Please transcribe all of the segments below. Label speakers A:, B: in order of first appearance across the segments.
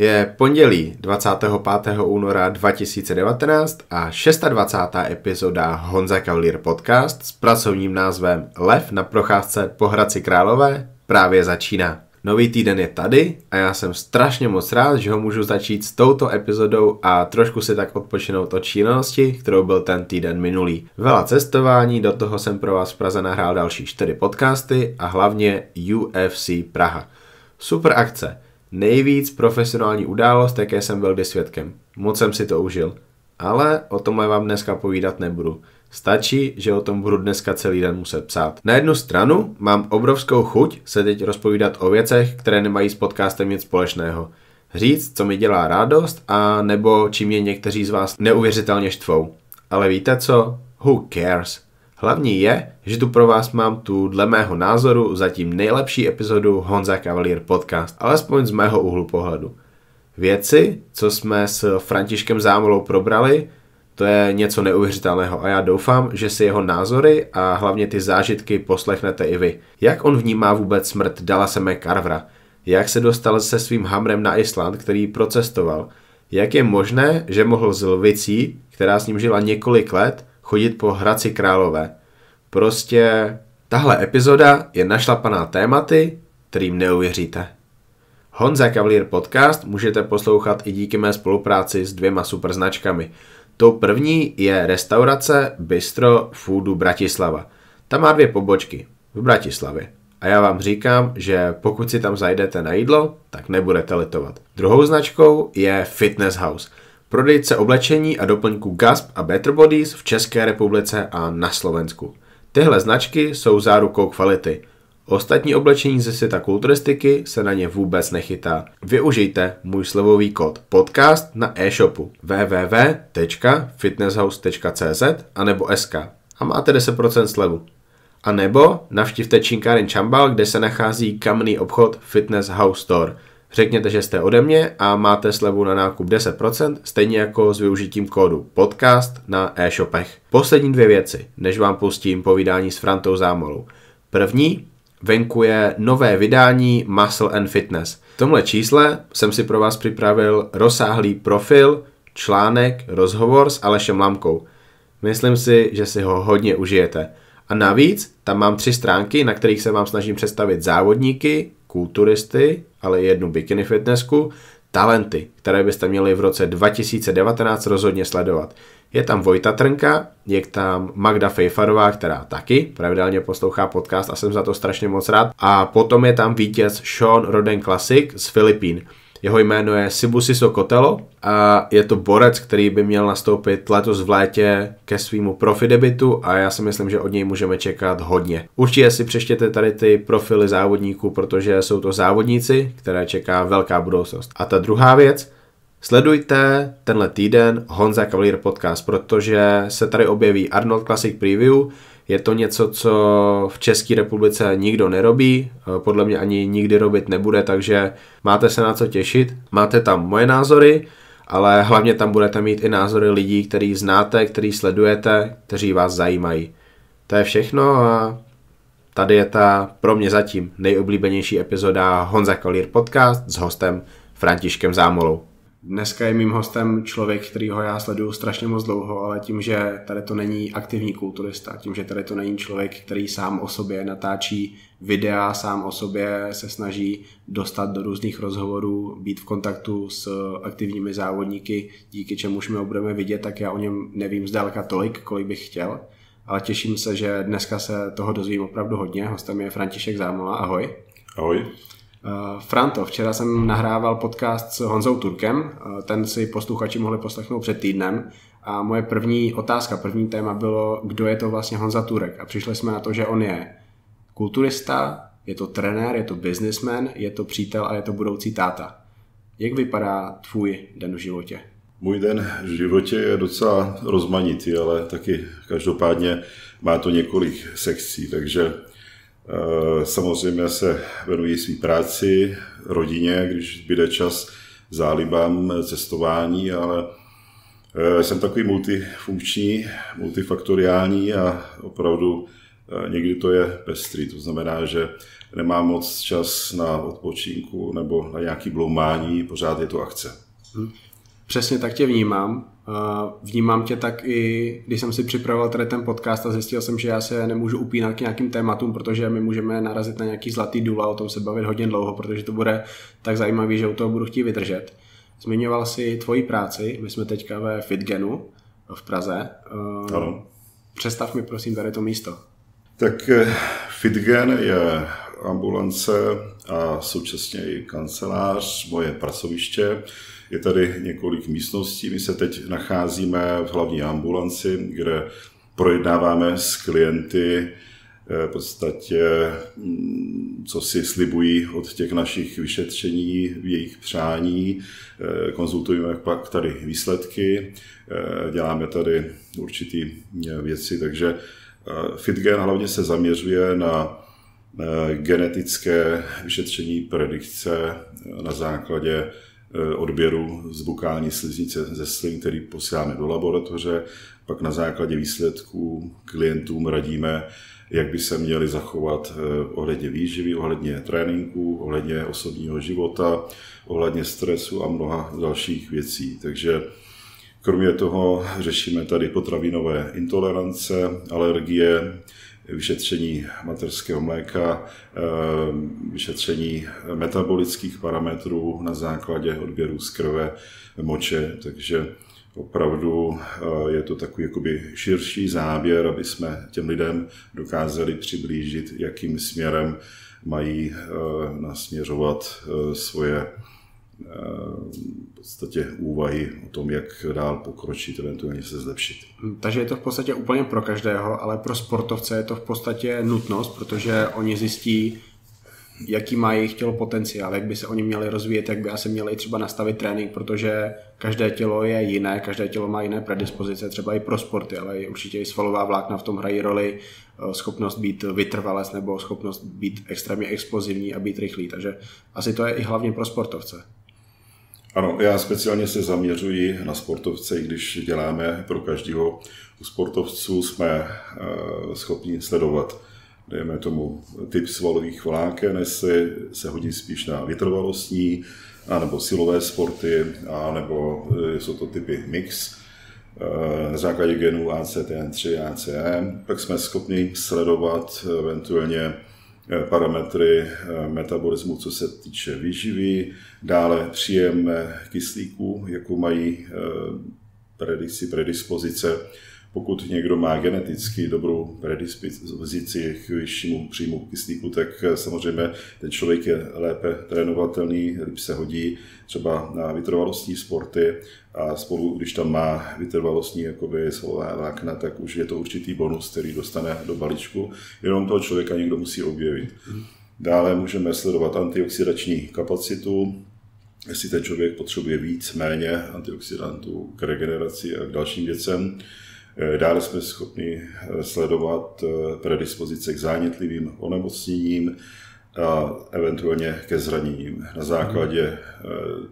A: Je pondělí 25. února 2019 a 26. epizoda Honza Cavalier podcast s pracovním názvem Lev na procházce po Hradci Králové právě začíná. Nový týden je tady a já jsem strašně moc rád, že ho můžu začít s touto epizodou a trošku si tak odpočinout od činnosti, kterou byl ten týden minulý. Vela cestování, do toho jsem pro vás v Praze nahrál další čtyři podcasty a hlavně UFC Praha. Super akce. Nejvíc profesionální událost, jaké jsem byl kdy svědkem. Moc jsem si to užil. Ale o tomhle vám dneska povídat nebudu. Stačí, že o tom budu dneska celý den muset psát. Na jednu stranu mám obrovskou chuť se teď rozpovídat o věcech, které nemají s podcastem nic společného. Říct, co mi dělá radost a nebo čím mě někteří z vás neuvěřitelně štvou. Ale víte co? Who cares? Hlavní je, že tu pro vás mám tu dle mého názoru zatím nejlepší epizodu Honza Cavalier podcast, alespoň z mého úhlu pohledu. Věci, co jsme s Františkem Zámolou probrali, to je něco neuvěřitelného a já doufám, že si jeho názory a hlavně ty zážitky poslechnete i vy. Jak on vnímá vůbec smrt Dallasa McCarvera? Jak se dostal se svým hamrem na Island, který procestoval? Jak je možné, že mohl z lvicí, která s ním žila několik let, chodit po Hradci Králové? Prostě tahle epizoda je našlapaná tématy, kterým neuvěříte. Honza Cavalier podcast můžete poslouchat i díky mé spolupráci s dvěma super značkami – Tou první je restaurace Bistro Foodu Bratislava. Ta má dvě pobočky v Bratislavě. A já vám říkám, že pokud si tam zajdete na jídlo, tak nebudete litovat. Druhou značkou je Fitness House. Prodejce oblečení a doplňků Gasp a Better Bodies v České republice a na Slovensku. Tyhle značky jsou zárukou kvality. Ostatní oblečení ze světa kulturistiky se na ně vůbec nechytá. Využijte můj slovový kód podcast na e-shopu www.fitnesshouse.cz a nebo SK a máte 10% slevu. A nebo navštivte Činkáren Čambal, kde se nachází kamenný obchod Fitness House Store. Řekněte, že jste ode mě a máte slevu na nákup 10%, stejně jako s využitím kódu podcast na e-shopech. Poslední dvě věci, než vám pustím povídání s Frantou Zámolou. První, venku je nové vydání Muscle and Fitness. V tomhle čísle jsem si pro vás připravil rozsáhlý profil, článek, rozhovor s Alešem Lamkou. Myslím si, že si ho hodně užijete. A navíc tam mám tři stránky, na kterých se vám snažím představit závodníky, kulturisty, ale i jednu bikini fitnessku, talenty, které byste měli v roce 2019 rozhodně sledovat. Je tam Vojta Trnka, je tam Magda Fejfarová, která taky pravidelně poslouchá podcast a jsem za to strašně moc rád. A potom je tam vítěz Sean Roden Classic z Filipín. Jeho jméno je Sibusiso Kotelo a je to borec, který by měl nastoupit letos v létě ke svýmu profi debitu a já si myslím, že od něj můžeme čekat hodně. Určitě si přečtěte tady ty profily závodníků, protože jsou to závodníci, které čeká velká budoucnost. A ta druhá věc, Sledujte tenhle týden Honza Cavalier podcast, protože se tady objeví Arnold Classic Preview. Je to něco, co v České republice nikdo nerobí, podle mě ani nikdy robit nebude, takže máte se na co těšit. Máte tam moje názory, ale hlavně tam budete mít i názory lidí, který znáte, který sledujete, kteří vás zajímají. To je všechno a tady je ta pro mě zatím nejoblíbenější epizoda Honza Cavalier podcast s hostem Františkem Zámolou. Dneska je mým hostem člověk, kterýho já sleduju strašně moc dlouho, ale tím, že tady to není aktivní kulturista, tím, že tady to není člověk, který sám o sobě natáčí videa, sám o sobě se snaží dostat do různých rozhovorů, být v kontaktu s aktivními závodníky, díky čemuž my ho budeme vidět, tak já o něm nevím zdaleka tolik, kolik bych chtěl. Ale těším se, že dneska se toho dozvím opravdu hodně. Hostem je František Zámola. Ahoj.
B: Ahoj.
A: Uh, Franto, včera jsem nahrával podcast s Honzou Turkem, uh, ten si posluchači mohli poslechnout před týdnem a moje první otázka, první téma bylo, kdo je to vlastně Honza Turek a přišli jsme na to, že on je kulturista, je to trenér, je to businessman, je to přítel a je to budoucí táta. Jak vypadá tvůj den v životě?
B: Můj den v životě je docela rozmanitý, ale taky každopádně má to několik sekcí, takže Eh, samozřejmě se věnuji své práci, rodině, když bude čas zálibám, cestování, ale eh, jsem takový multifunkční, multifaktoriální a opravdu někdy to je pestrý, to znamená, že nemá moc čas na odpočinku nebo na nějaký bloumání, pořád je to akce.
C: Přesně tak tě vnímám. Vnímám tě tak i, když jsem si připravoval tady ten podcast a zjistil jsem, že já se nemůžu upínat k nějakým tématům, protože my můžeme narazit na nějaký zlatý důl a o tom se bavit hodně dlouho, protože to bude tak zajímavý, že u toho budu chtít vydržet. Zmiňoval si tvoji práci, my jsme teďka ve Fitgenu v Praze.
B: Ano.
C: Představ mi prosím tady to místo.
B: Tak eh, Fitgen je ambulance a současně i kancelář, moje pracoviště. Je tady několik místností. My se teď nacházíme v hlavní ambulanci, kde projednáváme s klienty eh, v podstatě, mm, co si slibují od těch našich vyšetření, jejich přání. Eh, konzultujeme pak tady výsledky, eh, děláme tady určitý věci, takže FitGen hlavně se zaměřuje na genetické vyšetření predikce na základě odběru z bukální sliznice ze slin, který posíláme do laboratoře. Pak na základě výsledků klientům radíme, jak by se měli zachovat eh, ohledně výživy, ohledně tréninku, ohledně osobního života, ohledně stresu a mnoha dalších věcí. Takže kromě toho řešíme tady potravinové intolerance, alergie, vyšetření materského mléka, eh, vyšetření metabolických parametrů na základě odběru z krve, moče, takže opravdu eh, je to takový jakoby širší záběr, aby jsme těm lidem dokázali přiblížit, jakým směrem mají eh, nasměřovat svoje v podstatě úvahy o tom, jak dál pokročit, eventuálně se zlepšit.
C: Takže je to v podstatě úplně pro každého, ale pro sportovce je to v podstatě nutnost, protože oni zjistí, jaký má jejich tělo potenciál, jak by se oni měli rozvíjet, jak by asi měli třeba nastavit trénink, protože každé tělo je jiné, každé tělo má jiné predispozice, třeba i pro sporty, ale určitě i svalová vlákna v tom hrají roli, eh, schopnost být vytrvalec nebo schopnost být extrémně explozivní a být rychlý, takže asi to je i hlavně pro sportovce.
B: Ano, já speciálně se zaměřuji na sportovce, i když děláme pro každého u sportovců, jsme eh, schopni sledovat, dejme tomu, typ svalových vláken, se, se hodí spíš na vytrvalostní, nebo silové sporty, nebo eh, jsou to typy mix, eh, na základě genů ACTN3, ACM. Pak jsme schopni sledovat eventuálně parametry metabolismu, co se týče výživy, dále příjem kyslíku, jakou mají eh, predikci, predispozice. Pokud někdo má geneticky dobrou predispozici k vyššímu příjmu kyslíku, tak samozřejmě ten člověk je lépe trénovatelný, líp se hodí třeba na vytrvalostní sporty a spolu, když tam má vytrvalostní jakoby svalová vlákna, tak už je to určitý bonus, který dostane do balíčku. Jenom toho člověka někdo musí objevit. Dále můžeme sledovat antioxidační kapacitu, jestli ten člověk potřebuje víc, méně antioxidantů k regeneraci a k dalším věcem. Dále jsme schopni sledovat predispozice k zánětlivým onemocněním, a eventuálně ke zraněním na základě eh,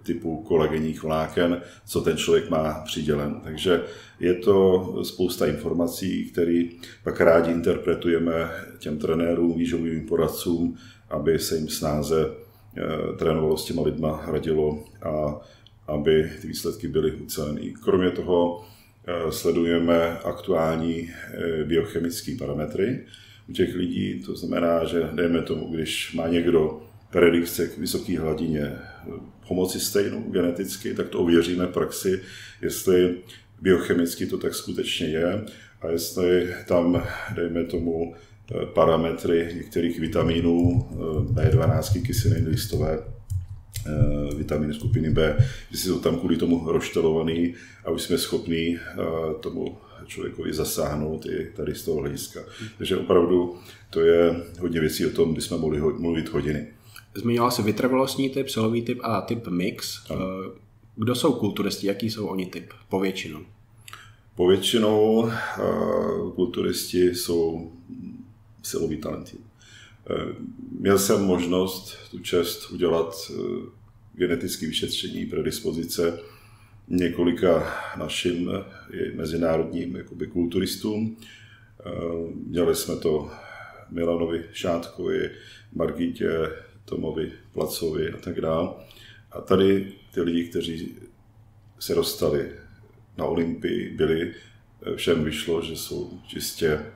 B: typu kolegenních vláken, co ten člověk má přidělen. Takže je to spousta informací, které pak rádi interpretujeme těm trenérům, výživovým poradcům, aby se jim snáze eh, trénovalo s těma lidma, radilo a aby ty výsledky byly ucelené. Kromě toho eh, sledujeme aktuální biochemické parametry, u těch lidí. To znamená, že dejme tomu, když má někdo predikce k vysoké hladině pomoci stejnou geneticky, tak to ověříme praxi, jestli biochemicky to tak skutečně je a jestli tam, dejme tomu, parametry některých vitamínů, B12, kyseliny listové, vitamíny skupiny B, že jsou tam kvůli tomu roštelovaný a už jsme schopni tomu člověkovi zasáhnout i tady z toho hlediska. Takže opravdu to je hodně věcí o tom, kdy jsme mohli mluvit hodiny.
C: Zmiňoval se vytrvalostní typ, silový typ a typ mix. Ano. Eh, kdo jsou kulturisti, jaký jsou oni typ povětšinou?
B: Povětšinou kulturisti jsou siloví talenty. Uh, měl jsem možnost, tu čest udělat uh, genetické vyšetření predispozice několika našim mezinárodním jakoby, kulturistům. Eh, dělali jsme to Milanovi Šátkovi, Margitě, Tomovi Placovi a tak dále. A tady ty lidi, kteří se dostali na Olympii, byli, všem vyšlo, že jsou čistě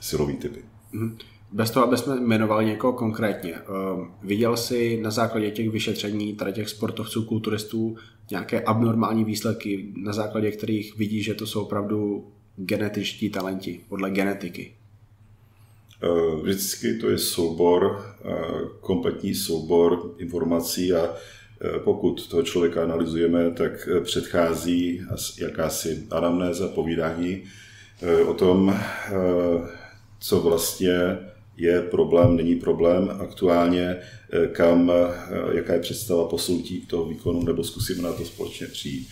B: silový typy.
A: Mm-hmm. Bez toho, aby jsme jmenovali někoho konkrétně, uh, viděl jsi na základě těch vyšetření tady těch sportovců, kulturistů nějaké abnormální výsledky, na základě kterých vidíš, že to jsou opravdu genetičtí talenti, podle genetiky?
B: Uh, vždycky to je soubor, uh, kompletní soubor informací a pokud toho člověka analyzujeme, tak předchází jakási anamnéza, povídání o tom, co vlastně je problém, není problém aktuálně, eh, kam, eh, jaká je představa posunutí toho výkonu, nebo zkusíme na to společně přijít.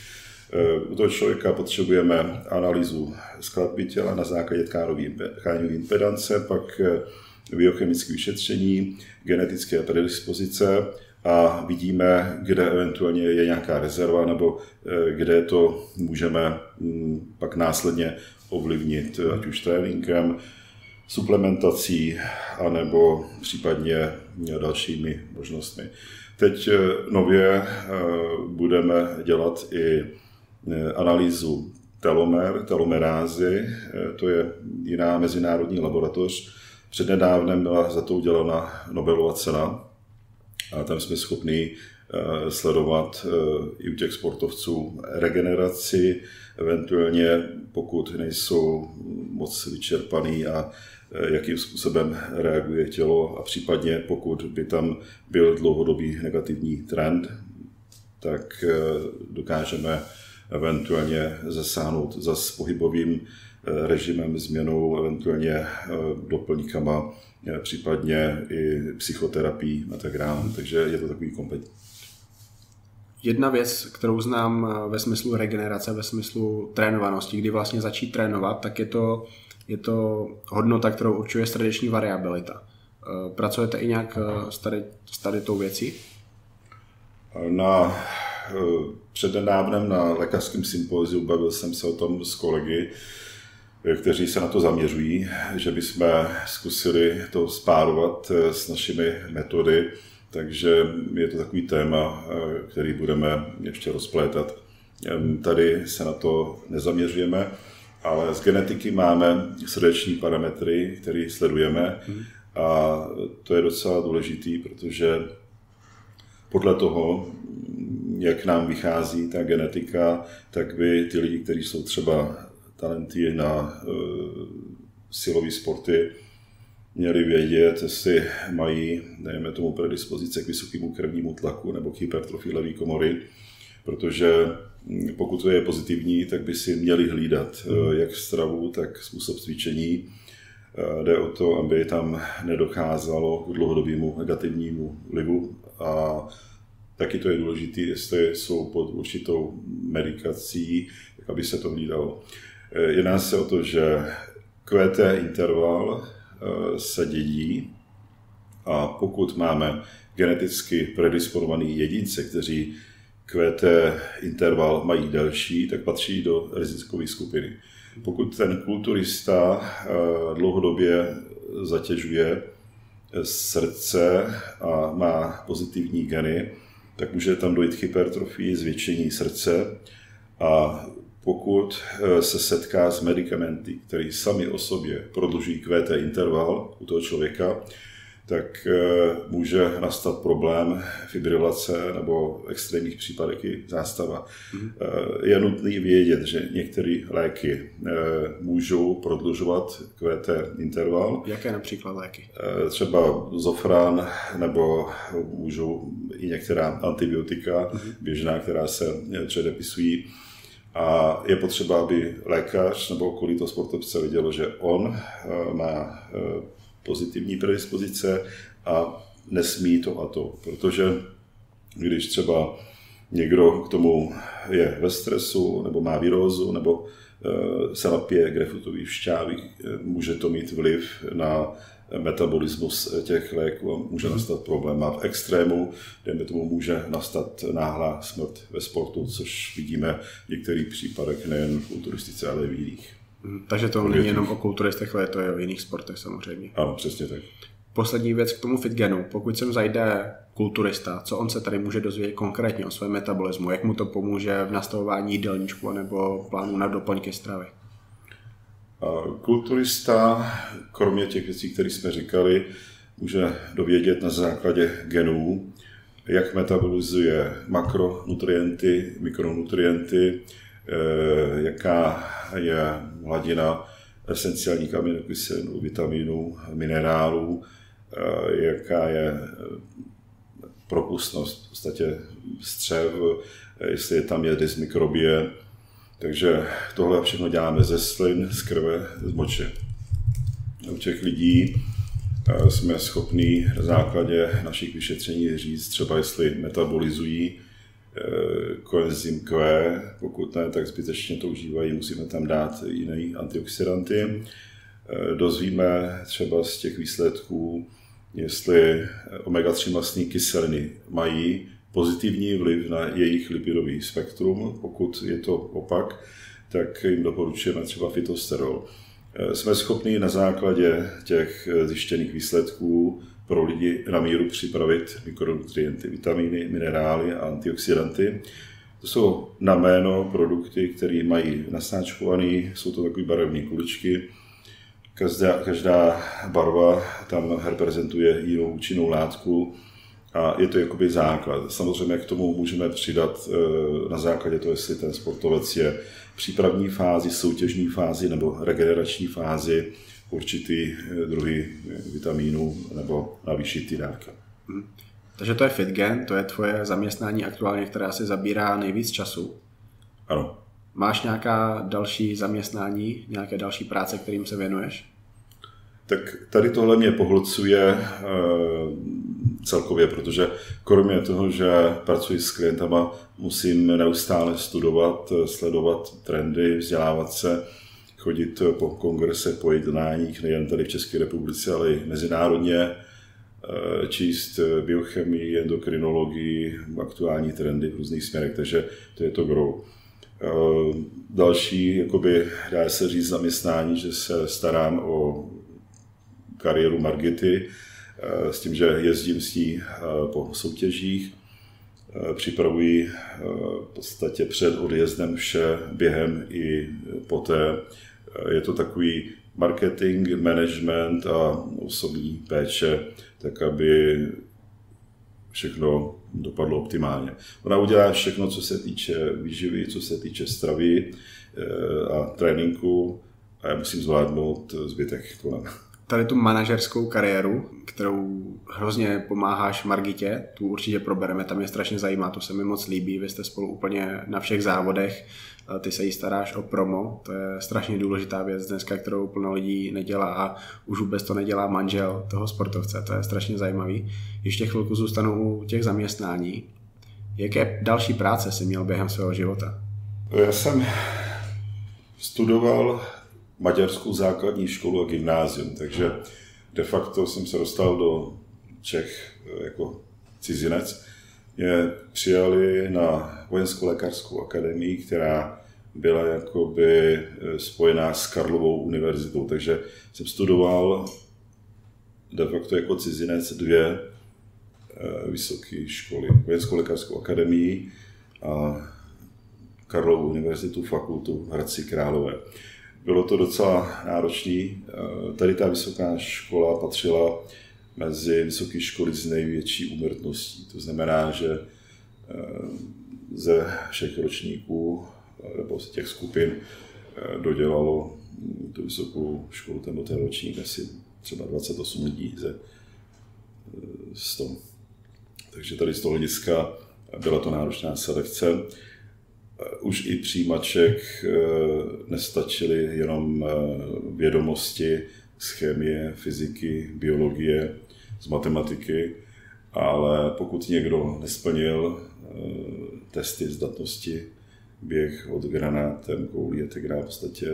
B: Eh, u toho člověka potřebujeme analýzu skladby těla na základě tkánové impedance, pak biochemické vyšetření, genetické predispozice a vidíme, kde eventuálně je nějaká rezerva nebo kde to můžeme mm, pak následně ovlivnit, ať už tréninkem, suplementací anebo případně dalšími možnostmi. Teď eh, nově eh, budeme dělat i eh, analýzu telomer, telomerázy, to je jiná mezinárodní laboratoř. Přednedávnem byla za to udělána Nobelova cena a tam jsme schopni sledovat i u těch sportovců regeneraci, eventuálně pokud nejsou moc vyčerpaný a jakým způsobem reaguje tělo a případně pokud by tam byl dlouhodobý negativní trend, tak eh, dokážeme eventuálně zasáhnout za s pohybovým eh, režimem, změnou, eventuálně doplňkama, případně i psychoterapií a tak dále. Takže je to takový kompletní.
A: Jedna věc, kterou znám ve smyslu regenerace, ve smyslu trénovanosti, kdy vlastně začít trénovat, tak je to je to hodnota, kterou určuje srdeční variabilita. Eh, pracujete i nějak eh, s tady, s tady tou věcí?
B: Na, eh, přednedávnem na lékařském sympóziu bavil jsem se o tom s kolegy, kteří se na to zaměřují, že bychom zkusili to spárovat s našimi metody, takže je to takový téma, který budeme ještě rozplétat. Tady se na to nezaměřujeme, ale z genetiky máme srdeční parametry, které sledujeme. A to je docela důležitý, protože podle toho, jak nám vychází ta genetika, tak by ty lidi, kteří jsou třeba talenty na uh, silové sporty, měli vědět, jestli mají, dejme tomu, predispozice k vysokému krevnímu tlaku nebo k hypertrofii levé komory, protože pokud to je pozitivní, tak by si měli hlídat eh, jak stravu, tak způsob cvičení. Eh, jde o to, aby tam nedocházelo k dlouhodobému negativnímu vlivu a taky to je důležité, jestli jsou pod určitou medikací, tak aby se to hlídalo. Eh, jedná se o to, že QT interval se dědí a pokud máme geneticky predisponovaný jedince, kteří QT interval mají delší, tak patří do rizikové skupiny. Pokud ten kulturista eh, dlouhodobě zatěžuje srdce a má pozitivní geny, tak může tam dojít k hypertrofii, zvětšení srdce a pokud eh, se setká s medicamenty, které sami o sobě prodlužují QT interval u toho člověka, tak eh, může nastat problém fibrilace nebo v extrémních případech i zástava. Mm-hmm. Je nutné vědět, že některé léky eh, můžou prodlužovat QT interval.
A: Jaké například léky?
B: Třeba zofran nebo můžou i některá antibiotika mm-hmm. běžná, která se předepisují. A je potřeba, aby lékař nebo okolí toho sportovce vidělo, že on má pozitivní predispozice a nesmí to a to, protože když třeba někdo k tomu je ve stresu, nebo má virózu, nebo eh, se napije grefrutový šťávy, eh, může to mít vliv na metabolismus těch léků a může mhm. nastat problém. A v extrému, dejme tomu, může nastat náhlá smrt ve sportu, což vidíme v některých případech nejen v kulturistice, ale i v jiných.
A: Hmm, takže to není jenom o kulturistech, ale to je o jiných sportech samozřejmě.
B: Ano, přesně tak.
A: Poslední věc k tomu fitgenu. Pokud sem zajde kulturista, co on se tady může dozvědět konkrétně o svém metabolismu, jak mu to pomůže v nastavování jídelníčku nebo plánu na doplňky stravy?
B: Kulturista, kromě těch věcí, které jsme říkali, může dovědět na základě genů, jak metabolizuje makronutrienty, mikronutrienty, jaká je hladina esenciálních aminokyselin, vitaminů, minerálů, eh, jaká je eh, propustnost v podstatě střev, jestli je tam je dysmikrobie. Takže tohle všechno děláme ze slin, z krve, z moče. U těch lidí jsme schopni na základě našich vyšetření říct třeba, jestli metabolizují eh, koenzym Q, pokud ne, tak zbytečně to užívají, musíme tam dát jiné antioxidanty. Eh, dozvíme třeba z těch výsledků, jestli omega-3 masné kyseliny mají pozitivní vliv na jejich lipidový spektrum. Pokud je to opak, tak jim doporučujeme třeba fitosterol. Eh, jsme schopni na základě těch eh, zjištěných výsledků pro lidi na míru připravit mikronutrienty, vitamíny, minerály a antioxidanty. To jsou na jméno produkty, které mají nasáčkované, jsou to takové barevné kuličky. Každá, každá barva tam reprezentuje jinou účinnou látku a je to jakoby základ. Samozřejmě k tomu můžeme přidat eh, na základě toho, jestli ten sportovec je přípravní fázi, soutěžní fázi nebo regenerační fázi určitý eh, druhy vitamínů nebo navýšit ty dávky. Hmm.
A: Takže to je FitGen, to je tvoje zaměstnání aktuálně, která si zabírá nejvíc času.
B: Ano.
A: Máš nějaká další zaměstnání, nějaké další práce, kterým se věnuješ?
B: Tak tady tohle mě pohlcuje e, celkově, protože kromě toho, že pracuji s klientama, musím neustále studovat, sledovat trendy, vzdělávat se, chodit po kongrese, po jednáních, nejen tady v České republice, ale i mezinárodně, eh, číst biochemii, endokrinologii, aktuální trendy v různých směrech, takže to je to grow. Eh, další, jakoby, dá se říct, zaměstnání, že se starám o kariéru Margity, eh, s tím, že jezdím s ní po soutěžích, připravují eh, v podstatě před odjezdem vše, během i poté. Eh, je to takový marketing, management a osobní péče, tak aby všechno dopadlo optimálně. Ona udělá všechno, co se týče výživy, co se týče stravy a tréninku a já musím zvládnout zbytek kolem
A: tady tu manažerskou kariéru, kterou hrozně pomáháš Margitě, tu určitě probereme, tam je strašně zajímá, to se mi moc líbí, vy jste spolu úplně na všech závodech, ty se jí staráš o promo, to je strašně důležitá věc dneska, kterou plno lidí nedělá a už vůbec to nedělá manžel toho sportovce, to je strašně zajímavý. Ještě chvilku zůstanu u těch zaměstnání. Jaké další práce jsi měl během svého života?
B: Já jsem studoval maďarskou základní školu a gymnázium, takže de facto jsem se dostal do Čech eh, jako cizinec. Mě přijali na vojenskou-lékařskou akademii, která byla jakoby eh, spojená s Karlovou univerzitou, takže jsem studoval de facto jako cizinec dvě eh, vysoké školy. Vojenskou lékařskou akademii a Karlovou univerzitu, fakultu Hradci Králové. Bylo to docela náročné. Eh, tady ta vysoká škola patřila mezi vysoké školy s největší úmrtností. To znamená, že eh, ze všech ročníků eh, nebo z těch skupin dodělalo tu vysokou školu, ten ten ročník asi třeba 28 lidí ze 100. Takže tady z toho hlediska byla to náročná selekce už i přijímaček eh, nestačily jenom eh, vědomosti z chemie, fyziky, biologie, z matematiky, ale pokud někdo nesplnil eh, testy zdatnosti, běh od granátem, koulí a tak dále, v podstatě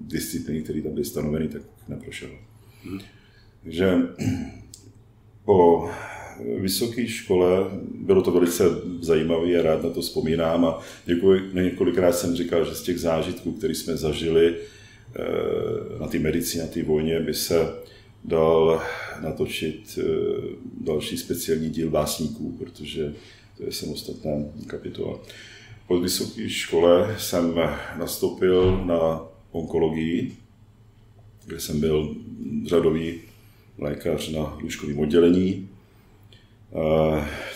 B: disciplíny, které tam byly stanoveny, tak neprošel. Hmm. Takže po vysoké škole bylo to velice zajímavé a rád na to vzpomínám a několik, několikrát jsem říkal, že z těch zážitků, které jsme zažili, na té medicíně, na té vojně by se dal natočit další speciální díl básníků, protože to je samostatná kapitola. Po vysoké škole jsem nastoupil na onkologii, kde jsem byl řadový lékař na lůžkovém oddělení.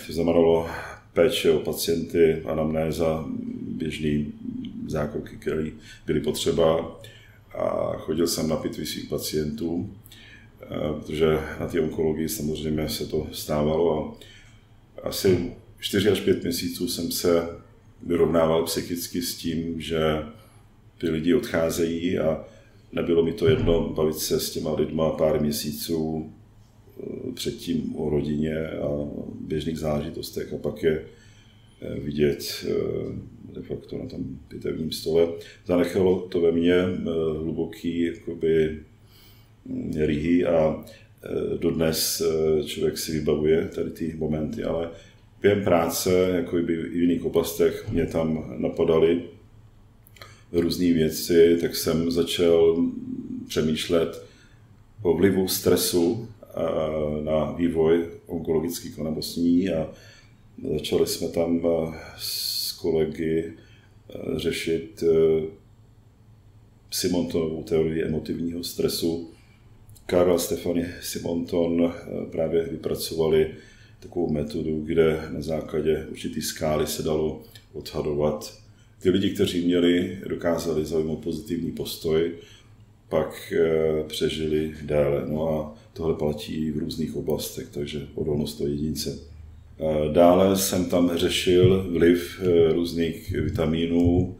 B: To znamenalo péče o pacienty, anamnéza, běžný zákroky, které byly potřeba. A chodil jsem na pitvy svých pacientů, protože na té onkologii samozřejmě se to stávalo. A asi 4 až 5 měsíců jsem se vyrovnával psychicky s tím, že ty lidi odcházejí a nebylo mi to jedno bavit se s těma lidma pár měsíců eh, předtím o rodině a běžných zážitostech a pak je eh, vidět eh, de facto na tom pitevním stole. Zanechalo to ve mně hluboký jakoby, mm, rýhy a dodnes člověk si vybavuje tady ty momenty, ale během práce, jako i v jiných oblastech, mě tam napadaly různé věci, tak jsem začal přemýšlet o vlivu stresu na vývoj onkologických onemocnění a začali jsme tam s kolegy řešit Simontonovou teorii emotivního stresu. Karl a Stefany Simonton právě vypracovali takovou metodu, kde na základě určitý skály se dalo odhadovat ty lidi, kteří měli, dokázali zaujmout pozitivní postoj, pak eh, přežili déle. No a tohle platí v různých oblastech, takže odolnost toho jedince. Dále jsem tam řešil vliv eh, různých vitamínů,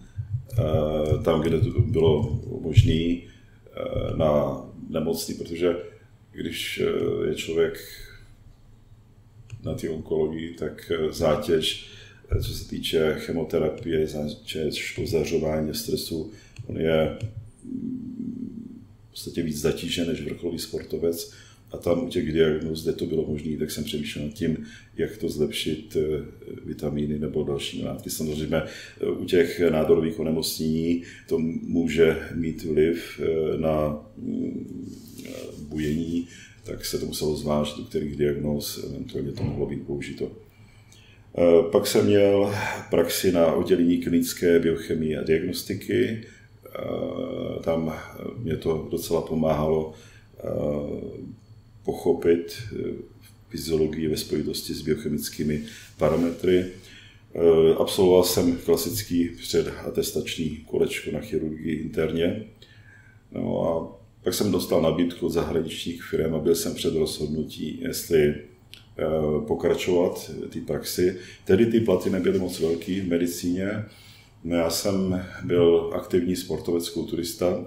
B: eh, tam, kde to bylo možné na nemocný, protože když je člověk na té onkologii, tak zátěž Eh, co se týče chemoterapie, zátěž, ozařování stresu, on je mm, v podstatě víc zatížen než vrcholový sportovec. A tam u těch diagnóz, kde to bylo možné, tak jsem přemýšlel nad tím, jak to zlepšit eh, vitamíny nebo další látky. Samozřejmě eh, u těch nádorových onemocnění to může mít vliv na mm, bujení, tak se to muselo zvážit, u kterých diagnóz eventuálně to mohlo být použito. Eh, pak jsem měl praxi na oddělení klinické biochemie a diagnostiky. Eh, tam mě to docela pomáhalo eh, pochopit fyziologii ve spojitosti s biochemickými parametry. Absolvoval jsem klasický předatestační kolečko na chirurgii interně. No a pak jsem dostal nabídku od zahraničních firm a byl jsem před rozhodnutí, jestli Eh, pokračovat té praxi. Tedy ty platy nebyly moc velký v medicíně. No já jsem byl aktivní sportovec, kulturista,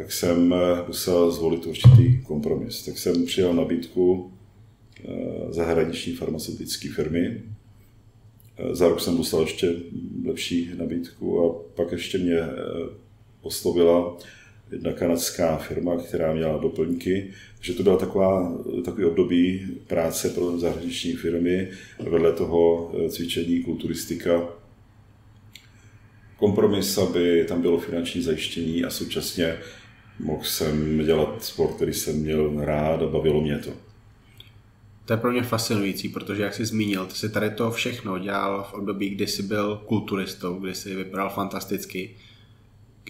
B: tak jsem eh, musel zvolit určitý kompromis. Tak jsem přijal nabídku eh, zahraniční farmaceutické firmy. Za rok jsem dostal ještě lepší nabídku a pak ještě mě oslovila jedna kanadská firma, která měla doplňky, takže to byla taková, takový období práce pro zahraniční firmy, vedle toho eh, cvičení, kulturistika. Kompromis, aby tam bylo finanční zajištění a současně mohl jsem dělat sport, který jsem měl rád a bavilo mě to.
A: To je pro mě fascinující, protože jak jsi zmínil, ty jsi tady to všechno dělal v období, kdy jsi byl kulturistou, kdy jsi vypadal fantasticky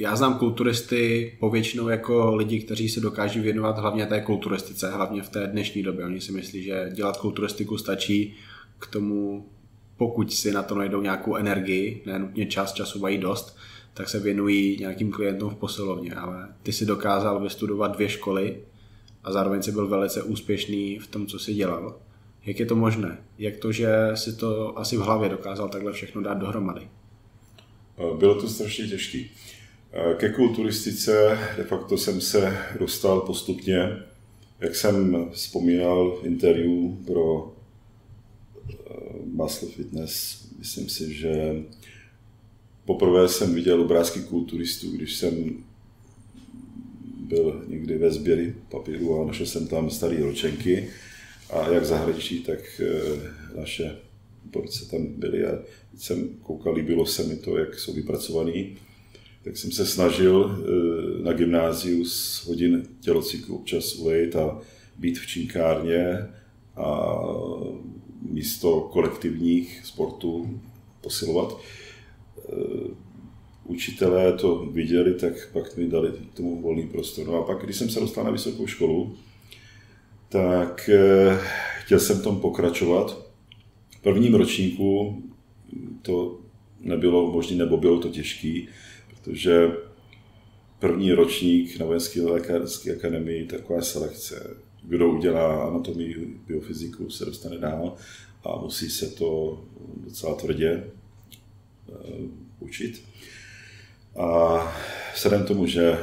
A: já znám kulturisty povětšinou jako lidi, kteří se dokáží věnovat hlavně té kulturistice, hlavně v té dnešní době. Oni si myslí, že dělat kulturistiku stačí k tomu, pokud si na to najdou nějakou energii, ne nutně čas, času mají dost, tak se věnují nějakým klientům v posilovně, ale ty si dokázal vystudovat dvě školy a zároveň si byl velice úspěšný v tom, co si dělal. Jak je to možné? Jak to, že si to asi v hlavě dokázal takhle všechno dát dohromady?
B: Bylo to strašně těžké. Ke kulturistice de facto jsem se dostal postupně, jak jsem vzpomínal v interview pro eh, Muscle Fitness, myslím si, že poprvé jsem viděl obrázky kulturistů, když jsem byl někdy ve sběry papíru a našel jsem tam staré ročenky a jak zahraničí, tak eh, naše porce tam byly a jsem koukal, líbilo se mi to, jak jsou vypracovaný tak jsem se snažil eh, na gymnáziu z hodin tělocviku občas ulejt a být v činkárně a místo kolektivních sportů posilovat. Eh, učitelé to viděli, tak pak mi dali tomu volný prostor. No a pak, když jsem se dostal na vysokou školu, tak eh, chtěl jsem tom pokračovat. V prvním ročníku to nebylo možné, nebo bylo to těžké, protože první ročník na Vojenské lékařské akademii taková selekce. Kdo udělá anatomii, biofyziku, se dostane dál a musí se to docela tvrdě učit. A vzhledem tomu, že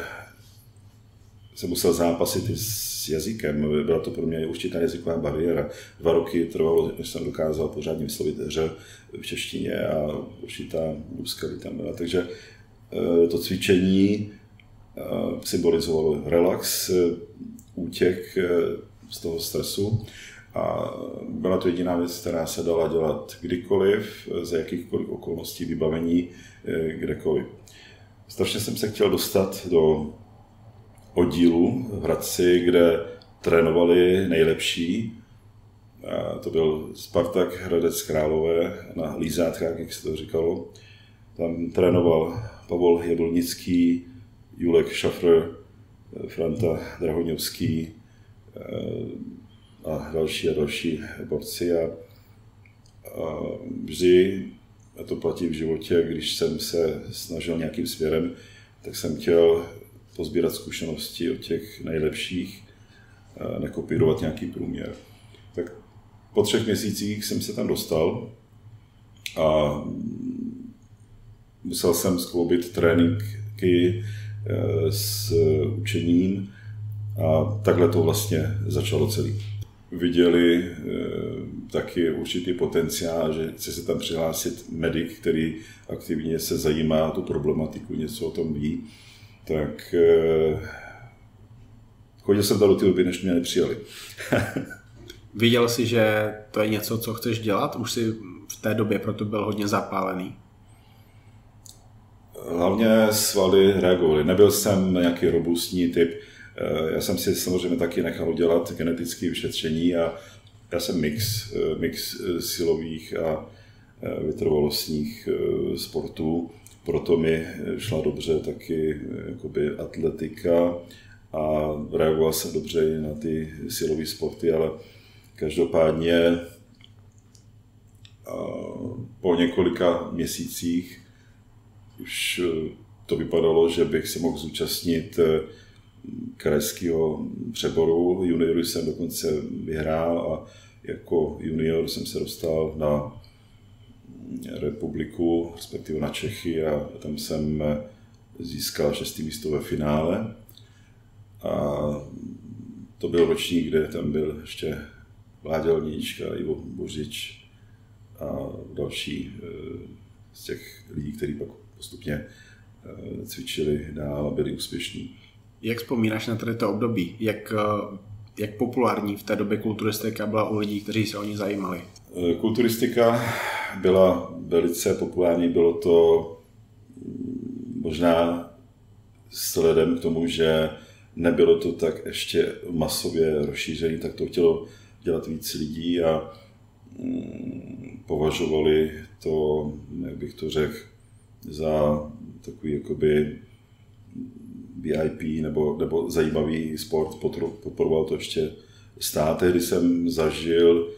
B: jsem musel zápasit i s jazykem, byla to pro mě určitá jazyková bariéra. Dva roky trvalo, než jsem dokázal pořádně vyslovit hře v češtině a určitá úskalí tam byla. Takže eh, to cvičení eh, symbolizovalo relax, útěk z toho stresu a byla to jediná věc, která se dala dělat kdykoliv, za jakýchkoliv okolností, vybavení, eh, kdekoliv. Strašně jsem se chtěl dostat do oddílu v Hradci, kde trénovali nejlepší. A to byl Spartak Hradec Králové na lízátkách, jak se to říkalo. Tam trénoval Pavel Jablnický, Julek Šafr, Franta Drahoňovský, eh, a další a další borci a, a vždy, a to platí v životě, když jsem se snažil nějakým směrem, tak jsem chtěl pozbírat zkušenosti od těch nejlepších, nekopírovat nějaký průměr. Tak po třech měsících jsem se tam dostal a musel jsem skloubit tréninky e, s učením a takhle to vlastně začalo celý viděli e, taky určitý potenciál, že chce se tam přihlásit medic, který aktivně se zajímá o tu problematiku, něco o tom ví, tak e, chodil jsem tam do té doby, než mě nepřijali.
A: Viděl jsi, že to je něco, co chceš dělat? Už jsi v té době proto byl hodně zapálený.
B: Hlavně svaly reagovaly. Nebyl jsem nějaký robustní typ, Eh, já jsem si samozřejmě taky nechal udělat genetické vyšetření a já jsem mix, eh, mix eh, silových a vytrvalostních sportů, proto mi šla dobře taky jakoby atletika a reagoval jsem dobře i na ty silové sporty, ale každopádně po několika měsících už to vypadalo, že bych se mohl zúčastnit krajského přeboru. Juniory jsem dokonce vyhrál a jako junior jsem se dostal na republiku, respektive na Čechy a tam jsem získal šestý místo ve finále. A to byl ročník, kde tam byl ještě Vláďa Lníčka, Ivo Bořič a další eh, z těch lidí, kteří pak postupně eh, cvičili dál a byli úspěšní.
A: Jak vzpomínáš na tady to období? Jak, eh, jak populární v té době kulturistika byla u lidí, kteří se o ní zajímali?
B: Eh, kulturistika byla velice populární, bylo to mm, možná sledem k tomu, že nebylo to tak ještě masově rozšířené, tak to chtělo dělat víc lidí a mm, považovali to, jak bych to řekl, za takový jakoby VIP nebo, nebo zajímavý sport, podporoval to ještě stát. Tehdy jsem zažil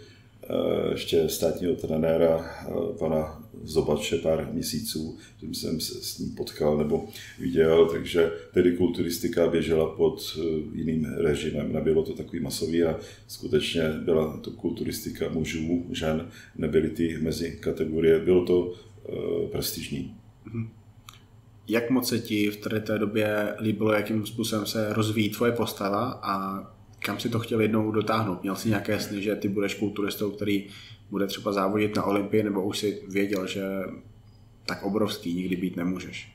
B: eh, ještě státního trenéra, eh, pana Zobače, pár měsíců, jsem, jsem se s ním potkal nebo viděl, takže tedy kulturistika běžela pod eh, jiným režimem. Nebylo to takový masový a skutečně byla to kulturistika mužů, žen, nebyly ty mezi kategorie, bylo to prestižní.
A: Jak moc se ti v té době líbilo, jakým způsobem se rozvíjí tvoje postava a kam si to chtěl jednou dotáhnout? Měl jsi nějaké sny, že ty budeš kulturistou, který bude třeba závodit na Olympii, nebo už si věděl, že tak obrovský nikdy být nemůžeš?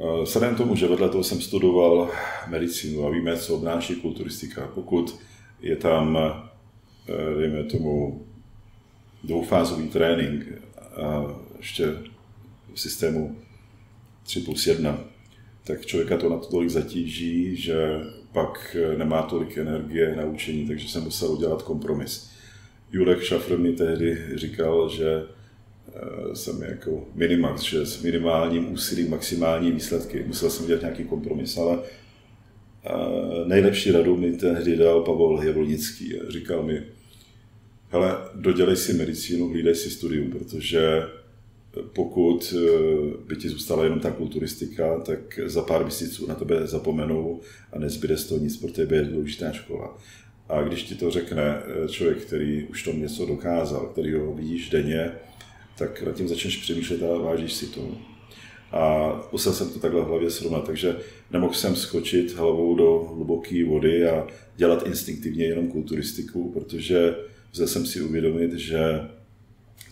B: Eh, vzhledem tomu, že vedle toho jsem studoval medicínu a víme, co obnáší kulturistika, pokud je tam, eh, dejme tomu, dvoufázový trénink a ještě v systému 3 plus 1, tak člověka to na to tolik zatíží, že pak nemá tolik energie na učení, takže jsem musel udělat kompromis. Julek Šafr mi tehdy říkal, že eh, jsem jako minimax, že s minimálním úsilím maximální výsledky. Musel jsem udělat nějaký kompromis, ale eh, nejlepší radu mi tehdy dal Pavel Javolnický. Říkal mi, hele, dodělej si medicínu, hlídej si studium, protože pokud eh, by ti zůstala jenom ta kulturistika, tak za pár měsíců na tebe zapomenou a nezbyde z toho nic, pro tebe je důležitá škola. A když ti to řekne eh, člověk, který už tom něco dokázal, který ho vidíš denně, tak nad tím začneš přemýšlet a vážíš si to. A musel jsem to takhle v hlavě srovnat, takže nemohl jsem skočit hlavou do hluboké vody a dělat instinktivně jenom kulturistiku, protože musel jsem si uvědomit, že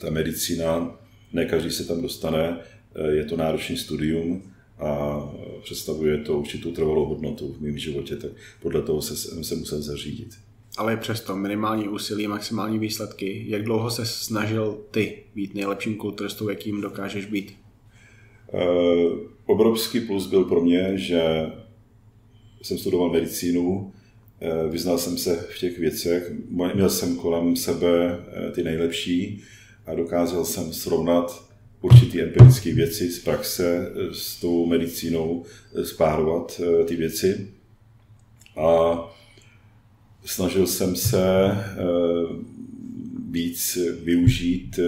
B: ta medicína, ne každý se tam dostane, eh, je to náročný studium a představuje to určitou trvalou hodnotu v mém životě, tak podle toho se, se musel zařídit.
A: Ale přesto minimální úsilí, maximální výsledky. Jak dlouho se snažil ty být nejlepším kulturistou, jakým dokážeš být?
B: Uh, obrovský plus byl pro mě, že jsem studoval medicínu, uh, vyznal jsem se v těch věcech, měl jsem kolem sebe ty nejlepší a dokázal jsem srovnat určitý empirické věci z praxe s tou medicínou, spárovat ty věci. A snažil jsem se víc využít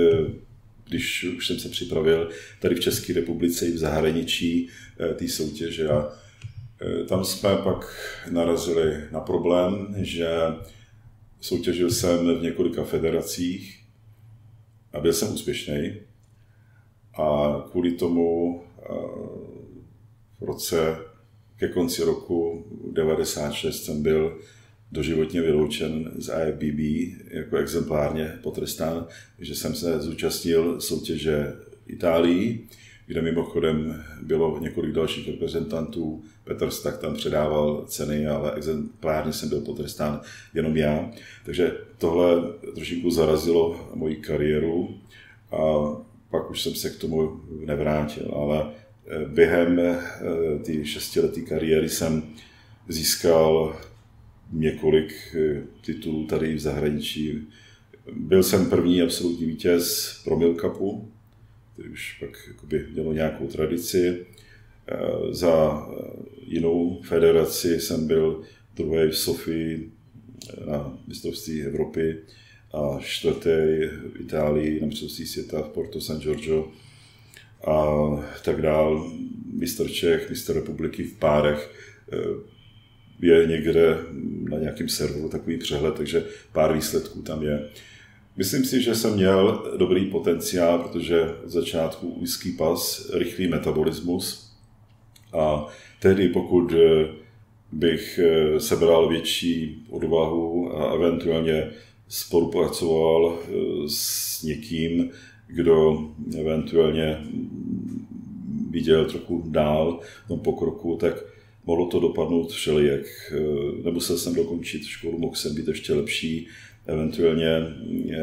B: když už jsem se připravil tady v České republice i v zahraničí eh, té soutěže. A eh, tam jsme pak narazili na problém, že soutěžil jsem v několika federacích a byl jsem úspěšný. A kvůli tomu eh, v roce ke konci roku 96 jsem byl doživotně vyloučen z IFBB jako exemplárně potrestán, že jsem se zúčastnil soutěže Itálii, kde mimochodem bylo několik dalších reprezentantů. Petr Stak tam předával ceny, ale exemplárně jsem byl potrestán jenom já. Takže tohle trošku zarazilo moji kariéru a pak už jsem se k tomu nevrátil, ale eh, během eh, té šestileté kariéry jsem získal několik eh, titulů tady v zahraničí. Byl jsem první absolutní vítěz pro Milk Cupu, který už pak jakoby mělo nějakou tradici. Eh, za eh, jinou federaci jsem byl druhý v Sofii na mistrovství Evropy a čtvrtý v Itálii na mistrovství světa v Porto San Giorgio a tak dál. Mistr Čech, mistr republiky v párech je někde na nějakém serveru takový přehled, takže pár výsledků tam je. Myslím si, že jsem měl dobrý potenciál, protože od začátku úzký pas, rychlý metabolismus a tehdy pokud eh, bych eh, sebral větší odvahu a eventuálně spolupracoval eh, s někým, kdo eventuálně viděl trochu dál v tom pokroku, tak mohlo to dopadnout všelijak. Nemusel jsem dokončit školu, mohl jsem být ještě lepší, eventuálně eh,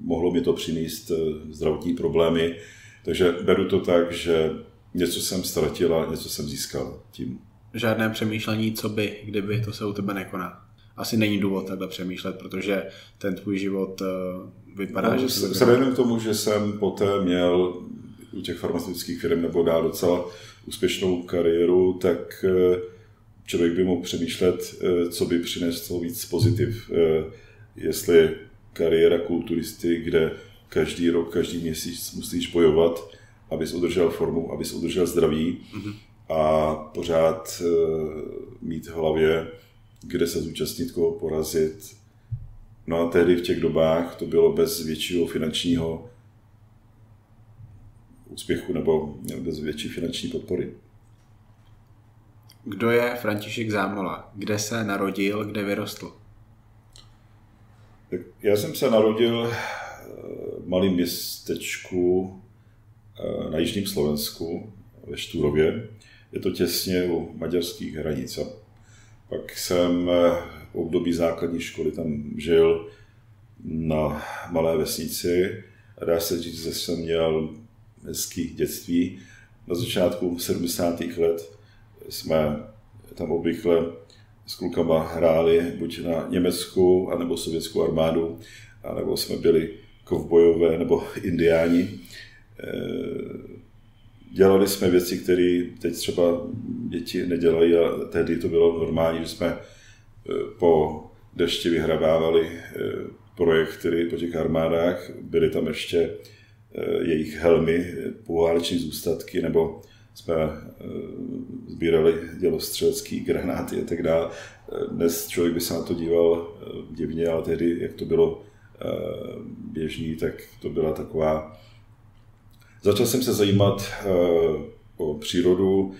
B: mohlo mi to přinést eh, zdravotní problémy. Takže beru to tak, že něco jsem ztratil a něco jsem získal tím.
A: Žádné přemýšlení, co by, kdyby, to se u tebe nekoná. Asi není důvod takhle přemýšlet, protože ten tvůj život vypadá, no, že...
B: Se k tomu, že jsem poté měl u těch farmaceutických firm nebo dál docela úspěšnou kariéru, tak eh, člověk by mohl přemýšlet, eh, co by přineslo víc pozitiv. Eh, jestli kariéra kulturisty, kde každý rok, každý měsíc musíš bojovat, abys udržel formu, abys udržel zdraví a pořád mít v hlavě, kde se zúčastnit, koho porazit. No a tehdy v těch dobách to bylo bez většího finančního úspěchu nebo bez větší finanční podpory.
A: Kdo je František Zámola? Kde se narodil, kde vyrostl?
B: Já jsem se narodil v malém městečku eh, na jižním Slovensku, ve Štúrově. Je to těsně u maďarských hranic. Pak jsem eh, v období základní školy tam žil na malé vesnici. Dá se říct, že jsem měl hezký dětství na začátku 70. let jsme tam obvykle s klukama hráli buď na německou, anebo sovětskou armádu, anebo jsme byli kovbojové nebo indiáni. Eh, dělali jsme věci, které teď třeba děti nedělají a tehdy to bylo normální, že jsme eh, po dešti vyhrabávali eh, projekty po těch armádách, byly tam ještě jejich helmy, pováleční zůstatky, nebo jsme sbírali dělostřelecké granáty a tak dále. Dnes člověk by se na to díval divně, ale tehdy, jak to bylo běžný, tak to byla taková... Začal jsem se zajímat o přírodu,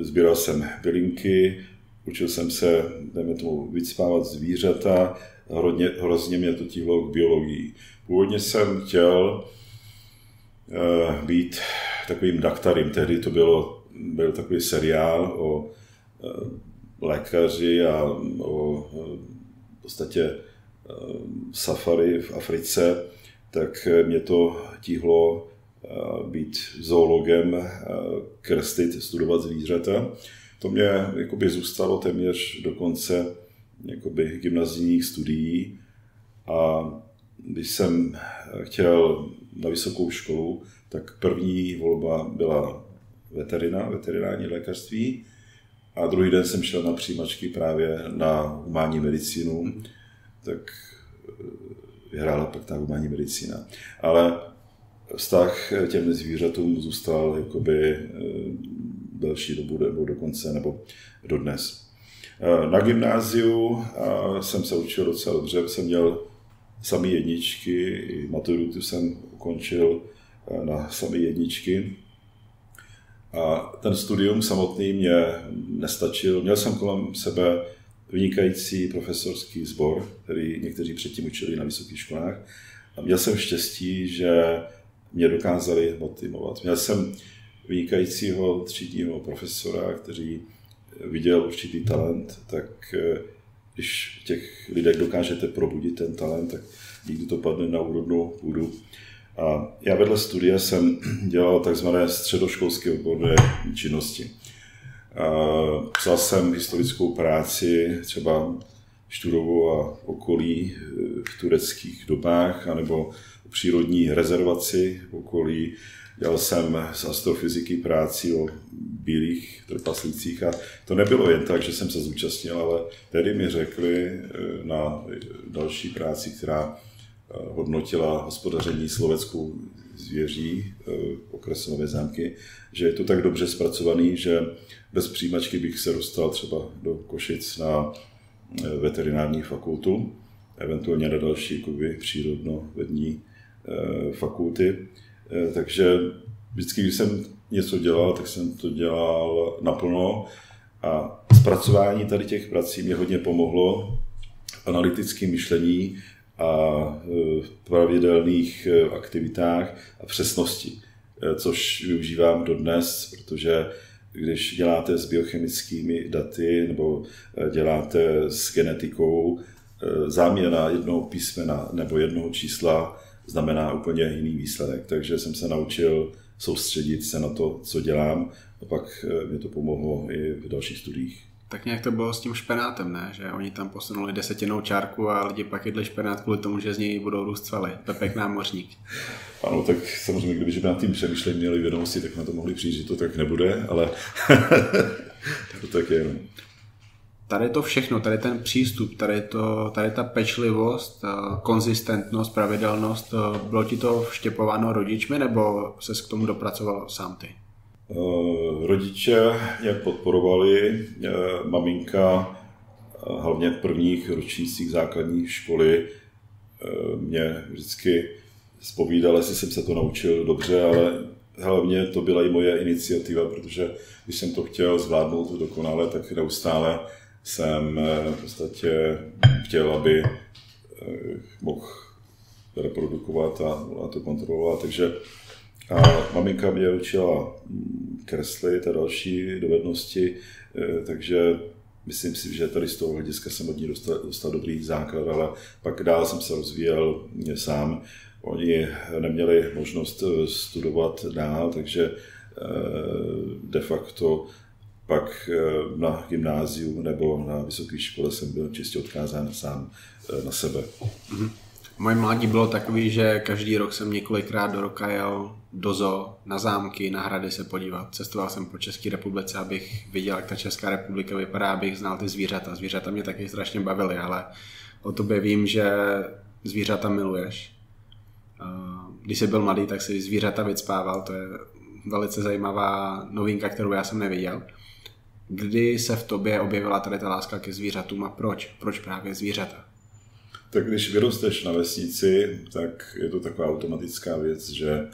B: sbíral jsem bylinky, učil jsem se, dejme tomu, vycpávat zvířata, hrozně, hrozně mě to tíhlo k biologii. Původně jsem chtěl být takovým daktarem, tehdy to bylo, byl takový seriál o lékaři a o v podstatě safari v Africe, tak mě to tíhlo být zoologem, krestit, studovat zvířata. To mě jakoby zůstalo téměř do konce jakoby gymnazijních studií. A když jsem chtěl na vysokou školu, tak první volba byla veterina, veterinární lékařství a druhý den jsem šel na přijímačky právě na humánní medicínu, tak eh, vyhrála pak ta humánní medicína. Ale vztah těm zvířatům zůstal jakoby eh, delší dobu, nebo dokonce, nebo dodnes. Eh, na gymnáziu jsem se učil docela dobře, jsem měl samý jedničky, i maturitu jsem ukončil na samé jedničky. A ten studium samotný mě nestačil. Měl jsem kolem sebe vynikající profesorský sbor, který někteří předtím učili na vysokých školách. A měl jsem štěstí, že mě dokázali motivovat. Měl jsem vynikajícího třídního profesora, který viděl určitý talent, tak eh, když těch lidech dokážete probudit ten talent, tak nikdy to padne na úrodnou půdu. A já vedle studia jsem dělal takzvané středoškolské odborné činnosti. Psal jsem historickou práci, třeba Šturovu a okolí eh, v tureckých dobách, anebo přírodní rezervaci v okolí. Dělal jsem z astrofyziky práci o bílých trpaslících a to nebylo jen tak, že jsem se zúčastnil, ale tedy mi řekli eh, na další práci, která eh, hodnotila hospodaření sloveckou zvěří okresu Nové zámky, že je to tak dobře zpracovaný, že bez přijímačky bych se dostal třeba do Košic na eh, veterinární fakultu, eventuálně na další přírodno-vední eh, fakulty. Eh, takže vždycky, když jsem něco dělal, tak jsem to dělal naplno. A zpracování tady těch prací mě hodně pomohlo. V analytickém myšlení a v pravidelných aktivitách a přesnosti, což využívám dodnes, protože když děláte s biochemickými daty nebo eh, děláte s genetikou, eh, záměna jednoho písmena nebo jednoho čísla znamená úplně jiný výsledek. Takže jsem se naučil soustředit se na to, co dělám a pak eh, mě to pomohlo i v dalších studiích.
A: Tak nějak to bylo s tím špenátem, ne? Že oni tam posunuli desetinou čárku a lidi pak jedli špenát kvůli tomu, že z něj budou růst svaly. Pepek námořník.
B: Ano, tak samozřejmě, kdyby na tím přemýšlení měli vědomosti, tak na to mohli přijít, že to tak nebude, ale to tak je. No.
A: Tady to všechno, tady ten přístup, tady, to, tady ta pečlivost, konzistentnost, pravidelnost, bylo ti to vštěpováno rodičmi nebo se k tomu dopracoval sám ty?
B: Eh, rodiče nějak podporovali, eh, maminka eh, hlavně v prvních ročnících základní školy mě vždycky zpovídala, jestli jsem se to naučil dobře, ale hlavně to byla i moje iniciativa, protože když jsem to chtěl zvládnout dokonale, tak neustále jsem v podstatě chtěl, aby mohl reprodukovat a, a to kontrolovat. Takže a maminka mě učila kreslit a další dovednosti, eh, takže myslím si, že tady z toho hlediska jsem od ní dostal, dostal dobrý základ, ale pak dál jsem se rozvíjel sám. Oni neměli možnost studovat dál, takže de facto pak na gymnáziu nebo na vysoké škole jsem byl čistě odkázán sám na sebe. Mm-hmm.
A: Moje mládí bylo takový, že každý rok jsem několikrát do roka jel do zoo, na zámky, na hrady se podívat. Cestoval jsem po České republice, abych viděl, jak ta Česká republika vypadá, abych znal ty zvířata. Zvířata mě taky strašně bavily, ale o tobě vím, že zvířata miluješ. Když jsi byl mladý, tak si zvířata vycpával, to je velice zajímavá novinka, kterou já jsem neviděl. Kdy se v tobě objevila tady ta láska ke zvířatům a proč? Proč právě zvířata?
B: Tak když vyrosteš na vesnici, tak je to taková automatická věc, že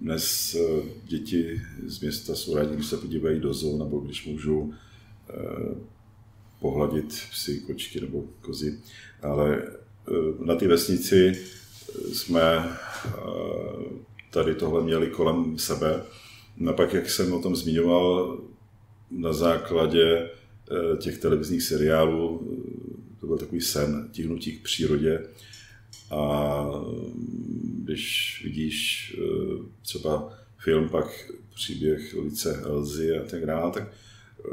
B: dnes eh, děti z města jsou rádi, když se podívají do zoo, nebo když můžou eh, pohladit psy, kočky nebo kozy. Ale eh, na té vesnici jsme tady tohle měli kolem sebe. No a pak, jak jsem o tom zmiňoval, na základě těch televizních seriálů to byl takový sen, tihnutí k přírodě. A když vidíš eh, třeba film, pak příběh Lice Elzy a tak dále, tak eh,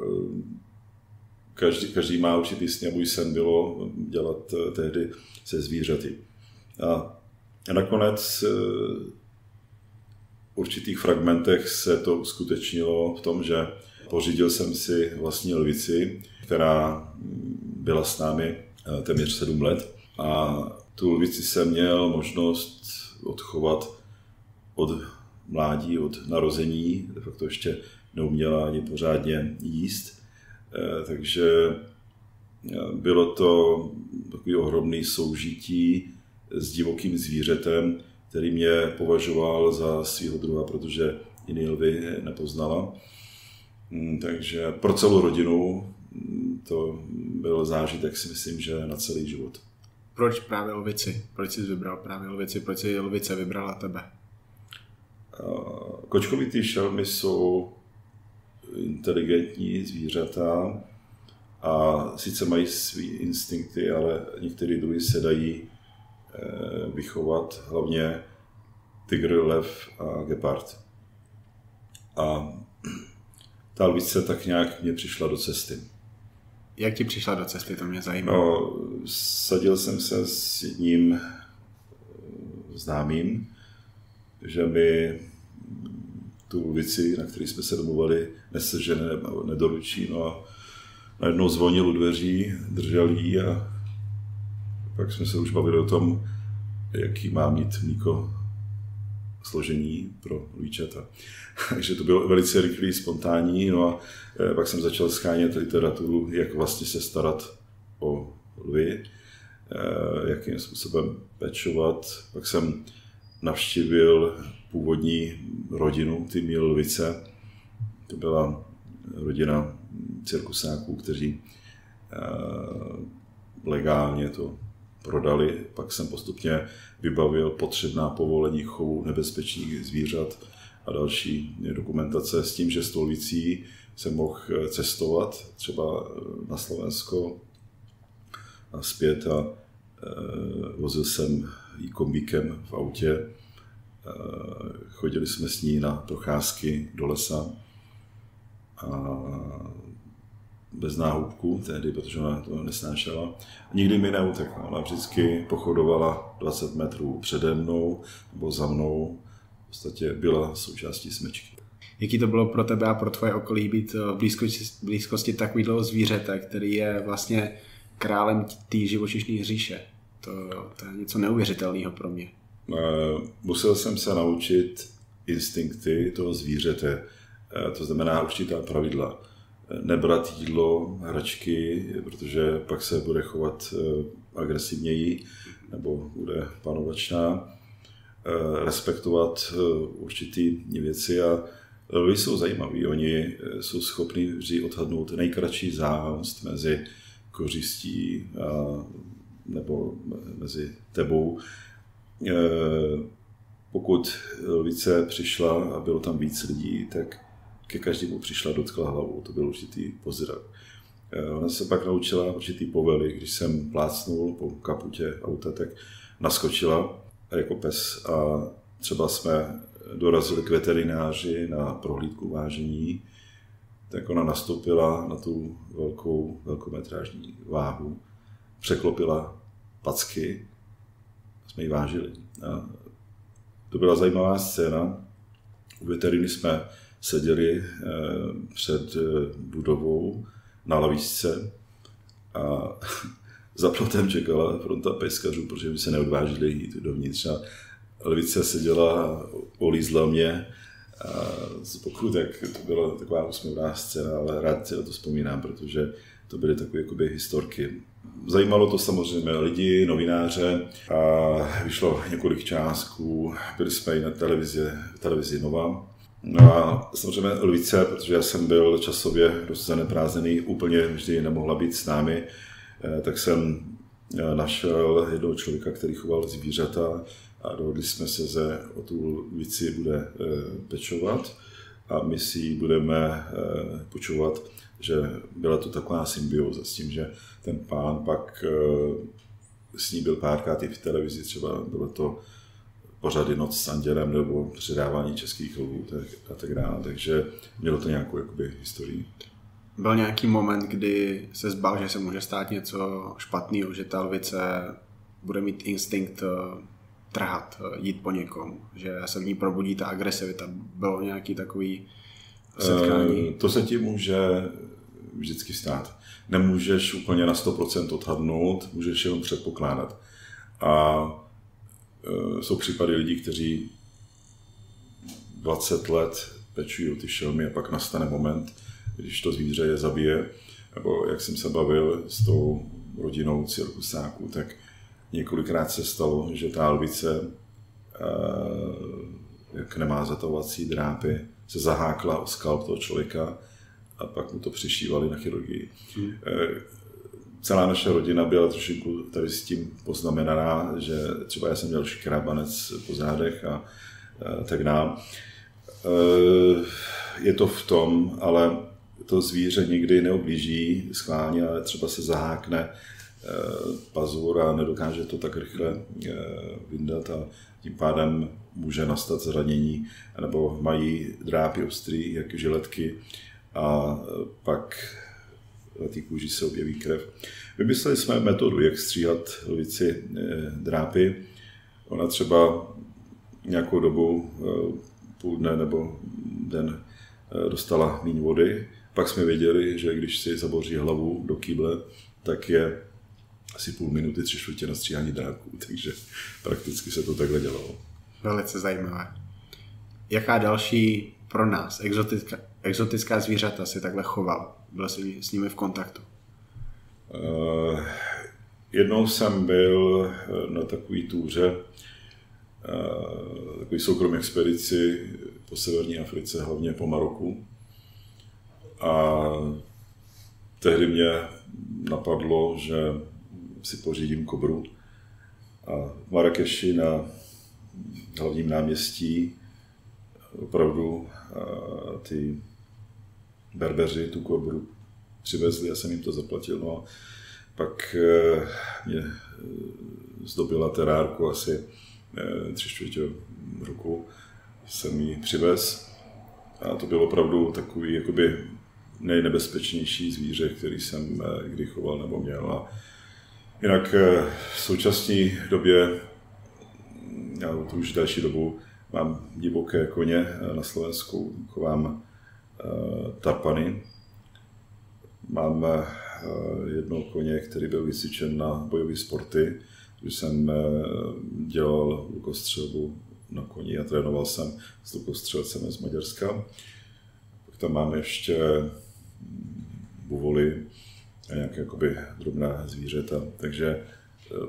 B: každý, každý má určitý sně. Můj sen bylo dělat eh, tehdy se zvířaty. A nakonec v určitých fragmentech se to uskutečnilo v tom, že pořídil jsem si vlastní lvici, která byla s námi eh, téměř sedm let a tu lvici jsem měl možnost odchovat od mládí, od narození, de facto ještě neuměla ani pořádně jíst, eh, takže eh, bylo to takový ohromný soužití s divokým zvířetem, který mě považoval za svého druha, protože jiný lvy nepoznala. Mm, takže pro celou rodinu to byl zážitek, si myslím, že na celý život.
A: Proč právě lvici? Proč jsi vybral právě lvici? Proč jsi lvice vybrala tebe?
B: Kočkovitý šelmy jsou inteligentní zvířata a sice mají své instinkty, ale některé druhy se dají eh, vychovat, hlavně tygr, lev a gepard. A ta lvice tak nějak mě přišla do cesty.
A: Jak ti přišla do cesty, to mě zajímá.
B: No, sadil jsem se s jedním eh, známým, že mi tu lvici, na který jsme se domluvali, nesežene, nedoručí. No a najednou zvonil u dveří, držel jí a pak jsme se už bavili o tom, jaký má mít mlíko složení pro lvíčata. Takže to bylo velice rychlý, spontánní. No a eh, pak jsem začal schánět literaturu, jak vlastně se starat o lvy, eh, jakým způsobem pečovat. Pak jsem navštívil původní rodinu, ty měl lvice. To byla rodina cirkusáků, kteří eh, legálně to prodali. Pak jsem postupně vybavil potřebná povolení chovu nebezpečných zvířat a další dokumentace s tím, že s Tolvicí jsem mohl cestovat třeba na Slovensko a zpět a e, vozil jsem jí kombíkem v autě. Chodili jsme s ní na procházky do lesa a bez náhubku tehdy, protože ona to nesnášela. Nikdy mi neutekla, ona vždycky pochodovala 20 metrů přede mnou nebo za mnou, v podstatě byla součástí smečky.
A: Jaký to bylo pro tebe a pro tvoje okolí být v blízkosti, blízkosti takového zvířete, který je vlastně králem té živočišné říše? To, to je něco neuvěřitelného pro mě.
B: Eh, musel jsem se naučit instinkty toho zvířete, eh, to znamená určitá pravidla nebrat jídlo, hračky, protože pak se bude chovat eh, agresivněji nebo bude panovačná, eh, respektovat eh, určitý věci a lvy jsou zajímaví. Oni jsou schopni vždy odhadnout nejkratší záhost mezi kořistí a, nebo mezi tebou. Pokud lvice přišla a bylo tam víc lidí, tak ke každému přišla, dotkla hlavou, to byl určitý pozdrav. Eh, ona se pak naučila určitý povely, když jsem plácnul po kaputě auta, tak naskočila jako pes a třeba jsme dorazili k veterináři na prohlídku vážení, tak ona nastoupila na tu velkou, velkometrážní váhu, překlopila packy, jsme ji vážili. A to byla zajímavá scéna. U veteriny jsme seděli eh, před eh, budovou na lavíčce a za plotem čekala fronta peskařů, protože by se neodvážili jít dovnitř. A levice seděla, olízla mě a z boku, tak to byla taková úsměvná scéna, ale rád si na to vzpomínám, protože to byly takové jakoby historky. Zajímalo to samozřejmě lidi, novináře a vyšlo několik čásků, byli jsme i na televizi, televizi Nova. No a samozřejmě Lvice, protože já jsem byl časově dost zaneprázdnený, úplně vždy nemohla být s námi, eh, tak jsem eh, našel jednoho člověka, který choval zvířata a dohodli jsme se, že o tu Lvici bude eh, pečovat a my si ji budeme počovat že byla to taková symbioza s tím, že ten pán pak s ní byl párkrát i v televizi, třeba bylo to pořady Noc s Andělem nebo předávání českých lvů a tak dále, takže mělo to nějakou jakoby, historii.
A: Byl nějaký moment, kdy se zbal, že se může stát něco špatného, že ta lvice bude mít instinkt eh, trhat, eh, jít po někom, že se v ní probudí ta agresivita. Bylo nějaký takový setkání?
B: To se ti může vždycky stát. Nemůžeš úplně na 100% odhadnout, můžeš jenom předpokládat. A e, jsou případy lidí, kteří 20 let pečují ty šelmy a pak nastane moment, když to zvíře je zabije, nebo jak jsem se bavil s tou rodinou cirkusáků, tak několikrát se stalo, že ta lvice, e, jak nemá zatovací drápy, se zahákla o skalp toho člověka a pak mu to přišívali na chirurgii. Hmm. Celá naše rodina byla trošku tady s tím poznamenaná, že třeba já jsem měl škrábanec po zádech a, tak dále. Je to v tom, ale to zvíře nikdy neoblíží schválně, ale třeba se zahákne eh, pazur a nedokáže to tak rychle vyndat a tím pádem může nastat zranění, nebo mají drápy ostrý, jak žiletky, a pak na té kůži se objeví krev. Vymysleli jsme metodu, jak stříhat lvici eh, drápy. Ona třeba nějakou dobu, eh, půl dne nebo den, eh, dostala méně vody. Pak jsme věděli, že když si zaboří hlavu do kýble, tak je asi půl minuty, tři čtvrtě na stříhání drápů, takže prakticky se to takhle dělalo.
A: Velice zajímavé. Jaká další pro nás exotická, exotická zvířata si takhle choval? Byl jsi s nimi v kontaktu?
B: Uh, jednou jsem byl eh, na takové túře, uh, takový soukromý expedici po severní Africe, hlavně po Maroku. A tehdy mě napadlo, že si pořídím kobru. A v Marrakeši na hlavním náměstí opravdu ty berbeři tu kobru přivezli, já jsem jim to zaplatil, no a pak e, mě e, zdobila terárku asi e, tři čtvrtě roku jsem ji přivez a to bylo opravdu takový jakoby nejnebezpečnější zvíře, který jsem kdy choval nebo měl. A jinak v současné době, já to už další dobu, Mám divoké koně eh, na Slovensku, chovám tapany. Mám uh, jedno koně, který byl vycvičen na bojové sporty, když jsem uh, dělal lukostřelbu na koni a trénoval jsem s lukostřelcem z Maďarska. Pak tam máme ještě buvoly a nějaké jakoby drobná zvířata, takže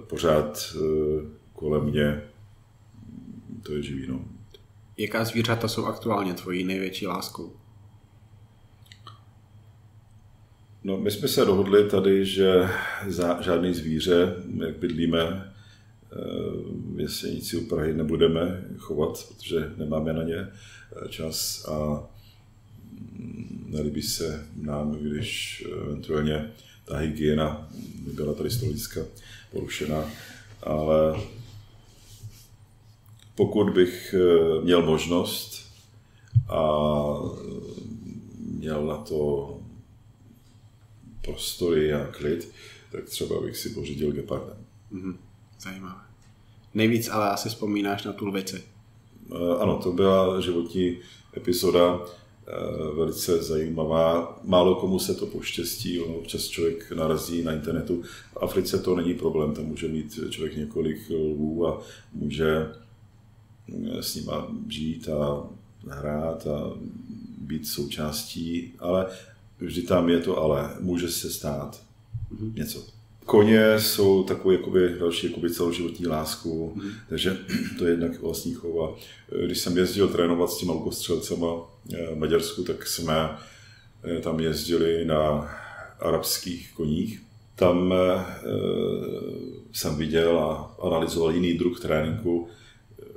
B: pořád kolem mě to je živý. No.
A: Jaká zvířata jsou aktuálně tvojí největší láskou?
B: No, my jsme se dohodli tady, že za žádný zvíře, jak bydlíme eh, v Jesenici u Prahy, nebudeme chovat, protože nemáme na ně eh, čas a mm, nelíbí se nám, když eventuálně ta hygiena byla tady stoliska porušena, ale pokud bych eh, měl možnost a měl na to prostory a klid, tak třeba bych si pořídil Geparda.
A: Mm-hmm. Zajímavé. Nejvíc ale asi vzpomínáš na tu lvici.
B: Eh, ano, to byla životní epizoda, eh, velice zajímavá. Málo komu se to poštěstí, ono občas člověk narazí na internetu. V Africe to není problém, tam může mít člověk několik lvů a může eh, s nima žít a hrát a být součástí, ale vždy tam je to ale, může se stát mm-hmm. něco. Koně jsou takový jakoby, další jakoby celoživotní lásku, mm. takže to je jednak vlastní chova. Když jsem jezdil trénovat s těma lukostřelcema v Maďarsku, tak jsme eh, tam jezdili na arabských koních. Tam eh, jsem viděl a analyzoval jiný druh tréninku.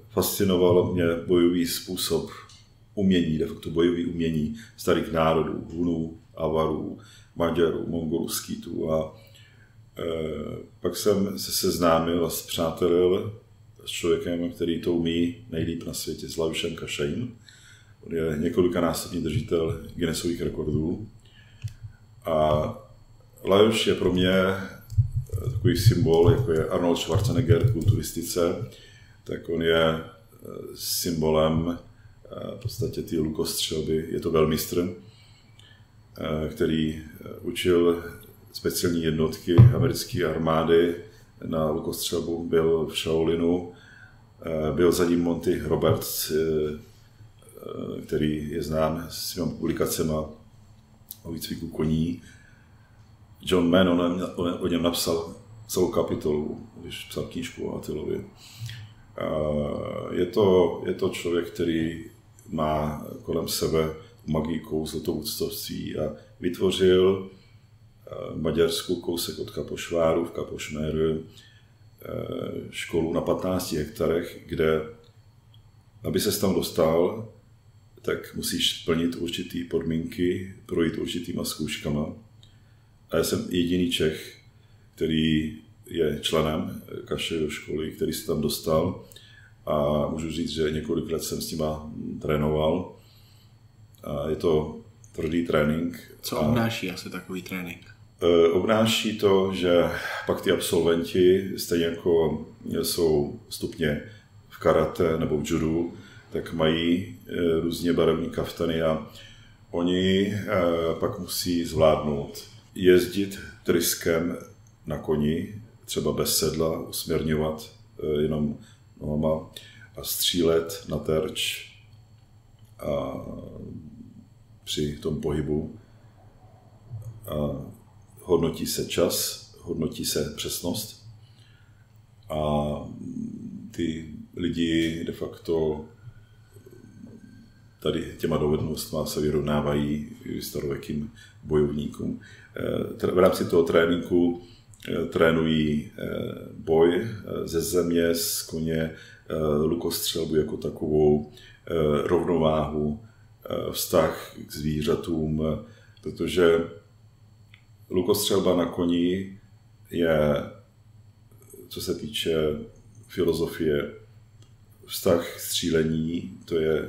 B: Fascinoval mě bojový způsob umění, de facto bojový umění starých národů, Hunů, Avarů, Maďarů, Mongolů, Skýtů a Eh, pak jsem se seznámil a zpřátelil s člověkem, který to umí nejlíp na světě, s Lajušem Kašajn. On je několikanásobný držitel Guinnessových rekordů. A Lajuš je pro mě eh, takový symbol, jako je Arnold Schwarzenegger v kulturistice, tak on je eh, symbolem v podstatě ty lukostřelby. Je to velmistr, který učil speciální jednotky americké armády na lukostřelbu, byl v Shaolinu, eh, byl za ním Monty Roberts, eh, eh, který je znám s svými publikacemi o výcviku koní. John Mann on, o něm napsal celou kapitolu, když psal knížku o Atilovi. Je to, je to člověk, který má kolem sebe magii kouzlo to úctovství a vytvořil Maďarsku, kousek od Kapošváru v Kapošméru, eh, školu na 15 hektarech, kde, aby se tam dostal, tak musíš splnit určitý podmínky, projít určitýma zkouškama. A já jsem jediný Čech, který je členem Kaše školy, který se tam dostal. A můžu říct, že několik let jsem s nima trénoval. A je to tvrdý trénink.
A: Co obnáší asi takový trénink?
B: Eh, obnáší to, že pak ty absolventi, stejně jako jsou stupně v karate nebo v judu, tak mají eh, různě barevní kaftany a oni eh, pak musí zvládnout jezdit tryskem na koni, třeba bez sedla, usměrňovat jenom nohama a střílet na terč a při tom pohybu. A hodnotí se čas, hodnotí se přesnost a ty lidi de facto tady těma dovednostmi se vyrovnávají starověkým bojovníkům. Eh, v rámci toho tréninku eh, trénují eh, boj ze země, z koně, lukostřelbu jako takovou, rovnováhu, vztah k zvířatům, protože lukostřelba na koni je, co se týče filozofie, vztah střílení, to je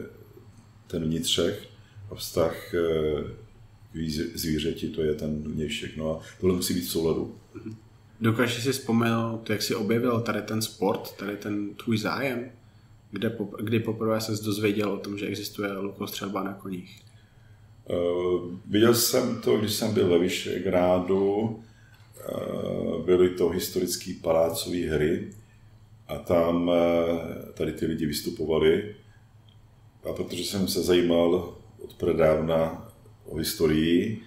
B: ten vnitřek, a vztah eh, k zvířeti, to je ten vnějšek. No a tohle musí být v souladu.
A: Dokážeš si vzpomenout, jak jsi objevil tady ten sport, tady ten tvůj zájem? Kde, kdy poprvé se dozvěděl o tom, že existuje lukostřelba na koních?
B: Uh, viděl jsem to, když jsem byl ve Vyšegrádu, uh, byly to historické palácové hry a tam uh, tady ty lidi vystupovali. A protože jsem se zajímal od predávna o historii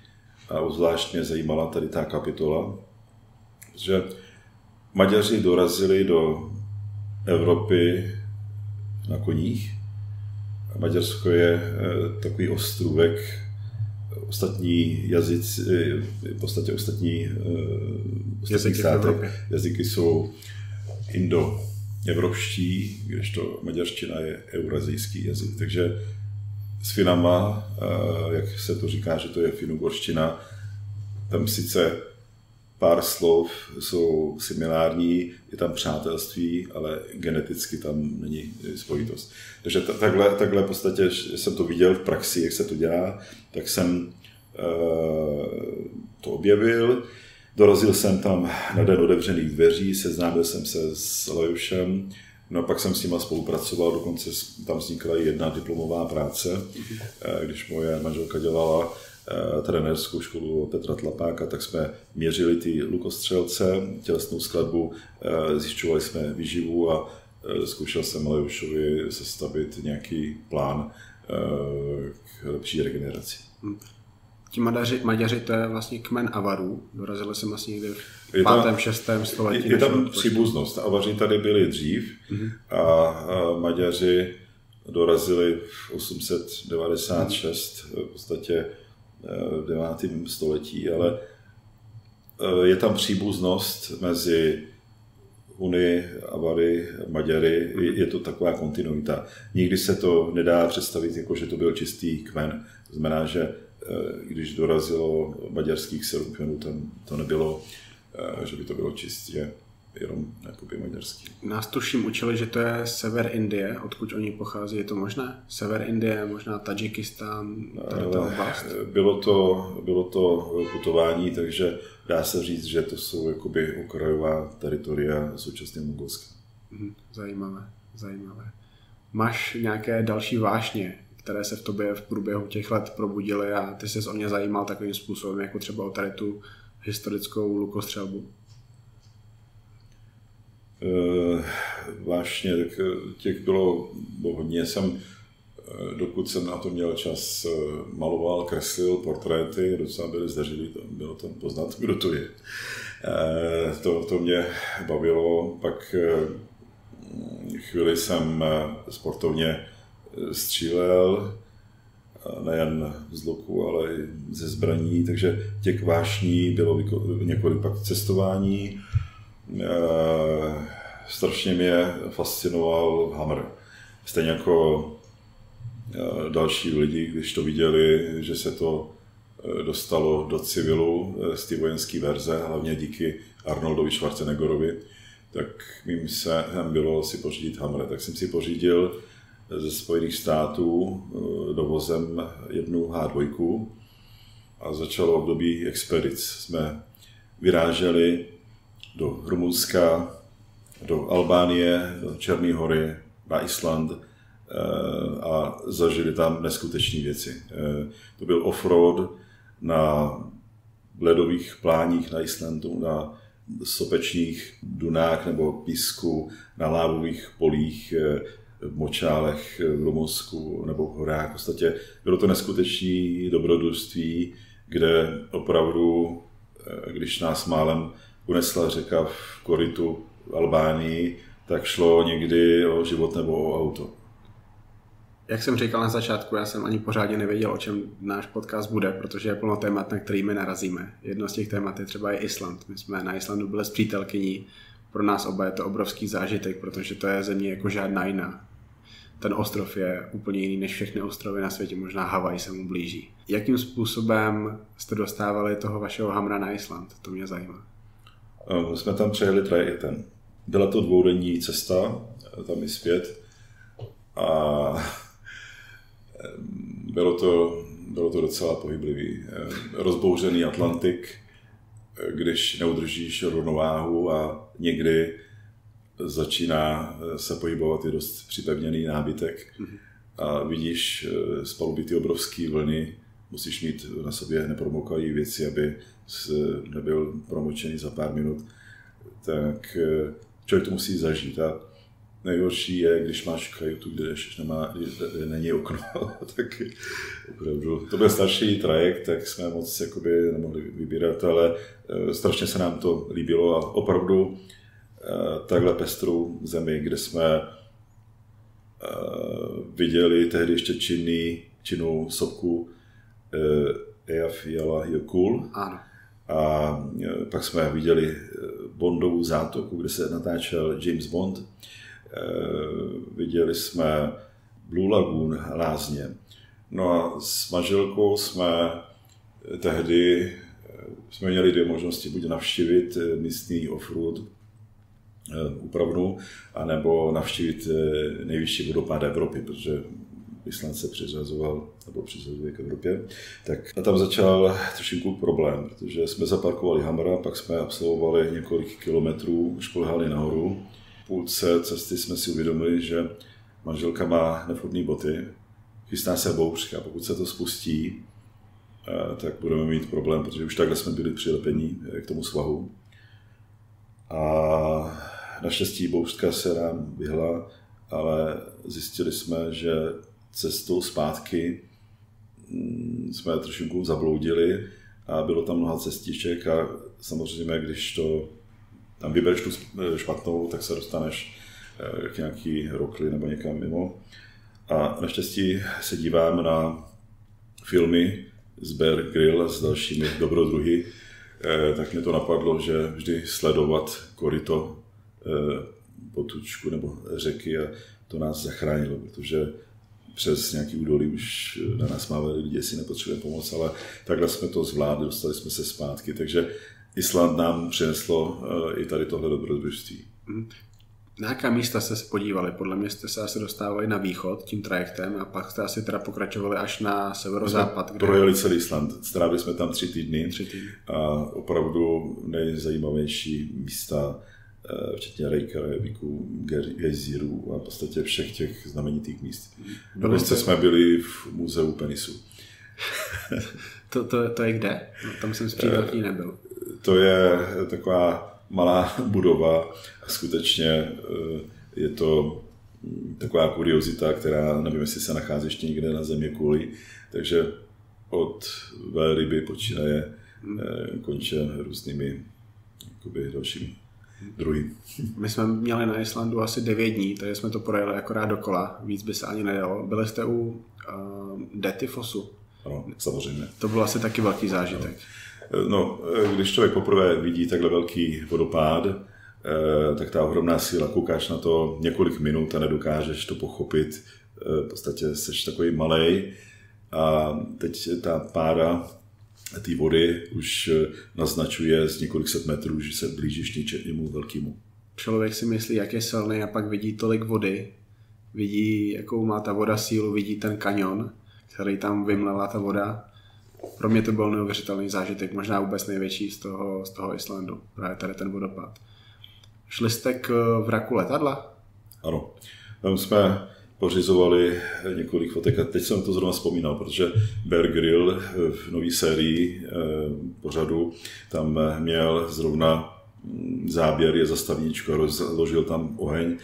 B: a obzvlášť mě zajímala tady ta kapitola, že Maďaři dorazili do Evropy na koních. Maďarsko je takový ostrůvek ostatní jazyci, v podstatě ostatní, eh, ostatní jazyky, státy, jazyky jsou indo-evropští, kdežto maďarština je eurazijský jazyk. Takže s Finama, eh, jak se to říká, že to je finugorština, tam sice pár slov jsou similární, je tam přátelství, ale geneticky tam není spojitost. Takže t- takhle, takhle v podstatě jsem to viděl v praxi, jak se to dělá, tak jsem e, to objevil. Dorazil jsem tam na den otevřených dveří, seznámil jsem se s Lejušem, no pak jsem s nima spolupracoval, dokonce tam vznikla i jedna diplomová práce, e, když moje manželka dělala Eh, trenérskou školu Petra Tlapáka, tak jsme měřili ty lukostřelce, tělesnou skladbu, eh, zjišťovali jsme výživu a eh, zkoušel jsem Lejošovi sestavit nějaký plán k lepší regeneraci. Hmm.
A: Ti Maďaři, Maďaři, to je vlastně kmen Avarů. Dorazili jsem vlastně někdy v 5. tam, 6. století.
B: Je, je tam příbuznost. Avaři tady byli dřív mm-hmm. a, a Maďaři dorazili v 896 mm-hmm. v podstatě v 9. století, ale eh, je tam příbuznost mezi Huny, Avary, Maďary, je to taková kontinuita. Nikdy se to nedá představit, jako že to byl čistý kmen. To znamená, že eh, když dorazilo maďarských serupionů, tam to nebylo, eh, že by to bylo čistě jenom jakoby maďarský.
A: Nás tuším učili, že to je sever Indie, odkud oni pochází, je to možné? Sever Indie, možná Tadžikistán, tady ta oblast?
B: Bylo to, bylo to putování, takže dá se říct, že to jsou jakoby okrajová teritoria současně Mongolska.
A: Mhm, zajímavé, zajímavé. Máš nějaké další vášně, které se v tobě v průběhu těch let probudily a ty jsi o ně zajímal takovým způsobem, jako třeba o tady tu historickou lukostřelbu?
B: Eh, vášně, tak eh, těch bylo, bylo hodně. Jsem, eh, dokud jsem na to měl čas, maloval, kreslil portréty, docela byly zdařili, to, bylo to poznat, kdo to je. To, to mě bavilo, pak chvíli jsem sportovně střílel, nejen z loku, ale i ze zbraní, takže těch vášní bylo několik pak cestování, strašně mě fascinoval Hammer. Stejně jako eh, další lidi, když to viděli, že se to eh, dostalo do civilu z té vojenské verze, hlavně díky Arnoldovi Schwarzeneggerovi, tak mým se bylo si pořídit Hammer. Tak jsem si pořídil ze Spojených států dovozem jednu H2 a začalo období expedic. Jsme vyráželi do Rumunska, do Albánie, do Černé hory, na Island eh, a zažili tam neskutečné věci. Eh, to byl offroad na ledových pláních na Islandu, na sopečních dunách nebo písku, na lávových polích, eh, v močálech v Rumunsku nebo v horách. V podstatě bylo to neskutečné dobrodružství, kde opravdu, když nás málem unesla řeka v koritu Albánii, tak šlo někdy o život nebo o auto.
A: Jak jsem říkal na začátku, já jsem ani pořádně nevěděl, o čem náš podcast bude, protože je plno témat, na kterými narazíme. Jedno z těch témat je třeba i Island. My jsme na Islandu byli s přítelkyní. Pro nás oba je to obrovský zážitek, protože to je země jako žádná jiná. Ten ostrov je úplně jiný než všechny ostrovy na světě, možná Havaj se mu blíží. Jakým způsobem jste dostávali toho vašeho hamra na Island? To mě zajímá.
B: Ehm, jsme tam přejeli trajektem. Byla to dvoudenní cesta, eh, tam i zpět. A ehm, bylo to, bylo to docela pohyblivý. Ehm, rozbouřený Atlantik, eh, když neudržíš rovnováhu a někdy začíná eh, se pohybovat i dost připevněný nábytek a vidíš z paluby ty obrovské vlny, musíš mít na sobě nepromokavé věci, aby nebyl promočený za pár minut, tak eh, člověk to musí zažít. A nejhorší je, když máš kajutu, kde ještě nemá, kde není okno, tak opravdu, to byl starší trajekt, tak jsme moc jakoby nemohli vybírat, ale eh, strašně se nám to líbilo a opravdu eh, takhle pestrou zemi, kde jsme viděli tehdy ještě činný, činnou sopku Eaf Jala Jokul.
A: Ano.
B: A e, pak jsme viděli e, Bondovu zátoku, kde se natáčel James Bond. E, viděli jsme Blue Lagoon lázně. No a s manželkou jsme tehdy jsme měli dvě možnosti, buď navštívit místní offroad úpravnu, anebo navštívit nejvyšší vodopád Evropy, protože Island se přiřazoval, nebo přiřazuje k Evropě, tak tam začal trošku problém, protože jsme zaparkovali Hamra, pak jsme absolvovali několik kilometrů, šplhali nahoru. V půlce cesty jsme si uvědomili, že manželka má nevhodné boty, chystá se bouřka, pokud se to spustí, eh, tak budeme mít problém, protože už takhle jsme byli přilepení eh, k tomu svahu. A naštěstí bouřka se nám vyhla, ale zjistili jsme, že cestou zpátky mm, jsme trošku zabloudili a bylo tam mnoha cestiček a samozřejmě, když to tam vybereš tu špatnou, tak se dostaneš eh, k nějaký rokli nebo někam mimo. A naštěstí se dívám na filmy z Bear Grill s dalšími dobrodruhy, eh, tak mě to napadlo, že vždy sledovat koryto eh, potučku nebo řeky a to nás zachránilo, protože přes nějaký údolí už na nás mávali lidi, jestli nepotřebujeme pomoc, ale takhle jsme to zvládli, dostali jsme se zpátky, takže Island nám přineslo eh, i tady tohle dobrodružství.
A: Mhm. Na jaká místa jste se podívali? Podle mě jste se asi dostávali na východ tím trajektem a pak jste asi teda pokračovali až na severozápad.
B: Kde... Projeli celý Island, strávili jsme tam tři týdny, tři týdny. a opravdu nejzajímavější místa Eh, včetně Reykjaviku, Gejzíru a v podstatě všech těch znamenitých míst. Na jsme byli v muzeu Penisu.
A: to, to, to je kde? No, tam jsem s přítelkyní nebyl.
B: To je taková malá budova a skutečně eh, je to taková kuriozita, která nevím, jestli se nachází ještě někde na země kvůli, takže od velryby počínaje hmm. eh, konče různými jakoby, dalšími druhý.
A: My jsme měli na Islandu asi 9 dní, takže jsme to projeli akorát dokola, víc by se ani nedalo. Byli jste u uh, Detifosu.
B: Ano, samozřejmě.
A: To byl asi taky velký zážitek.
B: No, no když člověk poprvé vidí takhle velký vodopád, eh, tak ta ohromná síla, koukáš na to několik minut a nedokážeš to pochopit. Eh, v podstatě jsi takový malej a teď ta pára té vody už eh, naznačuje z několik set metrů, že se blížíš něčemu velkému.
A: Člověk si myslí, jak je silný a pak vidí tolik vody, vidí, jakou má ta voda sílu, vidí ten kanion, který tam vymlela ta voda. Pro mě to byl neuvěřitelný zážitek, možná vůbec největší z toho, z toho Islandu, právě tady ten vodopád. Šli jste k eh, vraku letadla?
B: Ano. Tam jsme pořizovali několik fotek a teď jsem to zrovna vzpomínal, protože Bear Grill v nové sérii eh, pořadu tam měl zrovna mm, záběr, je zastavníčko, rozložil tam oheň,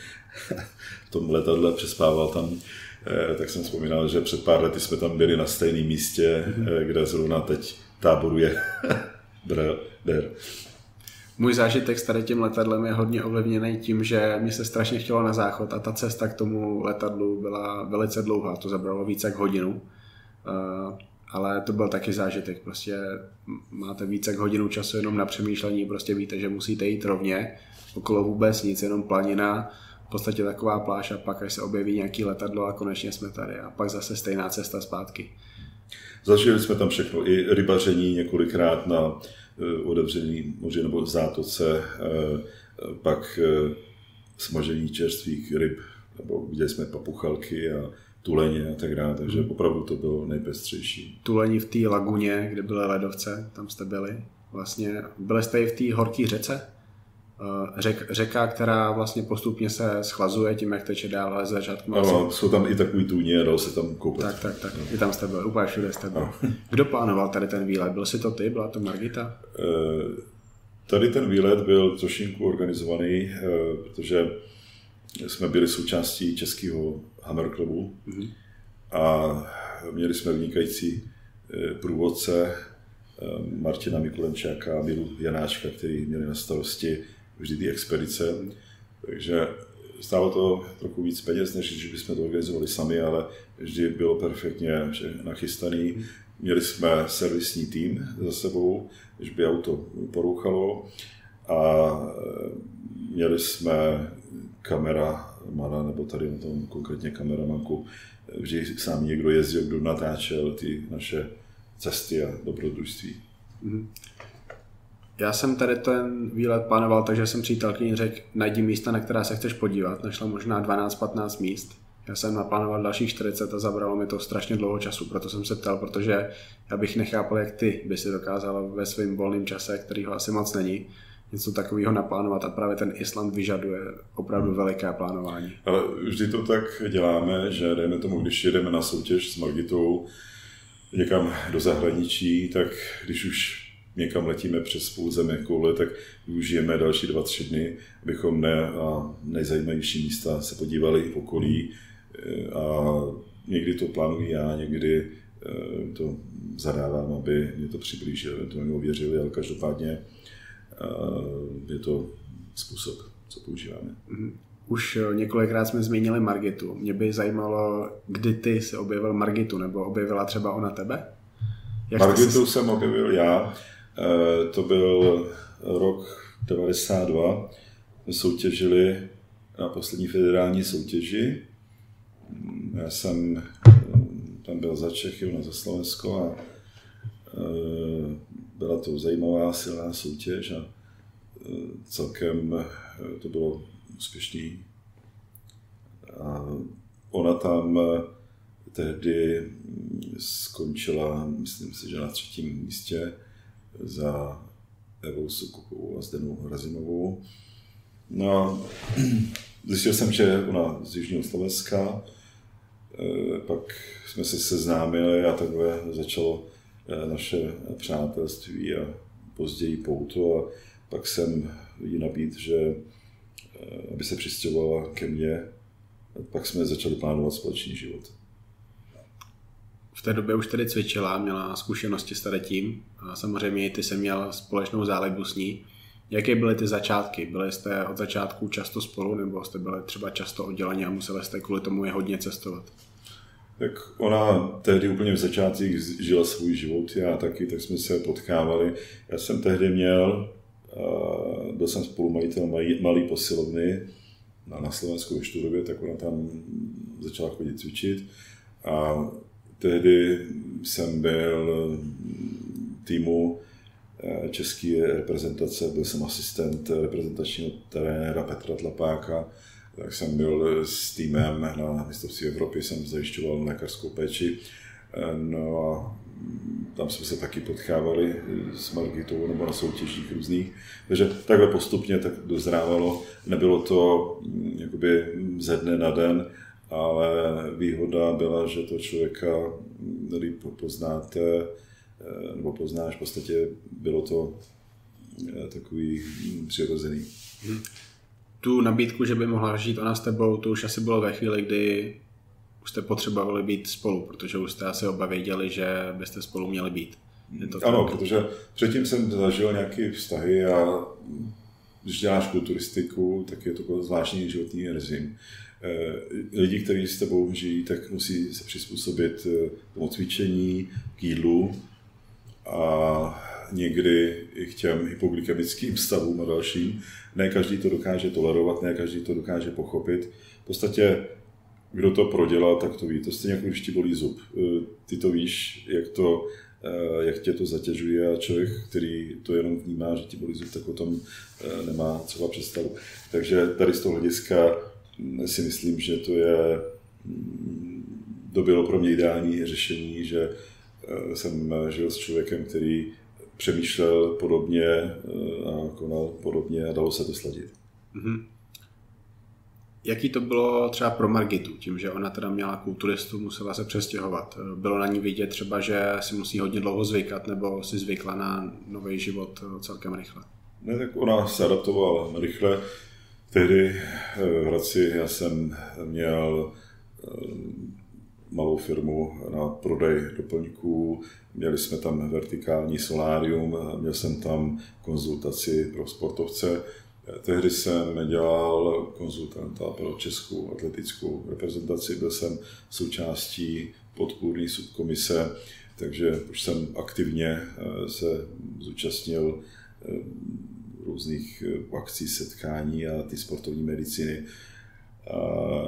B: v tom letadle přespával tam, eh, tak jsem vzpomínal, že před pár lety jsme tam byli na stejném místě, mm-hmm. kde zrovna teď táboruje Bear.
A: Můj zážitek s tady tím letadlem je hodně ovlivněný tím, že mi se strašně chtělo na záchod a ta cesta k tomu letadlu byla velice dlouhá, to zabralo více jak hodinu. Uh, ale to byl taky zážitek, prostě máte více jak hodinu času jenom na přemýšlení, prostě víte, že musíte jít rovně, okolo vůbec nic, jenom planina, v podstatě taková pláž a pak až se objeví nějaký letadlo a konečně jsme tady a pak zase stejná cesta zpátky.
B: Zažili jsme tam všechno, i rybaření několikrát na Eh, otevřený moře nebo zátoce, eh, pak eh, smažení čerstvých ryb, nebo viděli jsme papuchalky a tuleně a tak dále, takže hmm. opravdu to bylo nejpestřejší.
A: Tuleni v té laguně, kde byly ledovce, tam jste byli. Vlastně byli jste i v té horké řece? Eh, řek, řeka, která vlastně postupně se schlazuje tím, jak teče dál, ale začátku
B: Ano, jsou tam i takový tůně, dalo se tam koupat.
A: Tak, tak, tak. No. I tam jste byl, úplně všude jste byl. No. Kdo plánoval tady ten výlet? Byl si to ty, byla to Margita?
B: Eh, tady ten výlet byl trošinku organizovaný, eh, protože jsme byli součástí českého Hammer Clubu mm-hmm. a měli jsme vynikající průvodce Martina Mikulenčáka a Milu Janáčka, který měli na starosti vždy ty expedice. Takže stálo to trochu víc peněz, než když bychom to organizovali sami, ale vždy bylo perfektně nachystaný. Měli jsme servisní tým za sebou, když by auto porouchalo a měli jsme kameramana, nebo tady na tom konkrétně kameramanku, vždy sám někdo jezdil, kdo natáčel ty naše cesty a dobrodružství.
A: Já jsem tady ten výlet plánoval, takže jsem přítelkyni řekl, najdi místa, na která se chceš podívat. Našla možná 12-15 míst. Já jsem naplánoval dalších 40 a zabralo mi to strašně dlouho času, proto jsem se ptal, protože já bych nechápal, jak ty by si dokázal ve svém volném čase, kterýho asi moc není, něco takového naplánovat a právě ten Island vyžaduje opravdu veliké plánování.
B: Ale vždy to tak děláme, že dejme tomu, když jedeme na soutěž s Margitou někam do zahraničí, tak když už někam letíme přes půl země koule, tak využijeme další dva, tři dny, abychom ne, na nejzajímavější místa se podívali v okolí a někdy to plánuji já, někdy eh, to zadávám, aby mě to přiblížili, to mi ověřili, ale každopádně eh, je to způsob, co používáme.
A: Mhm. Už několikrát jsme zmínili Margitu. Mě by zajímalo, kdy ty se objevil Margitu, nebo objevila třeba ona tebe?
B: Jak Margitu jsi... jsem objevil já. To byl rok 92. Soutěžili na poslední federální soutěži já jsem eh, tam byl za Čechy, na za Slovensko a eh, byla to zajímavá, silná soutěž a eh, celkem to bylo úspěšný. A ona tam tehdy skončila, myslím si, že na třetím místě za Evou Sukupovou a Zdenou Razimovou. No zjistil jsem, že ona z Jižního Slovenska, Eh, pak jsme se seznámili a takhle začalo eh, naše přátelství a později pouto a pak jsem jí nabít, že eh, aby se přistěhovala ke mně, pak jsme začali plánovat společný život.
A: V té době už tedy cvičila, měla zkušenosti s tady tím a samozřejmě ty se měl společnou zálibu s ní. Jaké byly ty začátky? Byli jste od začátku často spolu nebo jste byli třeba často odděleni a museli jste kvůli tomu je hodně cestovat?
B: Tak ona tehdy úplně v začátcích žila svůj život, já taky, tak jsme se potkávali. Já jsem tehdy měl, byl jsem spolumajitel malý posilovny na, na Slovensku ve Študově, tak ona tam začala chodit cvičit. A tehdy jsem byl týmu eh, české reprezentace, byl jsem asistent reprezentačního trenéra Petra Tlapáka, tak jsem byl s týmem na mistrovství Evropy, jsem zajišťoval lékařskou péči. No a tam jsme se taky potkávali s Margitou nebo na soutěžích různých. Takže takhle postupně tak dozrávalo. Nebylo to jakoby ze dne na den, ale výhoda byla, že to člověka líp poznáte, nebo poznáš, v podstatě bylo to takový přirozený. Hmm
A: tu nabídku, že by mohla žít ona s tebou, to už asi bylo ve chvíli, kdy už jste potřebovali být spolu, protože už jste asi oba věděli, že byste spolu měli být.
B: Je to ano, tak? protože předtím jsem zažil nějaké vztahy a když děláš kulturistiku, tak je to zvláštní životní režim. Eh, lidi, kteří s tebou žijí, tak musí se přizpůsobit eh, tomu cvičení, k jídlu a někdy i k těm hypoglykemickým stavům a dalším. Ne každý to dokáže tolerovat, ne každý to dokáže pochopit. V podstatě, kdo to prodělal, tak to ví. To stejně jako když ti bolí zub. E, ty to víš, jak, to, jak tě to zatěžuje a člověk, který to jenom vnímá, že ti bolí zub, tak o tom nemá třeba představu. Takže tady z toho hlediska si myslím, že to je to bylo pro mě ideální řešení, že jsem žil s člověkem, který přemýšlel podobně eh, a konal podobně a dalo se to sladit. Mm-hmm.
A: Jaký to bylo třeba pro Margitu, tím, že ona teda měla kulturistu, musela se přestěhovat? Bylo na ní vidět třeba, že si musí hodně dlouho zvykat, nebo si zvykla na nový život eh, celkem rychle?
B: Ne, tak ona se adaptovala rychle. Tehdy eh, v Hradci já jsem měl malou firmu na prodej doplňků, měli jsme tam vertikální solárium, měl jsem tam konzultaci pro sportovce. Tehdy jsem dělal konzultanta pro českou atletickou reprezentaci, byl jsem součástí podpůrné subkomise, takže už jsem aktivně eh, se zúčastnil eh, různých eh, akcí, setkání a ty sportovní medicíny.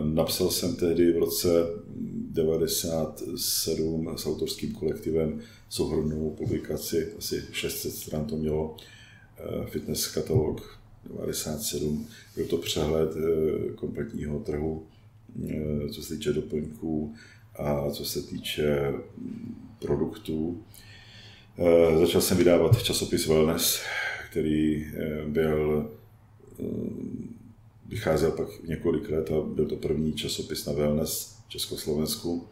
B: Napsal jsem tehdy v roce 97 s autorským kolektivem souhrnou publikaci, asi 600 stran to mělo, eh, fitness katalog 97. Byl to přehled eh, kompletního trhu, eh, co se týče doplňků a co se týče mm, produktů. Začal jsem vydávat časopis Wellness, který byl vycházel pak několik let a byl to první časopis na wellness v Československu.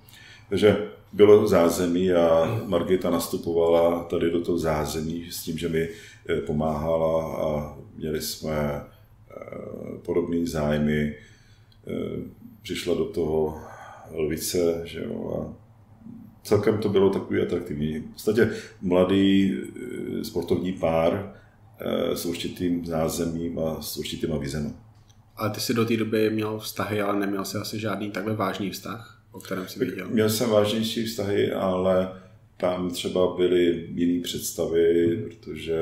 B: Takže bylo zázemí a Margita nastupovala tady do toho zázemí s tím, že mi eh, pomáhala a měli jsme eh, podobné zájmy. Eh, přišla do toho Lvice, že jo, a celkem to bylo takový atraktivní. V podstatě mladý sportovní pár s určitým zázemím a s určitýma vizema.
A: Ale ty si do té doby měl vztahy, ale neměl jsi asi žádný takhle vážný vztah, o kterém jsi viděl.
B: Měl jsem vážnější vztahy, ale tam třeba byly jiné představy, protože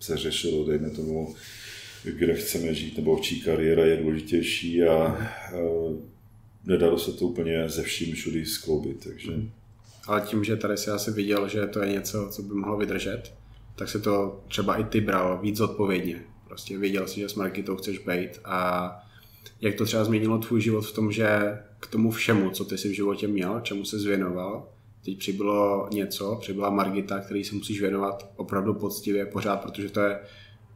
B: se řešilo, dejme tomu, kde chceme žít, nebo čí kariéra je důležitější a, a nedalo se to úplně ze vším všudy skloubit. Takže...
A: Ale tím, že tady si asi viděl, že to je něco, co by mohlo vydržet, tak se to třeba i ty bral víc odpovědně. Prostě věděl si, že s Markitou chceš být a jak to třeba změnilo tvůj život v tom, že k tomu všemu, co ty si v životě měl, čemu se zvěnoval, teď přibylo něco, přibyla Margita, který se musíš věnovat opravdu poctivě pořád, protože to je,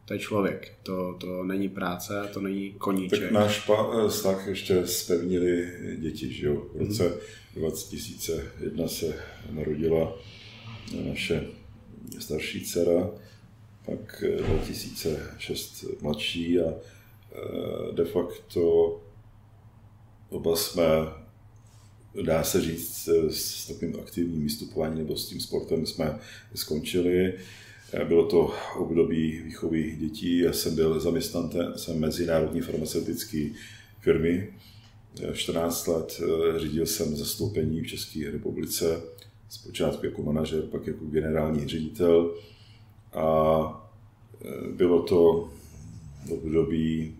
A: to je člověk, to, to není práce, to není koníček.
B: Tak náš eh, vztah ještě spevnili děti, že jo? V roce mm. 2001 se narodila naše starší dcera, pak 2006 eh, mladší a eh, de facto oba jsme, dá se říct, eh, s takovým aktivním vystupováním nebo s tím sportem jsme skončili. Bylo to období výchovy dětí, já jsem byl zaměstnantem jsem mezinárodní farmaceutické firmy. 14 let řídil jsem zastoupení v České republice, zpočátku jako manažer, pak jako generální ředitel a e, bylo to období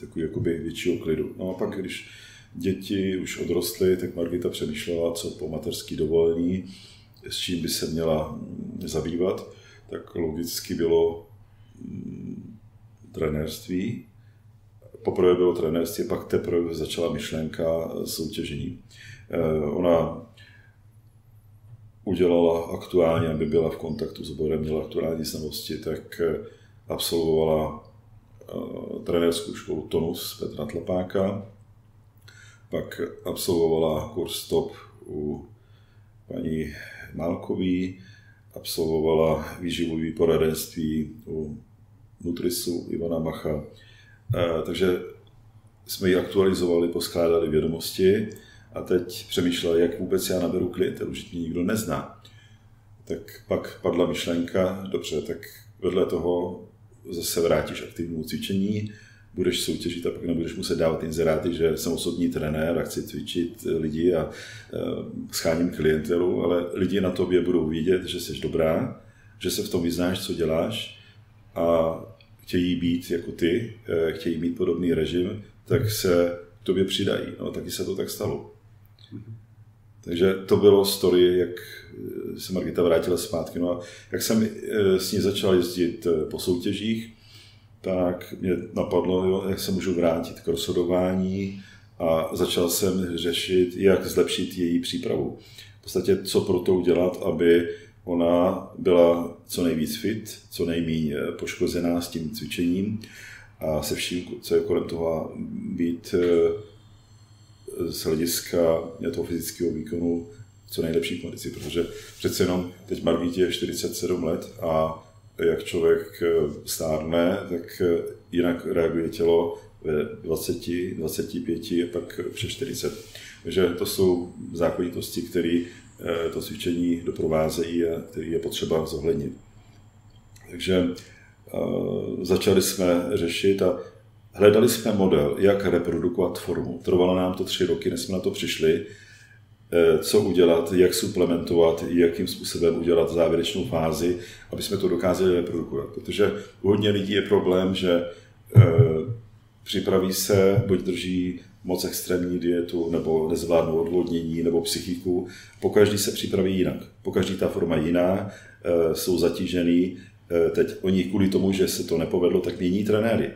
B: takový jakoby většího klidu. No a pak, když děti už odrostly, tak Margita přemýšlela, co po mateřský dovolení, s čím by se měla mm, zabývat, tak logicky bylo mm, trenérství. Poprvé bylo trenérství, pak teprve začala myšlenka soutěžení. E, ona udělala aktuálně, aby byla v kontaktu s oborem, měla aktuální znalosti, tak eh, absolvovala uh, trenérskou školu Tonus Petra Tlapáka, pak absolvovala kurz TOP u paní Málkový, absolvovala výživové poradenství u Nutrisu Ivana Macha. Uh, takže jsme ji aktualizovali, poskládali vědomosti a teď přemýšlel, jak vůbec já naberu klientelu, že mě nikdo nezná. Tak pak padla myšlenka, dobře, tak vedle toho zase vrátíš aktivnímu cvičení, budeš soutěžit a pak nebudeš muset dávat inzeráty, že jsem osobní trenér a chci cvičit lidi a e, scháním klientelu, ale lidi na tobě budou vidět, že jsi dobrá, že se v tom vyznáš, co děláš a chtějí být jako ty, e, chtějí mít podobný režim, tak se k tobě přidají. No, taky se to tak stalo. Takže to bylo story, jak se Margita vrátila zpátky. No a jak jsem eh, s ní začal jezdit eh, po soutěžích, tak mě napadlo, jo, jak se můžu vrátit k rozhodování a začal jsem řešit, jak zlepšit její přípravu. V podstatě, co pro to udělat, aby ona byla co nejvíc fit, co nejméně eh, poškozená s tím cvičením a se vším, co je kolem toho být z hlediska toho fyzického výkonu co nejlepší kondici, protože přece jenom teď Margítě je 47 let a jak člověk eh, stárne, tak eh, jinak reaguje tělo ve 20, 25 a pak přes 40. Takže to jsou zákonitosti, které eh, to cvičení doprovázejí a které je potřeba zohlednit. Takže začali jsme řešit a Hledali jsme model, jak reprodukovat formu. Trvalo nám to tři roky, než jsme na to přišli, eh, co udělat, jak suplementovat, jakým způsobem udělat závěrečnou fázi, aby jsme to dokázali reprodukovat. Protože u hodně lidí je problém, že eh, připraví se, buď drží moc extrémní dietu, nebo nezvládnou odvodnění, nebo psychiku. Po každý se připraví jinak. Po každý ta forma jiná, e, jsou zatížený. Teď oni kvůli tomu, že se to nepovedlo, tak mění trenéry.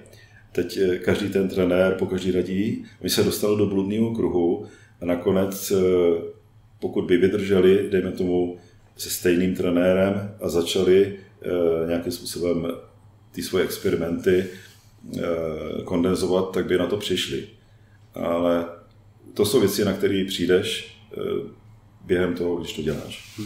B: Teď e, každý ten trenér po každý radí. Oni se dostali do bludného kruhu a nakonec, pokud by vydrželi, dejme tomu, se stejným trenérem a začali nějakým způsobem ty svoje experimenty kondenzovat, tak by na to přišli ale to jsou věci, na které přijdeš eh, během toho, když to děláš.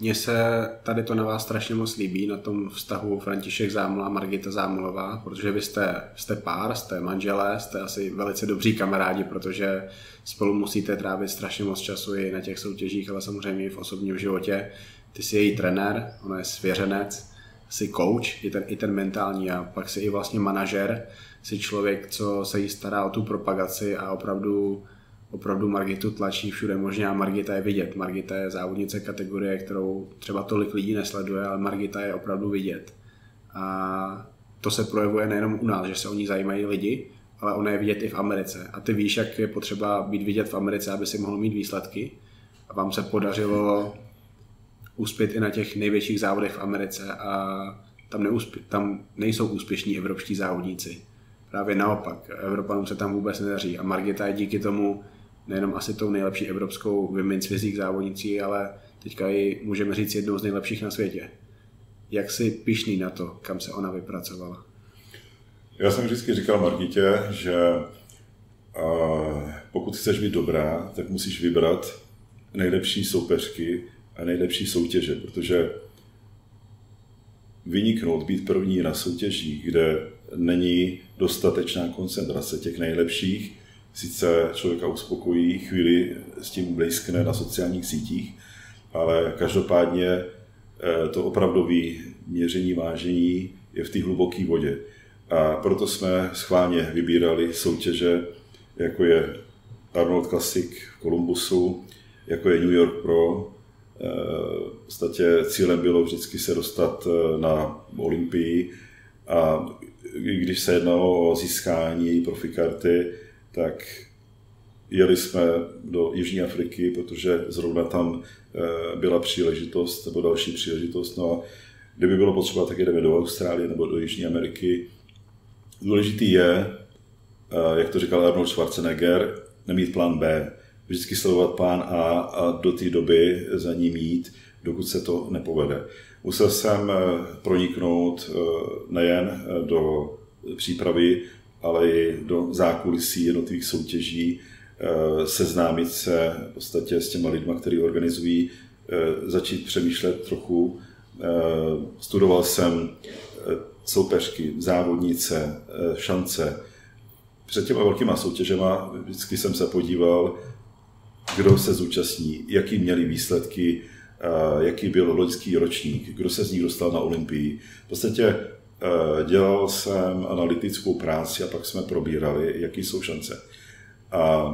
A: Mně se tady to na vás strašně moc líbí, na tom vztahu František Zámla a Margita Zámlová, protože vy jste, jste pár, jste manželé, jste asi velice dobří kamarádi, protože spolu musíte trávit strašně moc času i na těch soutěžích, ale samozřejmě i v osobním životě. Ty jsi její trenér, ona je svěřenec, jsi coach, i ten, i ten mentální a pak jsi i vlastně manažer si člověk, co se jí stará o tu propagaci a opravdu, opravdu Margitu tlačí všude možně a Margita je vidět. Margita je závodnice kategorie, kterou třeba tolik lidí nesleduje, ale Margita je opravdu vidět. A to se projevuje nejenom u nás, že se o ní zajímají lidi, ale ona je vidět i v Americe. A ty víš, jak je potřeba být vidět v Americe, aby si mohl mít výsledky. A vám se podařilo uspět i na těch největších závodech v Americe a tam, neuspě- tam nejsou úspěšní evropští závodníci. Právě naopak, Evropanům se tam vůbec nedaří a Margita je díky tomu nejenom asi tou nejlepší evropskou women's physique závodnicí, ale teďka ji můžeme říct jednou z nejlepších na světě. Jak jsi pišný na to, kam se ona vypracovala?
B: Já jsem vždycky říkal Margitě, že pokud chceš být dobrá, tak musíš vybrat nejlepší soupeřky a nejlepší soutěže, protože vyniknout, být první na soutěžích, kde není dostatečná koncentrace těch nejlepších. Sice člověka uspokojí, chvíli s tím blízkne na sociálních sítích, ale každopádně eh, to opravdové měření vážení je v té hluboké vodě. A proto jsme schválně vybírali soutěže, jako je Arnold Classic v Columbusu, jako je New York Pro. Eh, v podstatě cílem bylo vždycky se dostat eh, na Olympii a když se jednalo o získání profikarty, tak jeli jsme do Jižní Afriky, protože zrovna tam eh, byla příležitost, nebo další příležitost. No a kdyby bylo potřeba, tak jedeme do Austrálie nebo do Jižní Ameriky. Důležitý je, eh, jak to říkal Arnold Schwarzenegger, nemít plán B. Vždycky sledovat plán A a do té doby za ním jít, dokud se to nepovede. Musel jsem eh, proniknout nejen do přípravy, ale i do zákulisí jednotlivých soutěží, seznámit se v podstatě s těma lidma, kteří organizují, začít přemýšlet trochu. Studoval jsem soupeřky, závodnice, šance. Před těma velkýma soutěžema vždycky jsem se podíval, kdo se zúčastní, jaký měli výsledky, jaký byl loňský ročník, kdo se z nich dostal na Olympii. V podstatě eh, dělal jsem analytickou práci a pak jsme probírali, jaký jsou šance. A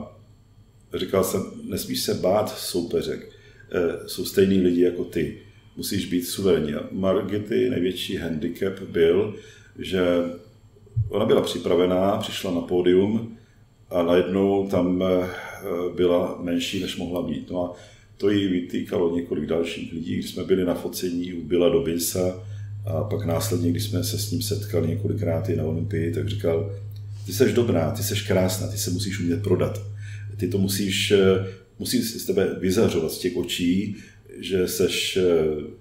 B: říkal jsem, nesmíš se bát soupeřek, eh, jsou stejní lidi jako ty, musíš být suverénní. Margity největší handicap byl, že ona byla připravená, přišla na pódium a najednou tam eh, byla menší, než mohla být. No a to jí vytýkalo několik dalších lidí, když jsme byli na focení u Bila Dobinsa a pak následně, když jsme se s ním setkali několikrát i na Olympii, tak říkal, ty jsi dobrá, ty jsi krásná, ty se musíš umět prodat. Ty to musíš, musí z tebe vyzařovat z těch očí, že seš eh,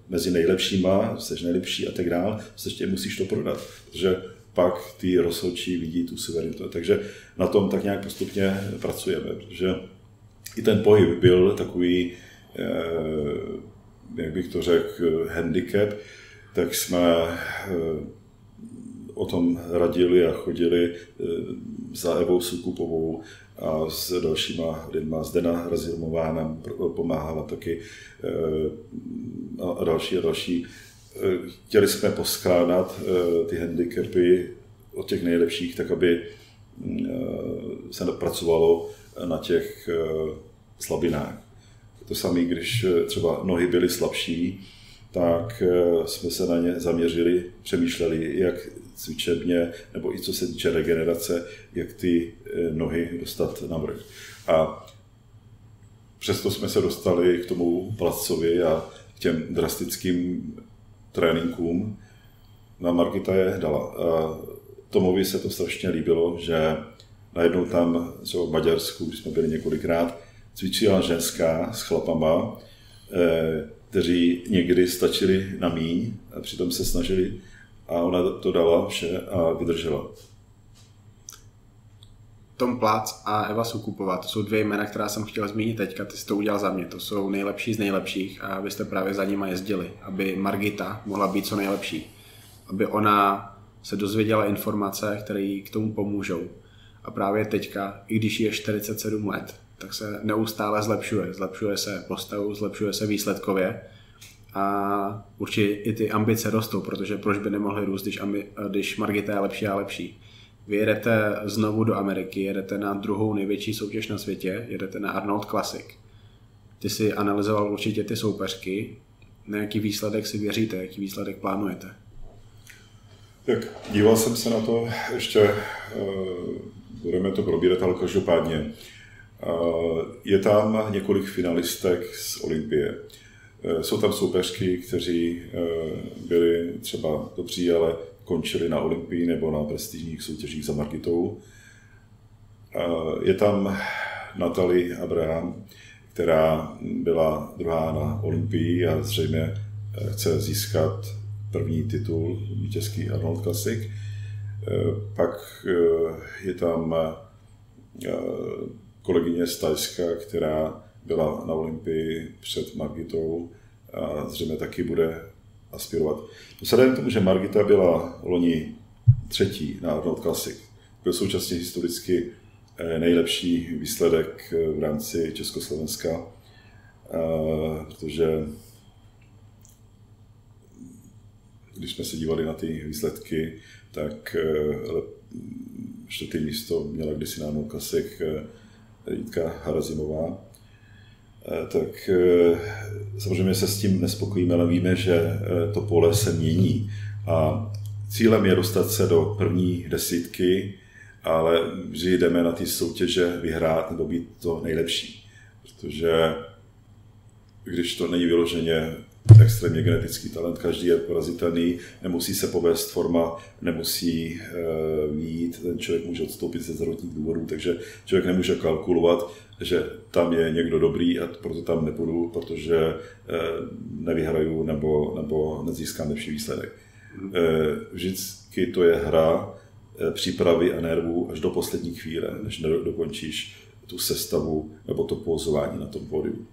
B: mezi nejlepšíma, seš nejlepší a tak dále, tě musíš to prodat, protože pak ty rozhodčí vidí tu suverenitu. Takže na tom tak nějak postupně pracujeme, protože i ten pohyb byl takový Eh, jak bych to řekl, handicap, tak jsme eh, o tom radili a chodili eh, za Evou Sukupovou a s dalšíma lidma. Zdena Razilmová nám pomáhala taky a další a další. Chtěli jsme poskládat ty handicapy od těch nejlepších, tak aby se pracovalo na těch slabinách. To samé, když eh, třeba nohy byly slabší, tak eh, jsme se na ně zaměřili, přemýšleli, jak cvičebně, nebo i co se týče regenerace, jak ty eh, nohy dostat na vrch. A přesto jsme se dostali k tomu Placcovi a k těm drastickým tréninkům. Na Margita je dala. A Tomovi se to strašně líbilo, že najednou tam, co v Maďarsku, když jsme byli několikrát, cvičila ženská s chlapama, eh, kteří někdy stačili na míň a přitom se snažili a ona to dala vše a vydržela.
A: Tom Plác a Eva Sukupová, to jsou dvě jména, která jsem chtěl zmínit teďka, ty jsi to udělal za mě, to jsou nejlepší z nejlepších a vy jste právě za nima jezdili, aby Margita mohla být co nejlepší, aby ona se dozvěděla informace, které k tomu pomůžou. A právě teďka, i když je 47 let, tak se neustále zlepšuje. Zlepšuje se postavu, zlepšuje se výsledkově a určitě i ty ambice rostou, protože proč by nemohly růst, když, ambi- když Margita je lepší a lepší. Vy jedete znovu do Ameriky, jedete na druhou největší soutěž na světě, jedete na Arnold Classic. Ty si analyzoval určitě ty soupeřky, na jaký výsledek si věříte, jaký výsledek plánujete?
B: Tak díval jsem se na to, ještě eh, budeme to probírat, ale každopádně je tam několik finalistek z Olympie. Eh, jsou tam soupeřky, kteří byli třeba dobří, ale končili na Olympii nebo na prestižních soutěžích za Margitou. Je tam Natalie Abraham, která byla druhá na Olympii a zřejmě chce získat první titul vítězský Arnold Classic. Eh, pak eh, je tam eh, kolegyně z Tajska, která byla na Olympii před Margitou a zřejmě taky bude aspirovat. Vzhledem k tomu, že Margita byla loni třetí na Arnold Classic, byl současně historicky nejlepší výsledek v rámci Československa, protože když jsme se dívali na ty výsledky, tak eh, čtvrtý místo měla kdysi na Kasek eh, Jitka Harazimová. Eh, tak samozřejmě se s tím nespokojíme, ale víme, že to pole se mění. A cílem je dostat se do první desítky, ale vždy jdeme na ty soutěže vyhrát nebo být to nejlepší. Protože když to není vyloženě extrémně genetický talent, každý je porazitelný, nemusí se povést forma, nemusí uh, mít, ten člověk může odstoupit ze zdravotních důvodů, takže člověk nemůže kalkulovat, že tam je někdo dobrý a proto tam nepůjdu, protože uh, nevyhraju nebo, nebo nezískám lepší výsledek. Uh, vždycky to je hra přípravy a nervů až do poslední chvíle, než dokončíš tu sestavu nebo to pozování na tom pódiu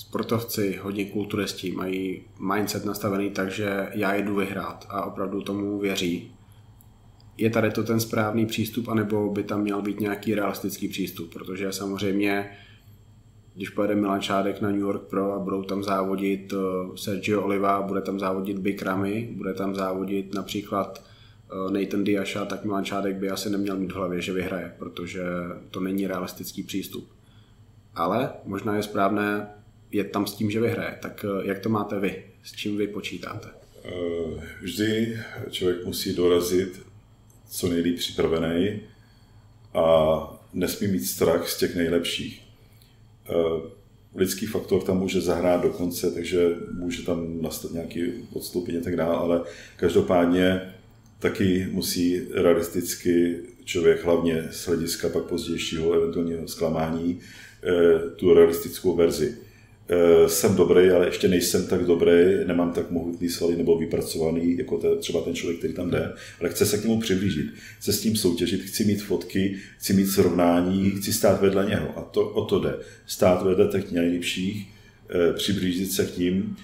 A: sportovci, hodně kulturisti mají mindset nastavený tak, že já jdu vyhrát a opravdu tomu věří. Je tady to ten správný přístup, anebo by tam měl být nějaký realistický přístup, protože samozřejmě když pojede Milan Šádek na New York Pro a budou tam závodit eh, Sergio Oliva, bude tam závodit Big Ramy, bude tam závodit například eh, Nathan Diasha, tak Milan Šádek by asi neměl mít v hlavě, že vyhraje, protože to není realistický přístup. Ale možná je správné je tam s tím, že vyhraje. Tak eh, jak to máte vy? S čím vy počítáte?
B: Eh, vždy člověk musí dorazit co nejlíp připravený a nesmí mít strach z těch nejlepších. Eh, lidský faktor tam může zahrát do konce, takže může tam nastat nějaký odstoupení a tak dále, ale každopádně taky musí realisticky člověk, hlavně z hlediska pak pozdějšího eventuálního zklamání, tu realistickou verzi jsem dobrý, ale ještě nejsem tak dobrý, nemám tak mohutný svaly nebo vypracovaný, jako te, třeba ten člověk, který tam jde, ale chce se k němu přiblížit, chce s tím soutěžit, chci mít fotky, chci mít srovnání, chci stát vedle něho a to, o to jde. Stát vedle těch nejlepších, eh, přiblížit se k ním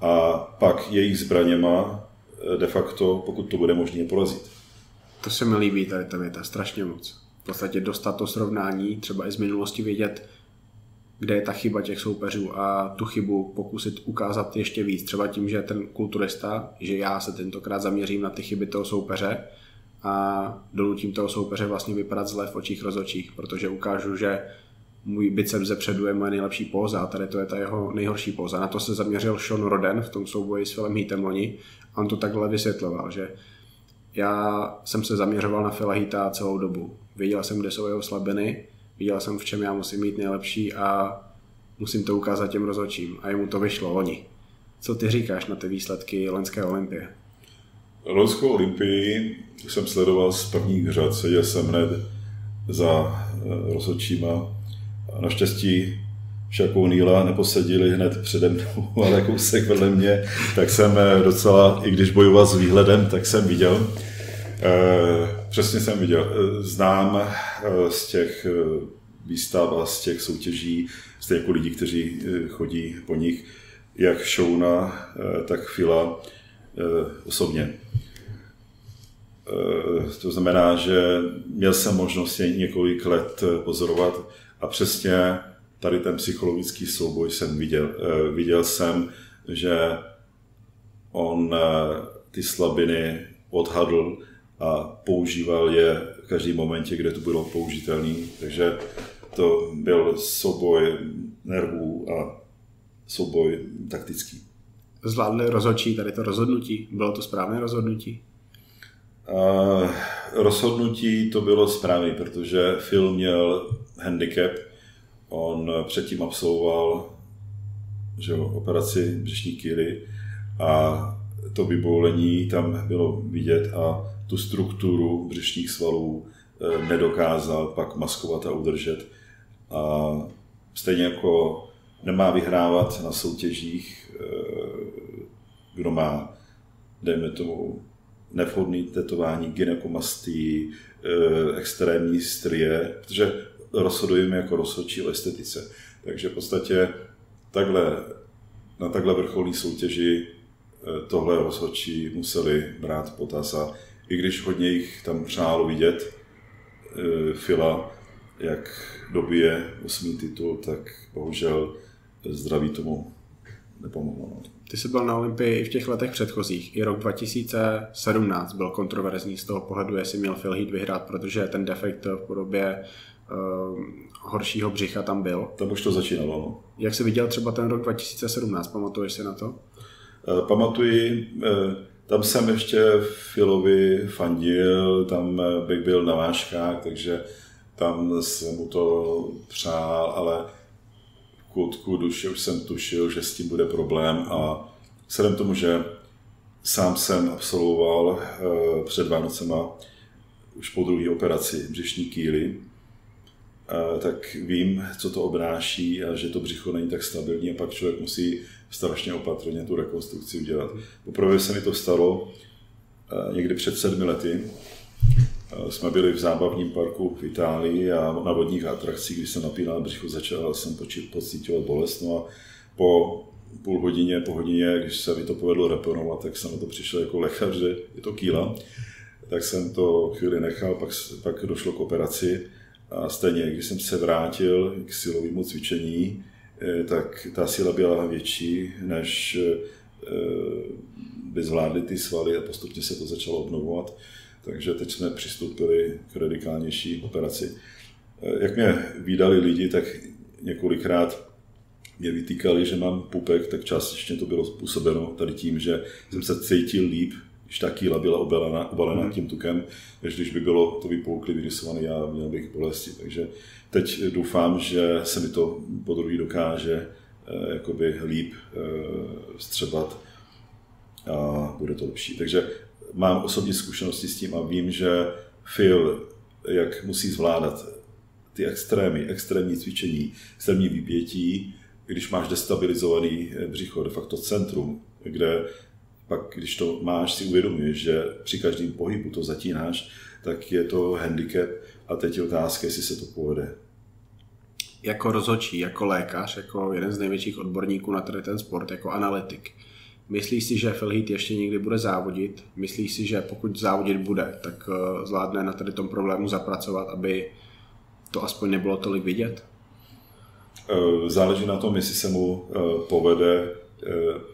B: a pak jejich zbraněma eh, de facto, pokud to bude možné, porazit.
A: To se mi líbí tady ta věta strašně moc. V podstatě dostat to srovnání, třeba i z minulosti vědět, kde je ta chyba těch soupeřů a tu chybu pokusit ukázat ještě víc. Třeba tím, že ten kulturista, že já se tentokrát zaměřím na ty chyby toho soupeře a donutím toho soupeře vlastně vypadat zle v očích rozočích, protože ukážu, že můj biceps ze předu je moje nejlepší póza a tady to je ta jeho nejhorší póza. Na to se zaměřil Sean Roden v tom souboji s Philem Heatem loni a on to takhle vysvětloval, že já jsem se zaměřoval na Phila Heata celou dobu. Věděl jsem, kde jsou jeho slabiny, viděl jsem, v čem já musím mít nejlepší a musím to ukázat těm rozhodčím. A jemu to vyšlo loni. Co ty říkáš na ty výsledky Lenské olympie?
B: Loňskou olympii jsem sledoval z prvních řad, seděl jsem hned za eh, rozhodčíma. Naštěstí Šakou Níla neposadili hned přede mnou, ale kousek vedle mě, tak jsem eh, docela, i když bojoval s výhledem, tak jsem viděl. Eh, přesně jsem viděl. Znám z těch výstav a z těch soutěží, z jako lidí, kteří chodí po nich, jak Šouna, tak Fila osobně. Eh, to znamená, že měl jsem možnost několik let eh, pozorovat a přesně tady ten psychologický souboj jsem viděl. Eh, viděl jsem, že on ty slabiny odhadl a používal je v každém momentě, kde to bylo použitelné. Takže to byl souboj nervů a souboj taktický.
A: Zvládli rozhodčí tady to rozhodnutí? Bylo to správné rozhodnutí?
B: rozhodnutí to bylo správné, protože Phil měl handicap. On předtím absolvoval že jo, operaci břišní kýry a to vyboulení tam bylo vidět a tu strukturu břišních svalů eh, nedokázal pak maskovat a udržet. A stejně jako nemá vyhrávat na soutěžích, eh, kdo má, dejme tomu, nevhodný tetování, gynekomastii, eh, extrémní strie, protože rozhodujeme jako rozhodčí o estetice. Takže v podstatě takhle, na takhle vrcholní soutěži tohle rozhodčí museli brát potaz a i když hodně jich tam přálo vidět, eh, Fila, jak dobije osmý titul, tak bohužel zdraví tomu nepomohlo. No.
A: Ty jsi byl na Olympii i v těch letech předchozích. I rok 2017 byl kontroverzní z toho pohledu, jestli měl Phil Heath vyhrát, protože ten defekt v podobě uh, horšího břicha tam byl.
B: Tam už to začínalo. No.
A: Jak jsi viděl třeba ten rok 2017? Pamatuješ si na to?
B: Uh, pamatuji, uh, tam jsem ještě Philovi fandil, tam bych byl na váškách, takže tam jsem mu to přál, ale koutku duše už jsem tušil, že s tím bude problém a vzhledem tomu, že sám jsem absolvoval eh, před Vánocema už po druhé operaci břišní kýly, eh, tak vím, co to obnáší a že to břicho není tak stabilní a pak člověk musí strašně opatrně tu rekonstrukci udělat. Poprvé se mi to stalo eh, někdy před sedmi lety, jsme byli v zábavním parku v Itálii a na vodních atrakcích, když jsem napínal břicho, začal jsem pocitovat bolest. No a po půl hodině, po hodině, když se mi to povedlo reponovat, tak jsem na to přišel jako lékař, že je to kýla. Tak jsem to chvíli nechal, pak, pak došlo k operaci a stejně, když jsem se vrátil k silovému cvičení, eh, tak ta síla byla větší, než eh, by zvládly ty svaly a postupně se to začalo obnovovat takže teď jsme přistoupili k radikálnější operaci. Eh, jak mě vydali lidi, tak několikrát mě vytýkali, že mám pupek, tak částečně to bylo způsobeno tady tím, že jsem se cítil líp, když ta kýla byla obalená, obalená mm. tím tukem, než když by bylo to vypoukli, vyrysovaný, já měl bych bolesti. Takže teď doufám, že se mi to po druhý dokáže eh, jakoby líp eh, střebat a bude to lepší. Takže mám osobní zkušenosti s tím a vím, že Phil, jak musí zvládat ty extrémy, extrémní cvičení, extrémní vypětí, když máš destabilizovaný eh, břicho, de facto centrum, kde pak, když to máš, si uvědomuješ, že při každém pohybu to zatínáš, tak je to handicap a teď je otázka, jestli se to povede.
A: Jako rozhodčí, jako lékař, jako jeden z největších odborníků na ten sport, jako analytik, Myslíš si, že Phil ještě někdy bude závodit? Myslíš si, že pokud závodit bude, tak eh, zvládne na tady tom problému zapracovat, aby to aspoň nebylo tolik vidět?
B: Eh, záleží na tom, jestli se mu eh, povede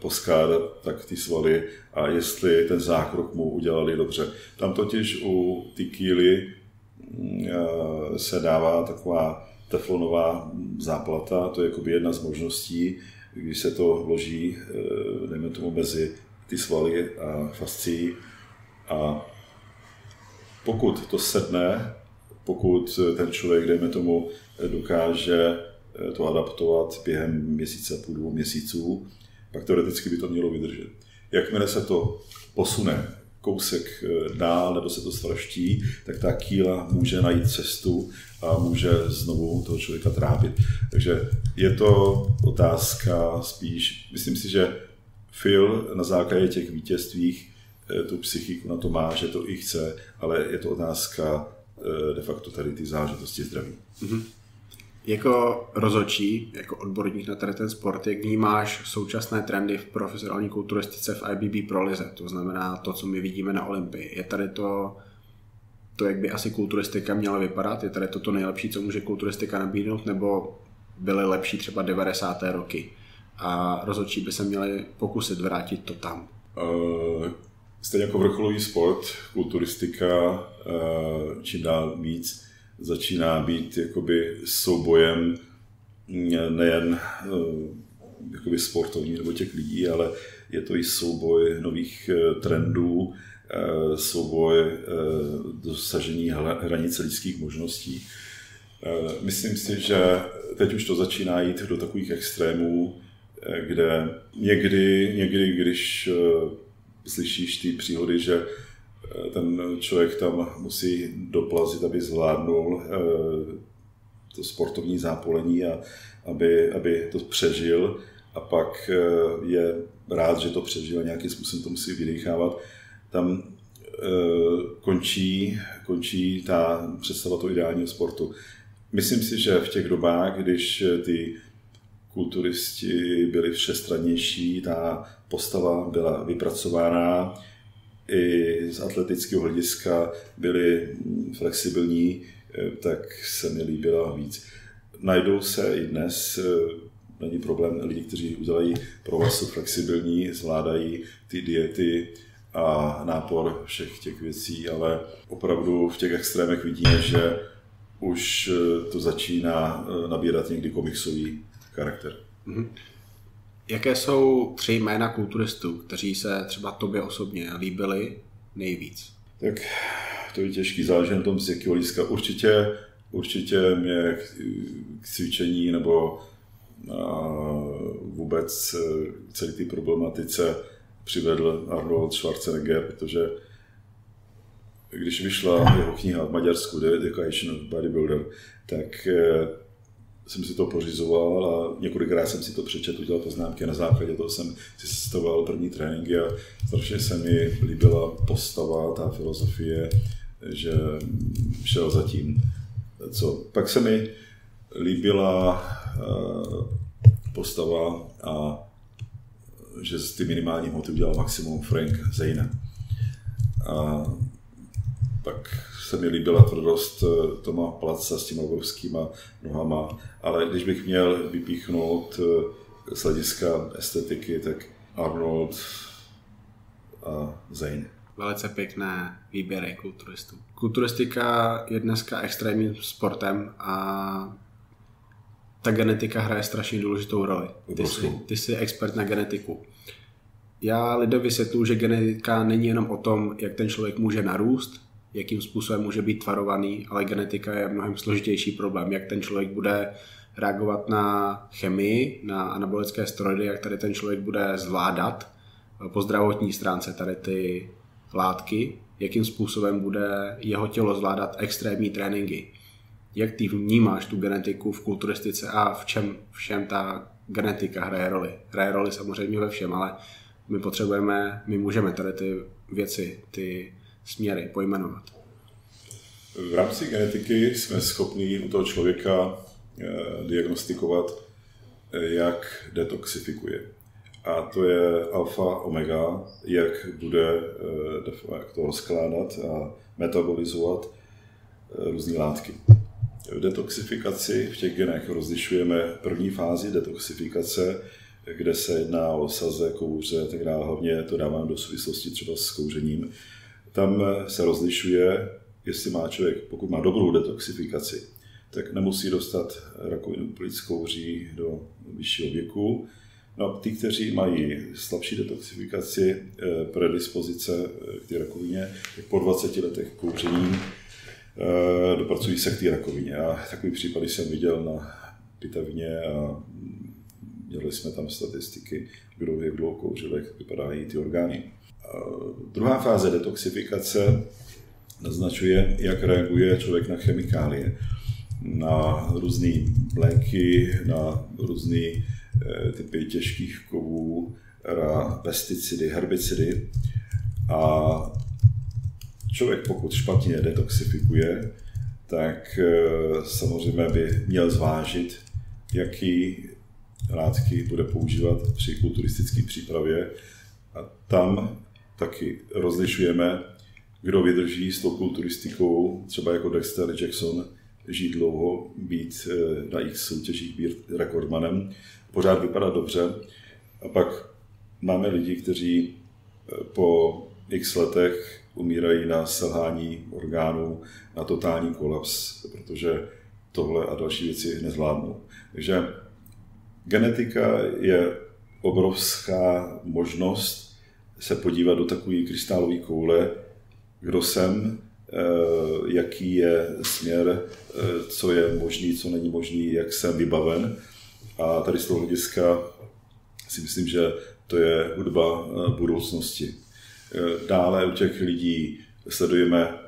B: poskládat tak ty svaly a jestli ten zákrok mu udělali dobře. Tam totiž u ty kýly se dává taková teflonová záplata, to je jakoby jedna z možností, když se to vloží, eh, dejme tomu, mezi ty svaly a fascii a pokud to sedne, pokud ten člověk, dejme tomu, dokáže eh, to adaptovat během měsíce půl, dvou měsíců, pak teoreticky by to mělo vydržet. Jakmile se to posune kousek eh, dál nebo se to straští, tak ta kýla může najít cestu a může znovu toho člověka trápit. Takže je to otázka spíš, myslím si, že Phil na základě těch vítězstvích eh, tu psychiku na to má, že to i chce, ale je to otázka eh, de facto tady ty zážitosti zdraví. Mm-hmm.
A: Jako rozočí, jako odborník na tady ten sport, jak vnímáš současné trendy v profesionální kulturistice v IBB Pro Lize? To znamená to, co my vidíme na Olympii. Je tady to, to, jak by asi kulturistika měla vypadat? Je tady to to nejlepší, co může kulturistika nabídnout? Nebo byly lepší třeba 90. roky? A rozočí by se měli pokusit vrátit to tam.
B: Uh, stejně jako vrcholový sport, kulturistika uh, čím dál víc začíná být jakoby soubojem nejen eh, jakoby sportovní nebo těch lidí, ale je to i souboj nových eh, trendů, eh, souboj dosažení hranice lidských možností. Myslím si, že teď už to začíná jít do takových extrémů, kde někdy, někdy když slyšíš ty příhody, že ten člověk tam musí doplazit, aby zvládnul eh, to sportovní zápolení a aby, aby to přežil a pak eh, je rád, že to přežil a nějakým způsobem to musí vydechávat. Tam eh, končí, končí ta představa toho ideálního sportu. Myslím si, že v těch dobách, když ty kulturisti byli všestrannější, ta postava byla vypracovaná, i z atletického hlediska byli flexibilní, eh, tak se mi líbila víc. Najdou se i dnes, eh, není problém, lidi, kteří udělají provaz, jsou flexibilní, zvládají ty diety a nápor všech těch věcí, ale opravdu v těch extrémech vidíme, že už eh, to začíná nabírat někdy komiksový charakter. Mm-hmm.
A: Jaké jsou tři jména kulturistů, kteří se třeba tobě osobně líbili nejvíc?
B: Tak to je těžký, záleží na tom, z jakého hlediska. Určitě, určitě mě k cvičení nebo vůbec e, celý ty problematice přivedl Arnold Schwarzenegger, protože když vyšla jeho kniha v Maďarsku, The Education of Bodybuilder, tak e, jsem si to pořizoval a několikrát jsem si to přečetl, udělal poznámky a na základě toho jsem si sestavoval první tréninky a strašně se mi líbila postava, ta filozofie, že šel za tím, co. Pak se mi líbila uh, postava a že z ty minimální hmoty udělal maximum Frank Zane. A pak se mi líbila tvrdost eh, Toma Placa s těma obrovskýma nohama, ale když bych měl vypíchnout eh, z hlediska estetiky, tak Arnold a Zane.
A: Velice pěkné výběry kulturistů. Kulturistika je dneska extrémním sportem a ta genetika hraje strašně důležitou roli. Ty jsi, ty jsi expert na genetiku. Já lidem vysvětluji, že genetika není jenom o tom, jak ten člověk může narůst, jakým způsobem může být tvarovaný, ale genetika je mnohem složitější problém, jak ten člověk bude reagovat na chemii, na anabolické steroidy, jak tady ten člověk bude zvládat po zdravotní stránce tady ty látky, jakým způsobem bude jeho tělo zvládat extrémní tréninky. Jak ty vnímáš tu genetiku v kulturistice a v čem všem ta genetika hraje roli? Hraje roli samozřejmě ve všem, ale my potřebujeme, my můžeme tady ty věci, ty směry pojmenovat?
B: V rámci genetiky jsme schopni u toho člověka eh, diagnostikovat, eh, jak detoxifikuje. A to je alfa omega, jak bude jak eh, to rozkládat a metabolizovat různé látky. V detoxifikaci v těch genech rozlišujeme první fázi detoxifikace, kde se jedná o saze, kouře a tak dále. Hlavně to dávám do souvislosti třeba s kouřením tam se rozlišuje, jestli má člověk, pokud má dobrou detoxifikaci, tak nemusí dostat rakovinu plic kouří do vyššího věku. No, ty, kteří mají slabší detoxifikaci, eh, predispozice eh, k té rakovině, tak po 20 letech kouření eh, dopracují se k té rakovině. A takový případy jsem viděl na Pitavině a dělali jsme tam statistiky, kdo jak dlouho kouřil, jak vypadají ty orgány. Druhá fáze detoxifikace naznačuje, jak reaguje člověk na chemikálie, na různé léky, na různé Eh, typy těžkých kovů, pesticidy, herbicidy. A člověk, pokud špatně detoxifikuje, tak eh, samozřejmě by měl zvážit, jaký látky bude používat při kulturistické přípravě. A tam taky rozlišujeme, kdo vydrží s tou kulturistikou, třeba jako Dexter Jackson, žít dlouho, být eh, na jejich soutěžích, být rekordmanem, pořád vypadat dobře. A pak máme lidi, kteří eh, po x letech umírají na selhání orgánů, na totální kolaps, protože tohle a další věci nezvládnou. Takže genetika je obrovská možnost se podívat do takové krystálové koule, kdo jsem, eh, jaký je směr, eh, co je možný, co není možný, jak jsem vybaven. A tady z toho hlediska si myslím, že to je hudba eh, budoucnosti. Dále u těch lidí sledujeme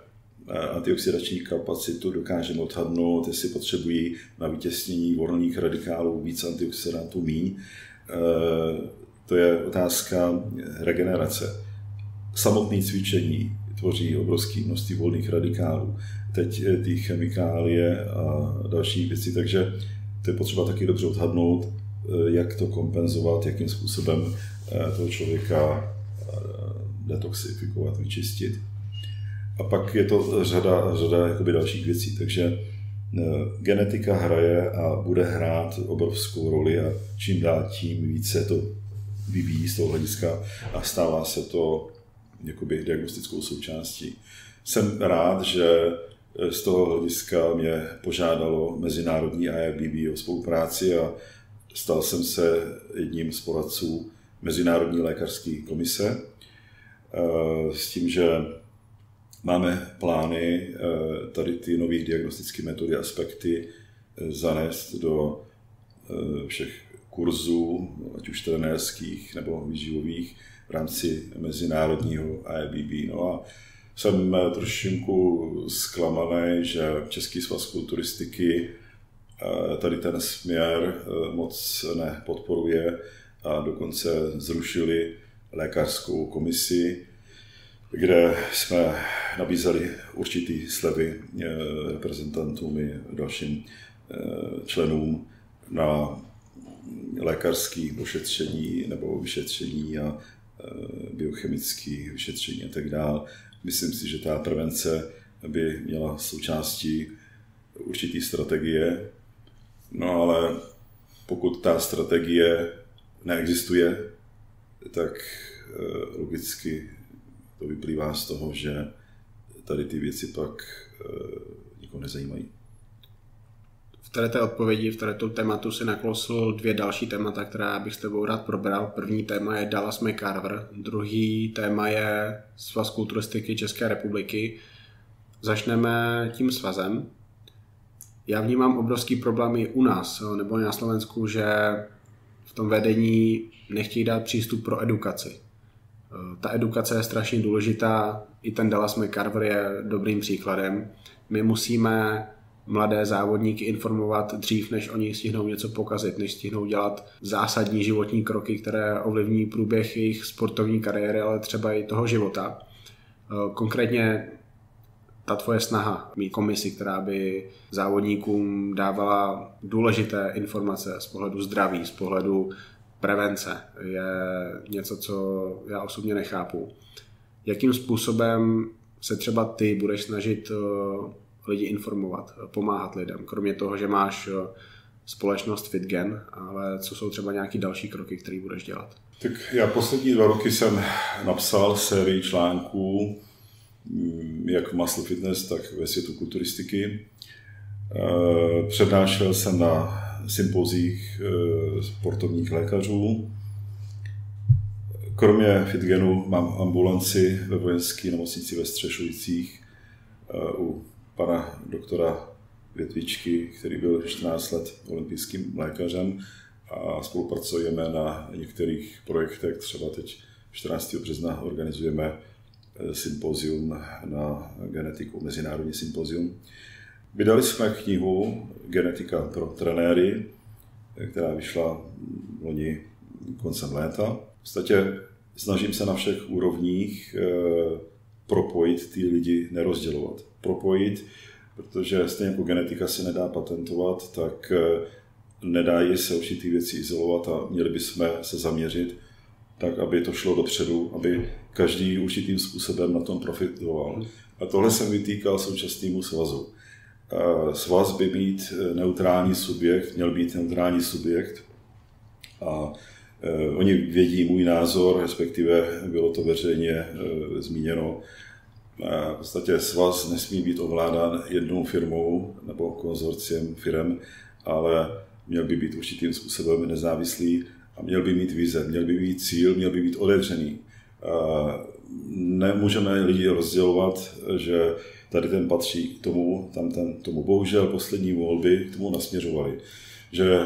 B: antioxidační kapacitu, dokážeme odhadnout, jestli potřebují na vytěsnění volných radikálů víc antioxidantů míň. To je otázka regenerace. Samotné cvičení tvoří obrovské množství volných radikálů. Teď ty chemikálie a další věci, takže to je potřeba taky dobře odhadnout, eh, jak to kompenzovat, jakým způsobem eh, toho člověka eh, detoxifikovat, vyčistit. A pak je to řada, řada jakoby dalších věcí, takže genetika hraje a bude hrát obrovskou roli a čím dál tím více to vyvíjí z toho hlediska a stává se to jakoby diagnostickou součástí. Jsem rád, že z toho hlediska mě požádalo Mezinárodní IRBB o spolupráci a stal jsem se jedním z poradců Mezinárodní lékařské komise eh, s tím, že máme plány eh, tady ty nové diagnostické metody, aspekty eh, zanést do všech kurzů, ať už trenérských nebo výživových, v rámci mezinárodního IRBB. No a jsem eh, trošinku zklamaný, že Český svaz kulturistiky eh, tady ten směr eh, moc nepodporuje a dokonce zrušili lékařskou komisi, kde jsme nabízeli určitý slevy reprezentantům i dalším členům na lékařské ošetření nebo vyšetření a biochemické vyšetření a tak dále. Myslím si, že ta prevence by měla součástí určitý strategie, no ale pokud ta strategie neexistuje, tak eh, logicky to vyplývá z toho, že tady ty věci pak eh, nikoho nezajímají.
A: V této odpovědi, v této tématu si naklosl dvě další témata, která bych s tebou rád probral. První téma je Dallas McCarver, druhý téma je Svaz kulturistiky České republiky. Začneme tím svazem. Já vnímám obrovský problém i u nás, nebo na Slovensku, že v tom vedení nechtějí dát přístup pro edukaci. Ta edukace je strašně důležitá, i ten Dallas McCarver je dobrým příkladem. My musíme mladé závodníky informovat dřív, než oni stihnou něco pokazit, než stihnou dělat zásadní životní kroky, které ovlivní průběh jejich sportovní kariéry, ale třeba i toho života. Eh, konkrétně ta tvoje snaha mít komisi, která by závodníkům dávala důležité informace z pohledu zdraví, z pohledu prevence, je něco, co já osobně nechápu. Jakým způsobem se třeba ty budeš snažit eh, lidi informovat, pomáhat lidem. Kromě toho, že máš eh, společnost FitGen, ale co jsou třeba nějaké další kroky, které budeš dělat?
B: Tak já poslední dva roky jsem napsal sérii článků, mm, jak v Muscle Fitness, tak ve světu kulturistiky. Přednášel jsem na sympozích sportovních lékařů. Kromě Fitgenu mám ambulanci ve vojenské nemocnici ve Střešujících u pana doktora Větvičky, který byl 14 let olympijským lékařem a spolupracujeme na některých projektech. Třeba teď 14. března organizujeme eh, sympozium na genetiku, mezinárodní sympozium. Vydali jsme knihu Genetika pro trenéry, eh, která vyšla loni koncem léta. V podstatě snažím se na všech úrovních eh, propojit ty lidi, nerozdělovat. Propojit, protože stejně jako genetika se nedá patentovat, tak nedají se určitý věci izolovat a měli bychom se zaměřit tak, aby to šlo dopředu, aby každý určitým způsobem na tom profitoval. A tohle jsem vytýkal současnému svazu. Svaz by mít neutrální subjekt, měl být neutrální subjekt a e, oni vědí můj názor, respektive bylo to veřejně zmíněno. V podstatě svaz nesmí být ovládán jednou firmou nebo konzorciem firm, ale měl by být určitým způsobem nezávislý a měl by mít vize, měl by mít cíl, měl by být otevřený. Nemůžeme lidi rozdělovat, že tady ten patří k tomu, tam ten tomu. Bohužel poslední volby k tomu nasměřovali. Že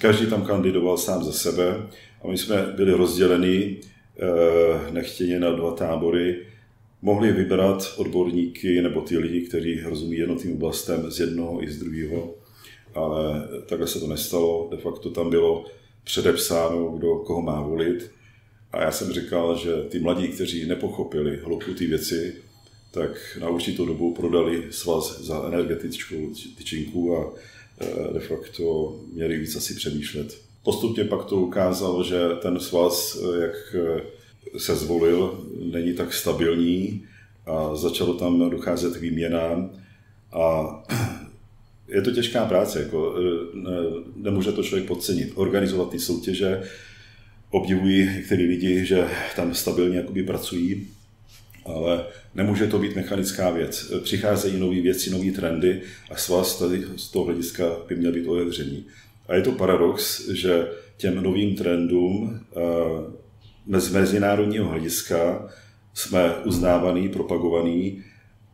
B: každý tam kandidoval sám za sebe a my jsme byli rozděleni eh, nechtěně na dva tábory. Mohli vybrat odborníky nebo ty lidi, kteří rozumí jednotlivým oblastem z jednoho i z druhého ale takhle se to nestalo. De facto tam bylo předepsáno, kdo koho má volit. A já jsem říkal, že ty mladí, kteří nepochopili hloubku ty věci, tak na určitou dobu prodali svaz za energetickou tyčinku a e, de facto měli víc asi přemýšlet. Postupně pak to ukázalo, že ten svaz, e, jak e, se zvolil, není tak stabilní a začalo tam docházet k výměnám a je to těžká práce, jako, e, nemůže to člověk podcenit. Organizovat ty soutěže, obdivují některý lidi, že tam stabilně jakoby pracují, ale nemůže to být mechanická věc. Přicházejí nové věci, nové trendy a svaz tady z toho hlediska by měl být otevřený. A je to paradox, že těm novým trendům e, z mezinárodního hlediska jsme uznávaný, propagovaný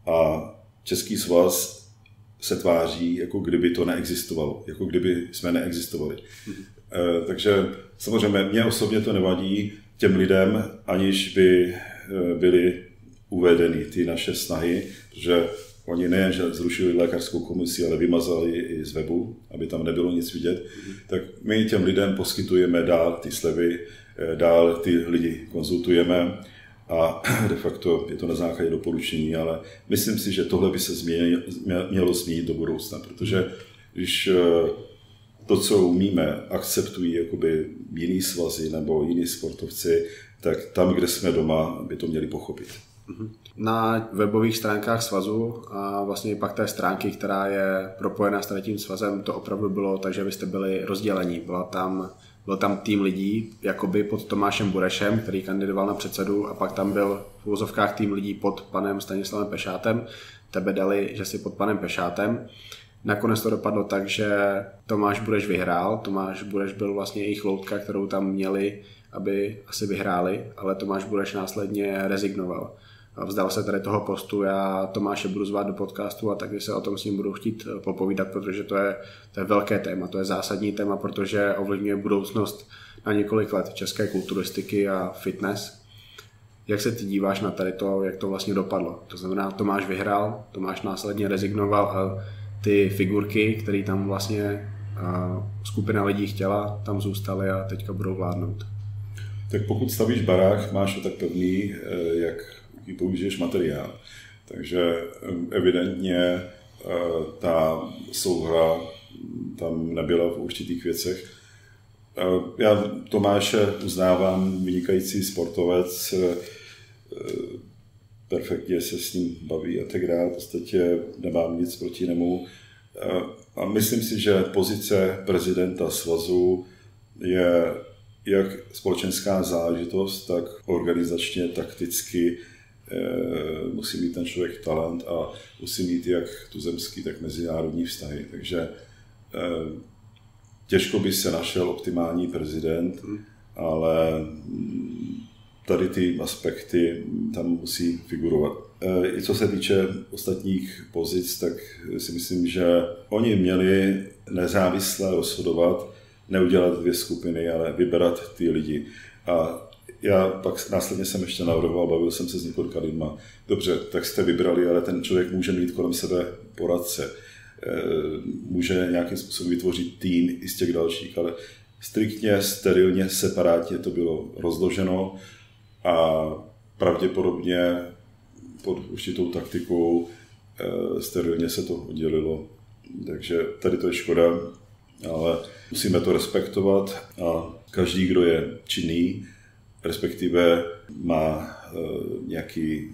B: a Český svaz se tváří, jako kdyby to neexistovalo, jako kdyby jsme neexistovali. Mm-hmm. Takže samozřejmě mě osobně to nevadí těm lidem, aniž by eh, byly uvedeny ty naše snahy, protože oni nejen, že zrušili lékařskou komisi, ale vymazali i z webu, aby tam nebylo nic vidět, tak my těm lidem poskytujeme dál ty slevy, eh, dál ty lidi konzultujeme a de facto je to na základě doporučení, ale myslím si, že tohle by se mělo změnit do budoucna, protože když eh, to, co umíme, akceptují jakoby jiný svazy nebo jiní sportovci, tak tam, kde jsme doma, by to měli pochopit.
A: Mhm. Na webových stránkách svazu a vlastně pak té stránky, která je propojená s tím svazem, to opravdu bylo tak, že vy jste byli rozdělení. Byla tam byl tam tým lidí, jakoby pod Tomášem Burešem, který kandidoval na předsedu a pak tam byl v úvozovkách tým lidí pod panem Stanislavem Pešátem. Tebe dali, že jsi pod panem Pešátem. Nakonec to dopadlo tak, že Tomáš Bureš vyhrál. Tomáš Bureš byl vlastně jejich loutka, kterou tam měli, aby asi vyhráli, ale Tomáš Bureš následně rezignoval vzdal se tady toho postu, já Tomáše budu zvát do podcastu a taky se o tom s ním budu chtít eh, popovídat, protože to je, to je velké téma, to je zásadní téma, protože ovlivňuje budoucnost na několik let české kulturistiky a fitness. Jak se ty díváš na tady to, jak to vlastně dopadlo? To znamená, Tomáš vyhrál, Tomáš následně rezignoval a ty figurky, které tam vlastně eh, skupina lidí chtěla, tam zůstaly a teďka budou vládnout.
B: Tak pokud stavíš barák, máš ho tak pevný, eh, jak jaký použiješ materiál. Takže evidentně e, ta souhra tam nebyla v určitých věcech. E, já Tomáše uznávám, vynikající sportovec, e, perfektně se s ním baví a tak dále, v podstatě nemám nic proti němu. A myslím si, že pozice prezidenta svazu je jak společenská záležitost, tak organizačně, takticky musí mít ten člověk talent a musí mít jak tuzemský, tak mezinárodní vztahy. Takže těžko by se našel optimální prezident, hmm. ale tady ty aspekty tam musí figurovat. E, I co se týče ostatních pozic, tak si myslím, že oni měli nezávisle rozhodovat, neudělat dvě skupiny, ale vybrat ty lidi. A já pak následně jsem ještě navrhoval, bavil jsem se s několika lidma. Dobře, tak jste vybrali, ale ten člověk může mít kolem sebe poradce. E, může nějakým způsobem vytvořit tým i z těch dalších, ale striktně, sterilně, separátně to bylo rozloženo a pravděpodobně pod určitou taktikou e, sterilně se to oddělilo. Takže tady to je škoda, ale musíme to respektovat a každý, kdo je činný, respektive má e, nějaký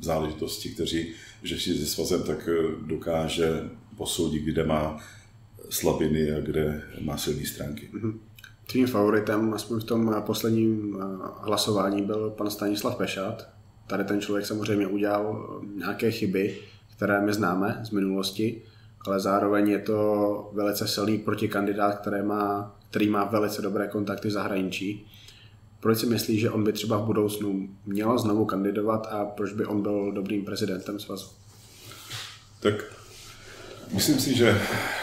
B: záležitosti, kteří řeší se svazem, tak e, dokáže posoudit, kde má slabiny a kde má silné stránky. Mm-hmm.
A: Tvým favoritem, aspoň v tom posledním eh, hlasování, byl pan Stanislav Pešat. Tady ten člověk samozřejmě udělal nějaké chyby, které my známe z minulosti, ale zároveň je to velice silný protikandidát, který má, který má velice dobré kontakty v zahraničí. Proč si myslíš, že on by třeba v budoucnu měl znovu kandidovat a proč by on byl dobrým prezidentem svazu?
B: Tak Myslím si, že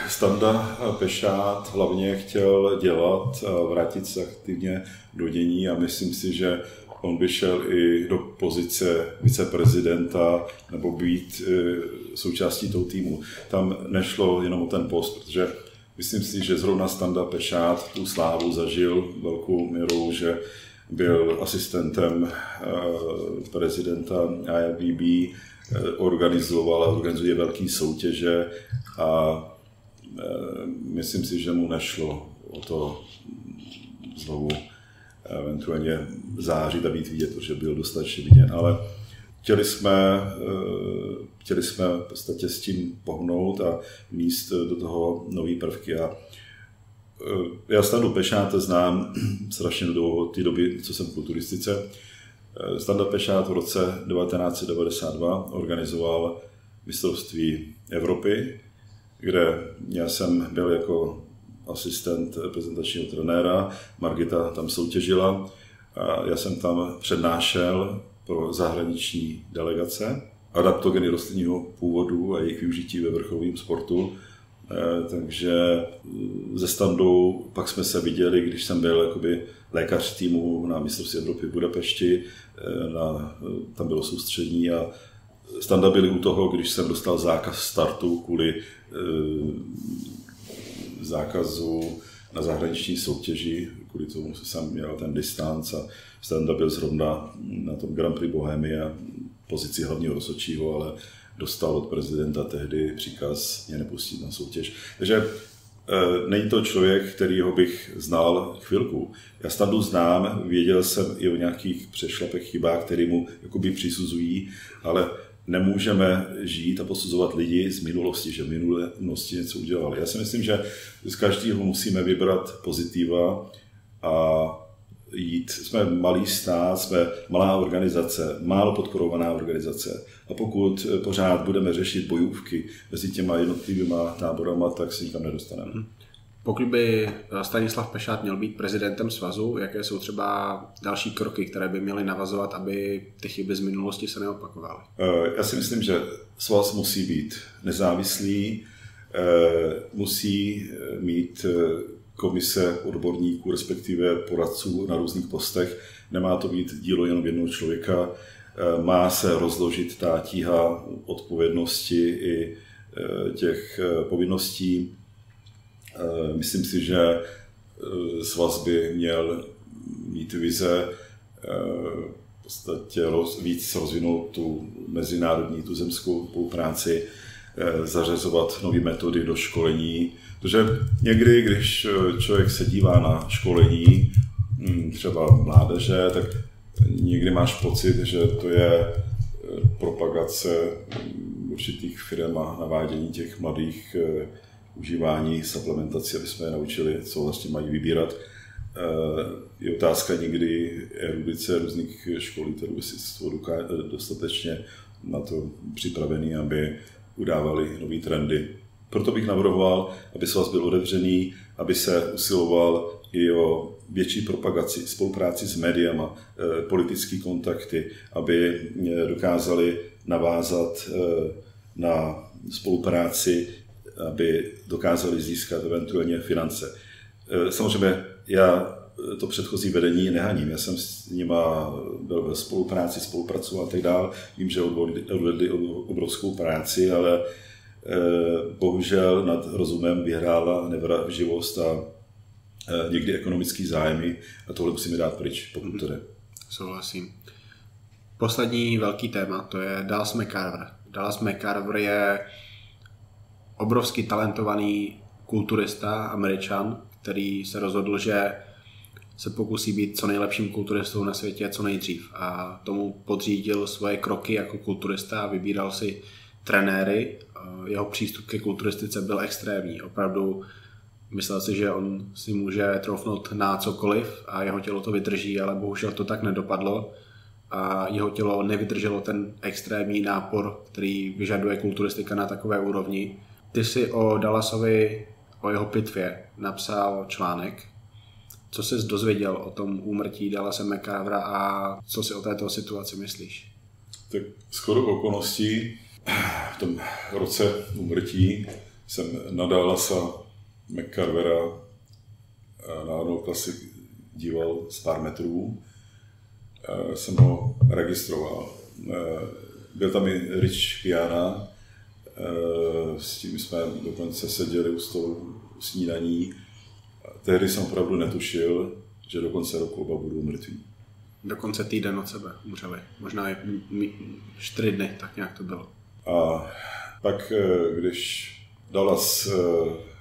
B: Standa Pešát hlavně chtěl dělat, vrátit se aktivně do dění a myslím si, že on by šel i do pozice viceprezidenta nebo být e, součástí toho týmu. Tam nešlo jenom o ten post, protože myslím si, že zrovna Standa Pešát tu slávu zažil velkou měrou, že byl asistentem e, prezidenta IFBB, Eh, organizoval a organizuje velké soutěže a eh, myslím si, že mu nešlo o to znovu eventuálně zářit a být vidět, protože byl dostatečně viděn, ale chtěli jsme, eh, chtěli jsme v podstatě s tím pohnout a míst do toho nové prvky a já Stanu Pešáte znám strašně dlouho, od té doby, co jsem v kulturistice, Standa Pešát v roce 1992 organizoval mistrovství Evropy, kde já jsem byl jako asistent reprezentačního trenéra, Margita tam soutěžila a já jsem tam přednášel pro zahraniční delegace adaptogeny rostlinního původu a jejich využití ve vrcholovém sportu. Eh, takže ze standou pak jsme se viděli, když jsem byl jakoby lékař týmu na mistrovství Evropy v Budapešti, eh, na, eh, tam bylo soustřední a standa byli u toho, když jsem dostal zákaz startu kvůli e, zákazu na zahraniční soutěži, kvůli tomu jsem měl ten distanc a standa byl zrovna na tom Grand Prix Bohemia pozici hlavního rozhodčího, ale dostal od prezidenta tehdy příkaz mě nepustit na soutěž. Takže Eh, není to člověk, kterýho bych znal chvilku. Já Standu znám, věděl jsem i o nějakých přešlapech chybách, které mu jakoby přisuzují, ale nemůžeme žít a posuzovat lidi z minulosti, že v minulosti něco udělali. Já si myslím, že z každého musíme vybrat pozitiva a jít. Jsme malý stát, jsme malá organizace, málo podporovaná organizace. A pokud pořád budeme řešit bojůvky mezi těma jednotlivými táborama, tak se nikam nedostaneme. Mhm.
A: Pokud by Stanislav Pešát měl být prezidentem svazu, jaké jsou třeba další kroky, které by měly navazovat, aby ty chyby z minulosti se neopakovaly?
B: Eh, já si myslím, že svaz musí být nezávislý, eh, musí mít komise odborníků, respektive poradců na různých postech. Nemá to být dílo jenom jednoho člověka, eh, má se rozložit ta tíha odpovědnosti i eh, těch eh, povinností. Myslím si, že svaz by měl mít vize v podstatě roz, víc rozvinout tu mezinárodní, tu zemskou spolupráci, zařazovat nové metody do školení, Protože někdy, když eh, člověk se dívá na školení hm, třeba mládeže, tak někdy máš pocit, že to je eh, propagace hm, určitých firm a navádění těch mladých eh, užívání supplementací, aby jsme je naučili, co vlastně mají vybírat. je otázka někdy erudice různých školitelů, jestli jsou dostatečně na to připravený, aby udávali nové trendy. Proto bych navrhoval, aby svaz byl otevřený, aby se usiloval i o větší propagaci, spolupráci s médiama, eh, politické kontakty, aby eh, dokázali navázat eh, na spolupráci, aby dokázali získat eventuálně finance. Samozřejmě já to předchozí vedení nehaním. Já jsem s nima byl ve spolupráci, spolupracoval a tak dále. Vím, že odvedli obrovskou práci, ale bohužel nad rozumem vyhrála nevraživost a Eh, někdy ekonomický zájmy a tohle musíme dát pryč, pokud to jde.
A: Souhlasím. Poslední velký téma, to je Dallas McCarver. Dallas McCarver je obrovsky talentovaný kulturista, američan, který se rozhodl, že se pokusí být co nejlepším kulturistou na světě co nejdřív. A tomu podřídil svoje kroky jako kulturista a vybíral si trenéry. Eh, jeho přístup ke kulturistice byl extrémní. Opravdu Myslel si, že on si může trofnout na cokoliv a jeho tělo to vydrží, ale bohužel to tak nedopadlo a jeho tělo nevydrželo ten extrémní nápor, který vyžaduje kulturistika na takové úrovni. Ty si o Dallasovi, o jeho pitvě napsal článek. Co jsi dozvěděl o tom úmrtí Dallase McCarvera a co si o této situaci myslíš?
B: Tak skoro okolností v tom roce úmrtí jsem na Dallasa McCarvera na Arnold Classic díval z pár metrů, jsem ho registroval. Byl tam i Rich Piana, s tím jsme dokonce seděli u stolu snídaní. Tehdy jsem opravdu netušil, že do konce roku oba budou mrtví.
A: Dokonce týden od sebe umřeli. Možná i čtyři dny, tak nějak to bylo.
B: A pak, eh, když Dallas eh,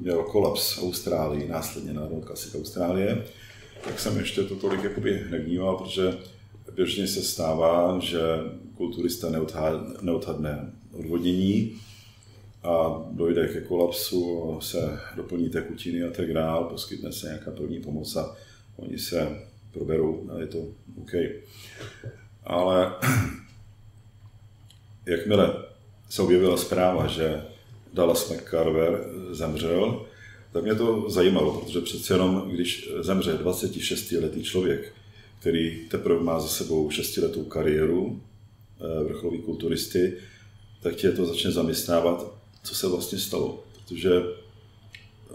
B: měl kolaps Austrálii, následně na Classic Austrálie, tak jsem ještě to tolik jakoby nevnímal, protože běžně se stává, že kulturista neodhadne odvodnění a dojde ke kolapsu, se doplní tekutiny a tak dále, poskytne se nějaká první pomoc a oni se proberou a je to OK. Ale jakmile se objevila zpráva, že Dallas McCarver zemřel, tak mě to zajímalo, protože přece jenom, když zemře 26-letý člověk, který teprve má za sebou 6-letou kariéru eh, vrcholový kulturisty, tak tě to začne zaměstnávat, co se vlastně stalo. Protože eh,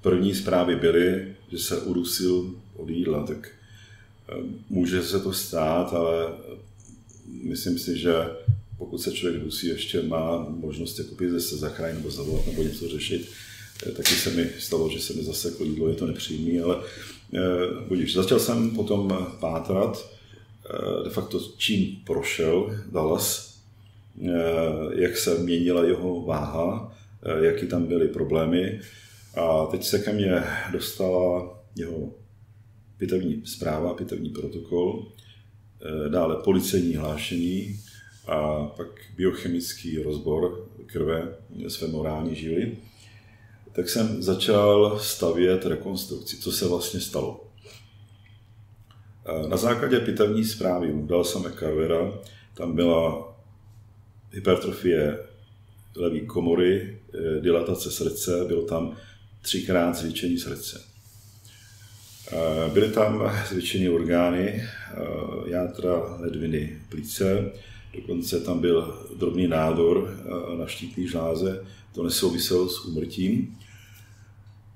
B: první zprávy byly, že se udusil od jídla, tak eh, může se to stát, ale myslím si, že pokud se člověk dusí, ještě má možnost jakoby se zachránit nebo zavolat nebo něco řešit. Eh, taky se mi stalo, že se mi zaseklo jídlo, je to nepříjemný, ale eh, budíš. Začal jsem potom pátrat, eh, de facto čím prošel Dallas, jak se měnila jeho váha, jaký tam byly problémy. A teď se ke mně dostala jeho pitevní zpráva, pitevní protokol, dále policejní hlášení, a pak biochemický rozbor krve z femorální žíly, tak jsem začal stavět rekonstrukci, co se vlastně stalo. Na základě pitevní zprávy udal jsem Carvera, tam byla hypertrofie levé komory, eh, dilatace srdce, bylo tam třikrát zvětšení srdce. Byly tam zvětšené orgány, eh, játra, ledviny, plíce, Dokonce tam byl drobný nádor eh, na štítný žláze, to nesouviselo s úmrtím.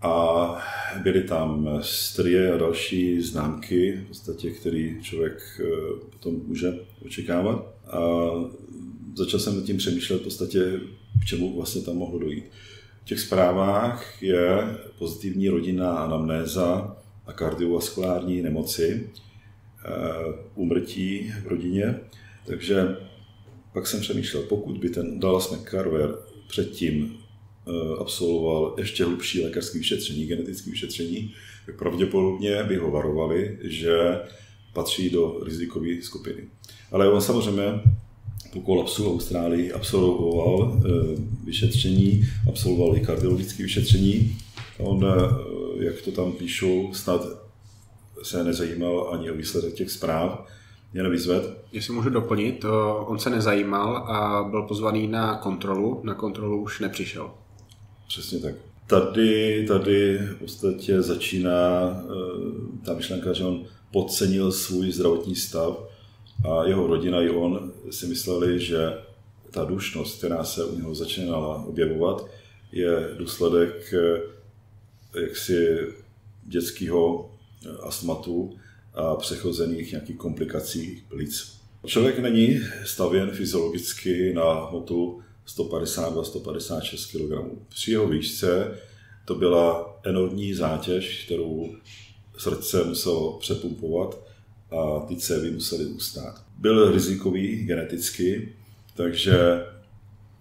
B: A byly tam strie a další známky, v podstatě, který člověk eh, potom může očekávat. A začal jsem nad tím přemýšlet v podstatě, k čemu vlastně tam mohlo dojít. V těch zprávách je pozitivní rodinná anamnéza a kardiovaskulární nemoci, eh, úmrtí v rodině, takže pak jsem přemýšlel, pokud by ten Dallas McCarver předtím eh, absolvoval ještě hlubší lékařské vyšetření, genetické vyšetření, tak pravděpodobně by ho varovali, že patří do rizikové skupiny. Ale on samozřejmě po kolapsu v Austrálii absolvoval eh, vyšetření, absolvoval i kardiologické vyšetření. On jak to tam píšou, snad se nezajímal ani o výsledek těch zpráv, Jan Vyzved.
A: Jestli můžu doplnit, on se nezajímal a byl pozvaný na kontrolu, na kontrolu už nepřišel.
B: Přesně tak. Tady, tady v podstatě začíná eh, ta myšlenka, že on podcenil svůj zdravotní stav a jeho rodina i on si mysleli, že ta dušnost, která se u něho začínala objevovat, je důsledek eh, jaksi dětského astmatu a přechozených nějakých komplikací plic. Člověk není stavěn fyziologicky na hmotu 152-156 kg. Při jeho výšce to byla enormní zátěž, kterou srdce muselo přepumpovat a ty cévy musely ustát. Byl rizikový geneticky, takže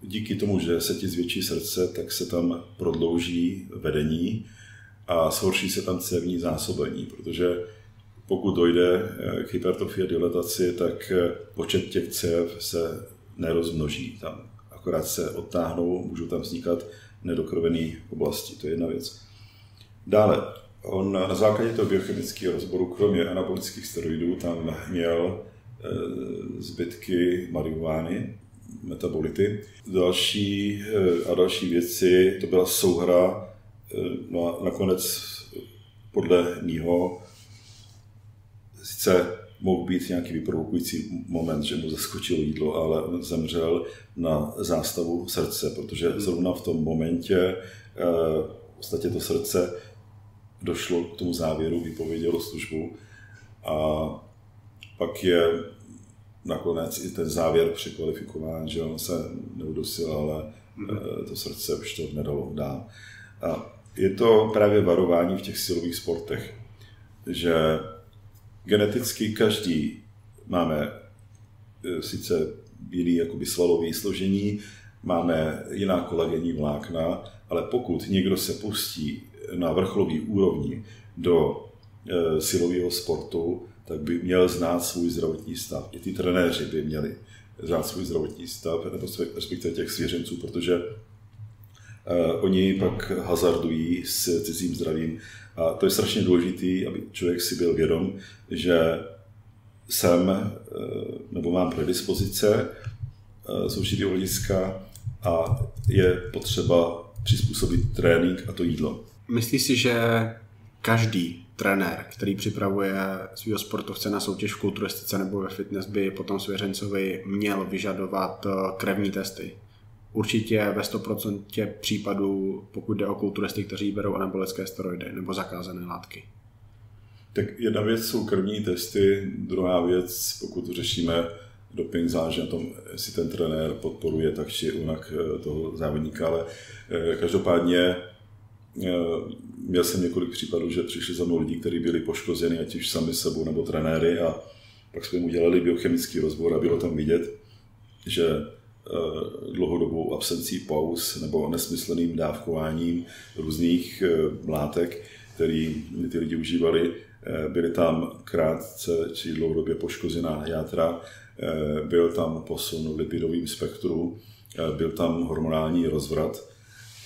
B: díky tomu, že se ti zvětší srdce, tak se tam prodlouží vedení a zhorší se tam cévní zásobení, protože pokud dojde k hypertrofii a dilataci, tak počet těch cév se nerozmnoží. Tam akorát se odtáhnou, můžou tam vznikat nedokrovené oblasti. To je jedna věc. Dále, on na základě toho biochemického rozboru, kromě anabolických steroidů, tam měl e, zbytky marihuány, metabolity. Další a další věci, to byla souhra, no a nakonec podle mýho sice mohl být nějaký vyprovokující moment, že mu zaskočilo jídlo, ale on zemřel na zástavu srdce, protože hmm. zrovna v tom momentě eh, v podstatě to srdce došlo k tomu závěru, vypovědělo službu a pak je nakonec i ten závěr překvalifikován, že on se neudusil, ale hmm. eh, to srdce už to nedalo dál. A je to právě varování v těch silových sportech, že geneticky každý máme e, sice jiný jakoby svalový složení, máme jiná kolagenní vlákna, ale pokud někdo se pustí na vrcholový úrovni do e, silového sportu, tak by měl znát svůj zdravotní stav. I ty trenéři by měli znát svůj zdravotní stav, nebo respektive těch svěřenců, protože oni pak hazardují s cizím zdravím a to je strašně důležité, aby člověk si byl vědom, že jsem eh, nebo mám predispozice eh, z určitého hlediska a je potřeba přizpůsobit trénink a to jídlo.
A: Myslíš si, že každý trenér, který připravuje svého sportovce na soutěž v kulturistice nebo ve fitness, by potom svěřencovi měl vyžadovat eh, krevní testy? Určitě ve 100% případů, pokud jde o kulturisty, kteří berou anabolické steroidy nebo zakázané látky.
B: Tak jedna věc jsou krvní testy, druhá věc, pokud řešíme doping, záleží na tom, jestli ten trenér podporuje tak či onak eh, toho závodníka, ale eh, každopádně eh, měl jsem několik případů, že přišli za mnou lidi, kteří byli poškozeni, ať už sami sebou nebo trenéry a pak jsme mu dělali biochemický rozbor a bylo tam vidět, že dlouhodobou absencí pauz nebo nesmyslným dávkováním různých eh, látek, které ty lidi užívali. Eh, byly tam krátce či dlouhodobě poškozená játra, byl tam posun v lipidovém spektru, byl tam hormonální rozvrat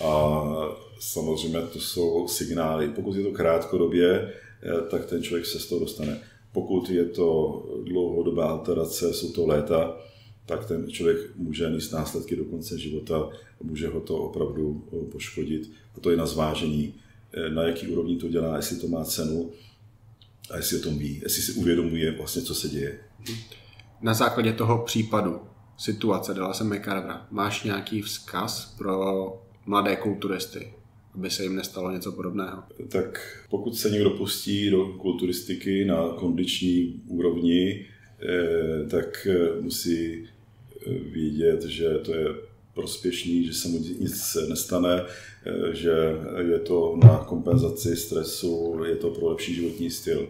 B: a samozřejmě to jsou signály. Pokud je to krátkodobě, tak ten člověk se z toho dostane. Pokud je to dlouhodobá alterace, jsou to léta, tak ten člověk může mít následky do konce života, může ho to opravdu poškodit. A to je na zvážení, eh, na jaký úrovni to dělá, jestli to má cenu a jestli o tom ví, jestli si uvědomuje vlastně, co se děje.
A: Na základě toho případu, situace Dalasa McCarvera, máš nějaký vzkaz pro mladé kulturisty, aby se jim nestalo něco podobného?
B: Tak pokud se někdo pustí do kulturistiky na kondiční úrovni, eh, tak eh, musí vědět, že to je prospěšný, že se mu nic nestane, že je to na kompenzaci stresu, je to pro lepší životní styl.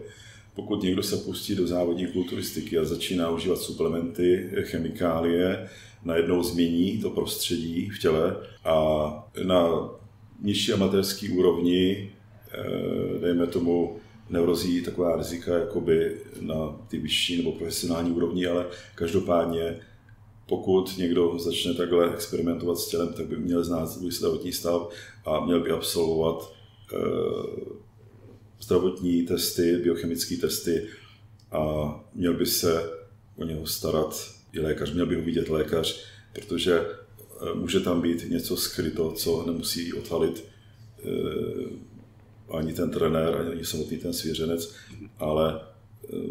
B: Pokud někdo se pustí do závodní kulturistiky a začíná užívat suplementy, chemikálie, najednou změní to prostředí v těle a na nižší amatérský úrovni, eh, dejme tomu, nehrozí taková rizika jakoby na ty vyšší nebo profesionální úrovni, ale každopádně pokud někdo začne takhle experimentovat s tělem, tak by měl znát svůj zdravotní stav a měl by absolvovat zdravotní testy, biochemické testy a měl by se o něho starat i lékař, měl by ho vidět lékař, protože eh, může tam být něco skryto, co nemusí odhalit eh, ani ten trenér, ani samotný ten svěřenec, ale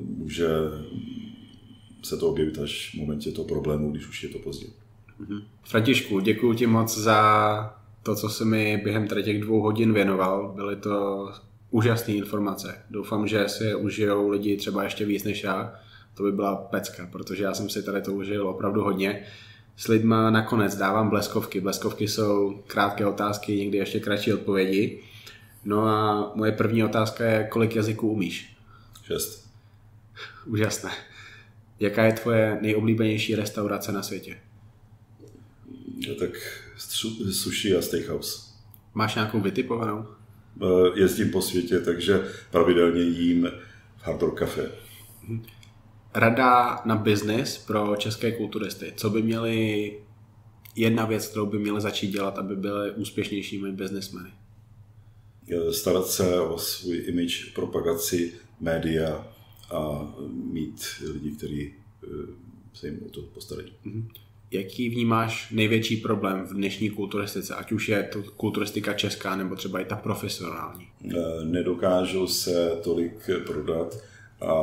B: může se to objevit až v momentě toho problému, když už je to pozdě.
A: Mhm. Františku, děkuji ti moc za to, co jsi mi během tady těch dvou hodin věnoval. Byly to úžasné informace. Doufám, že si je užijou lidi třeba ještě víc než já. To by byla pecka, protože já jsem si tady to užil opravdu hodně. S lidma nakonec dávám bleskovky. Bleskovky jsou krátké otázky, někdy ještě kratší odpovědi. No a moje první otázka je, kolik jazyků umíš?
B: Šest.
A: Úžasné. Jaká je tvoje nejoblíbenější restaurace na světě?
B: No, tak sushi a steakhouse.
A: Máš nějakou vytipovanou?
B: Eh, jezdím po světě, takže pravidelně jím v Hard Rock Cafe.
A: Rada na biznis pro české kulturisty. Co by měli, jedna věc, kterou by měli začít dělat, aby byli úspěšnějšími biznismeny?
B: Starat se o svůj image, propagaci, média a mít lidi, kteří eh, se jim o to postarají. Mm-hmm.
A: Jaký vnímáš největší problém v dnešní kulturistice, ať už je to kulturistika česká nebo třeba i ta profesionální?
B: Eh, nedokážu se tolik prodat a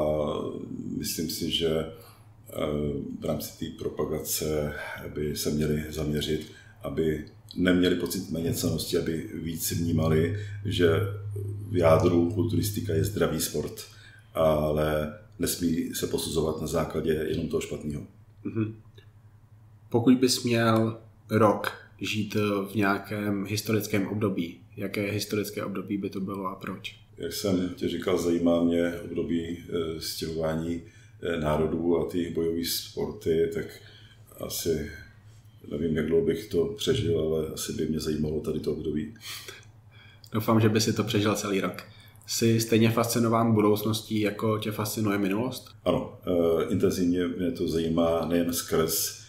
B: myslím si, že eh, v rámci té propagace by se měli zaměřit, aby neměli pocit méněcenosti, aby víc vnímali, že v jádru kulturistika je zdravý sport, ale nesmí se posuzovat na základě jenom toho špatného. Mm-hmm.
A: Pokud bys měl rok žít v nějakém historickém období, jaké historické období by to bylo a proč?
B: Jak jsem tě říkal, zajímá mě období eh, stěhování eh, národů a ty bojové sporty, tak asi nevím, jak dlouho bych to přežil, ale asi by mě zajímalo tady to období.
A: Doufám, že by si to přežil celý rok. Jsi stejně fascinován budoucností, jako tě fascinuje minulost?
B: Ano, eh, intenzivně mě to zajímá nejen skrz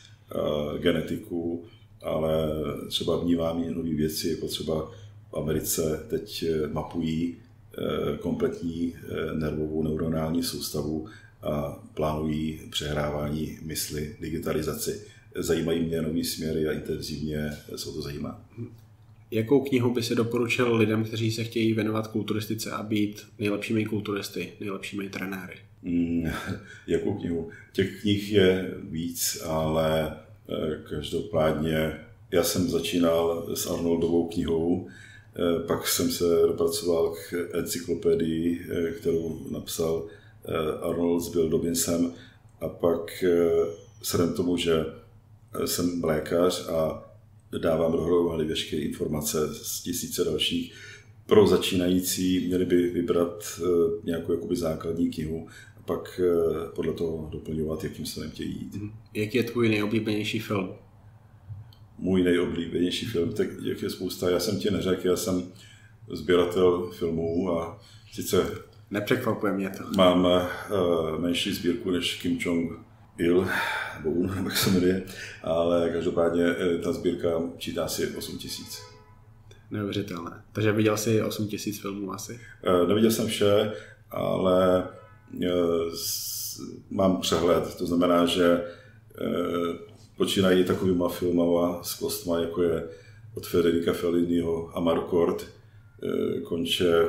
B: genetiku, ale třeba vnímám i nové věci, jako třeba v Americe teď mapují Eh, kompletní eh, nervovou neuronální soustavu a plánují přehrávání mysli, digitalizaci. Zajímají mě nový směry a intenzivně se to zajímá.
A: Jakou knihu by si doporučil lidem, kteří se chtějí věnovat kulturistice a být nejlepšími kulturisty, nejlepšími trenéry?
B: Hmm, jakou knihu? Těch knih je víc, ale eh, každopádně já jsem začínal s Arnoldovou knihou, Eh, pak jsem se dopracoval k encyklopedii, eh, kterou napsal Arnold s Bill a pak vzhledem tomu, že jsem lékař a dávám dohromady veškeré informace z tisíce dalších, pro začínající měli by vybrat nějakou jakoby základní knihu a pak podle toho doplňovat, jakým se chtějí jít. Mhm.
A: Jaký je tvůj nejoblíbenější film?
B: můj nejoblíbenější film, tak jak je spousta, já jsem ti neřekl, já jsem sběratel filmů a sice
A: Nepřekvapuje mě to.
B: Mám uh, menší sbírku než Kim Jong-il, nebo Un, jak se jmenuje, ale každopádně uh, ta sbírka čítá asi 8 tisíc.
A: Neuvěřitelné. Takže viděl jsi 8 tisíc filmů asi?
B: Uh, neviděl jsem vše, ale s, mám přehled. To znamená, že počínají takovýma filmama s kostma, jako je od Federica Felliniho Amarcord, eh, konče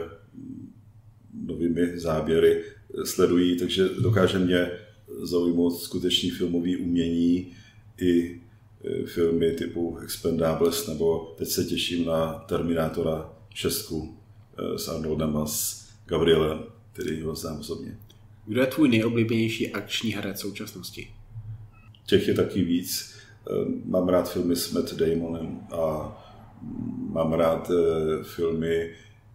B: novými záběry sledují, takže dokáže mě zaujmout skutečný filmový umění i eh, filmy typu Expendables, nebo teď se těším na Terminátora 6 eh, s Arnoldem a s Gabrielem, který ho znám osobně.
A: Kdo je tvůj nejoblíbenější akční herec současnosti?
B: těch je taky víc. Eh, mám rád filmy s Matt Damonem a mám rád filmy,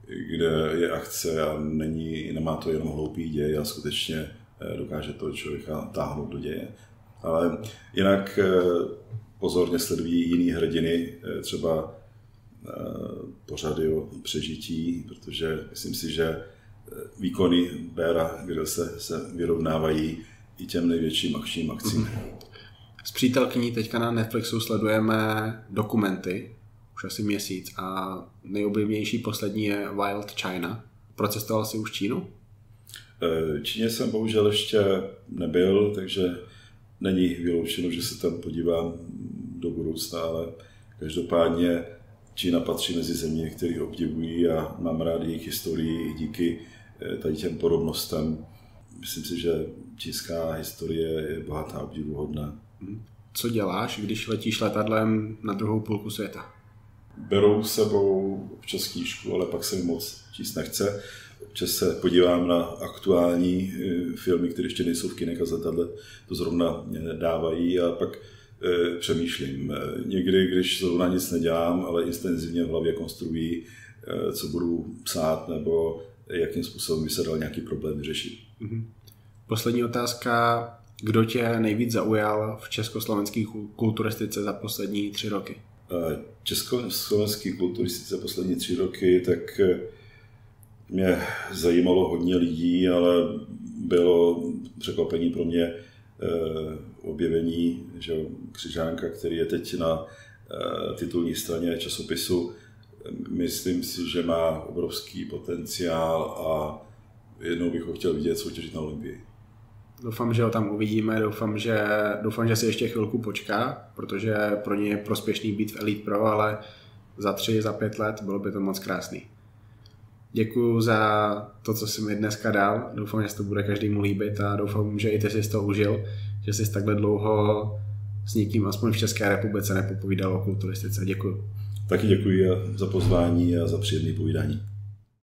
B: kde je akce a není, nemá to jenom hloupý děj a skutečně dokáže to člověka táhnout do děje. Ale jinak pozorně sledují jiný hrdiny, třeba pořady o přežití, protože myslím si, že výkony Béra, kde se, se vyrovnávají i těm největším akčním akcím.
A: S přítelkyní teďka na Netflixu sledujeme dokumenty, už asi měsíc, a nejoblíbenější poslední je Wild China. Procestoval jsi už Čínu?
B: Eh, Číně jsem bohužel ještě nebyl, takže není vyloučeno, že se tam podívám do budoucna, ale každopádně Čína patří mezi země, které obdivují a mám rád jejich historii díky eh, tady těm podobnostem. Myslím si, že čínská historie je bohatá a obdivuhodná.
A: Co děláš, když letíš letadlem na druhou půlku světa?
B: Berou sebou občas knížku, ale pak se moc číst nechce. Občas se podívám na aktuální eh, filmy, které ještě nejsou v kinech a letadle to zrovna dávají a pak eh, přemýšlím. Někdy, když zrovna nic nedělám, ale intenzivně v hlavě konstruují, eh, co budu psát nebo jakým způsobem by se dal nějaký problém vyřešit.
A: Poslední otázka. Kdo tě nejvíc zaujal v československé kulturistice za poslední tři roky?
B: Eh, Československý kulturistice poslední tři roky, tak eh, mě zajímalo hodně lidí, ale bylo překvapení pro mě eh, objevení že Křižánka, který je teď na titulní straně časopisu. Myslím si, že má obrovský potenciál a jednou bych ho chtěl vidět soutěžit na Olympii.
A: Doufám, že ho tam uvidíme, doufám, že, doufám, že si ještě chvilku počká, protože pro ně je prospěšný být v Elite Pro, ale za tři, za pět let bylo by to moc krásný. Děkuji za to, co jsi mi dneska dal. Doufám, že se to bude každému líbit a doufám, že i ty jsi to užil, že jsi takhle dlouho s někým, aspoň v České republice, nepopovídal o kulturistice. Děkuji.
B: Taky děkuji za pozvání a za příjemné povídání.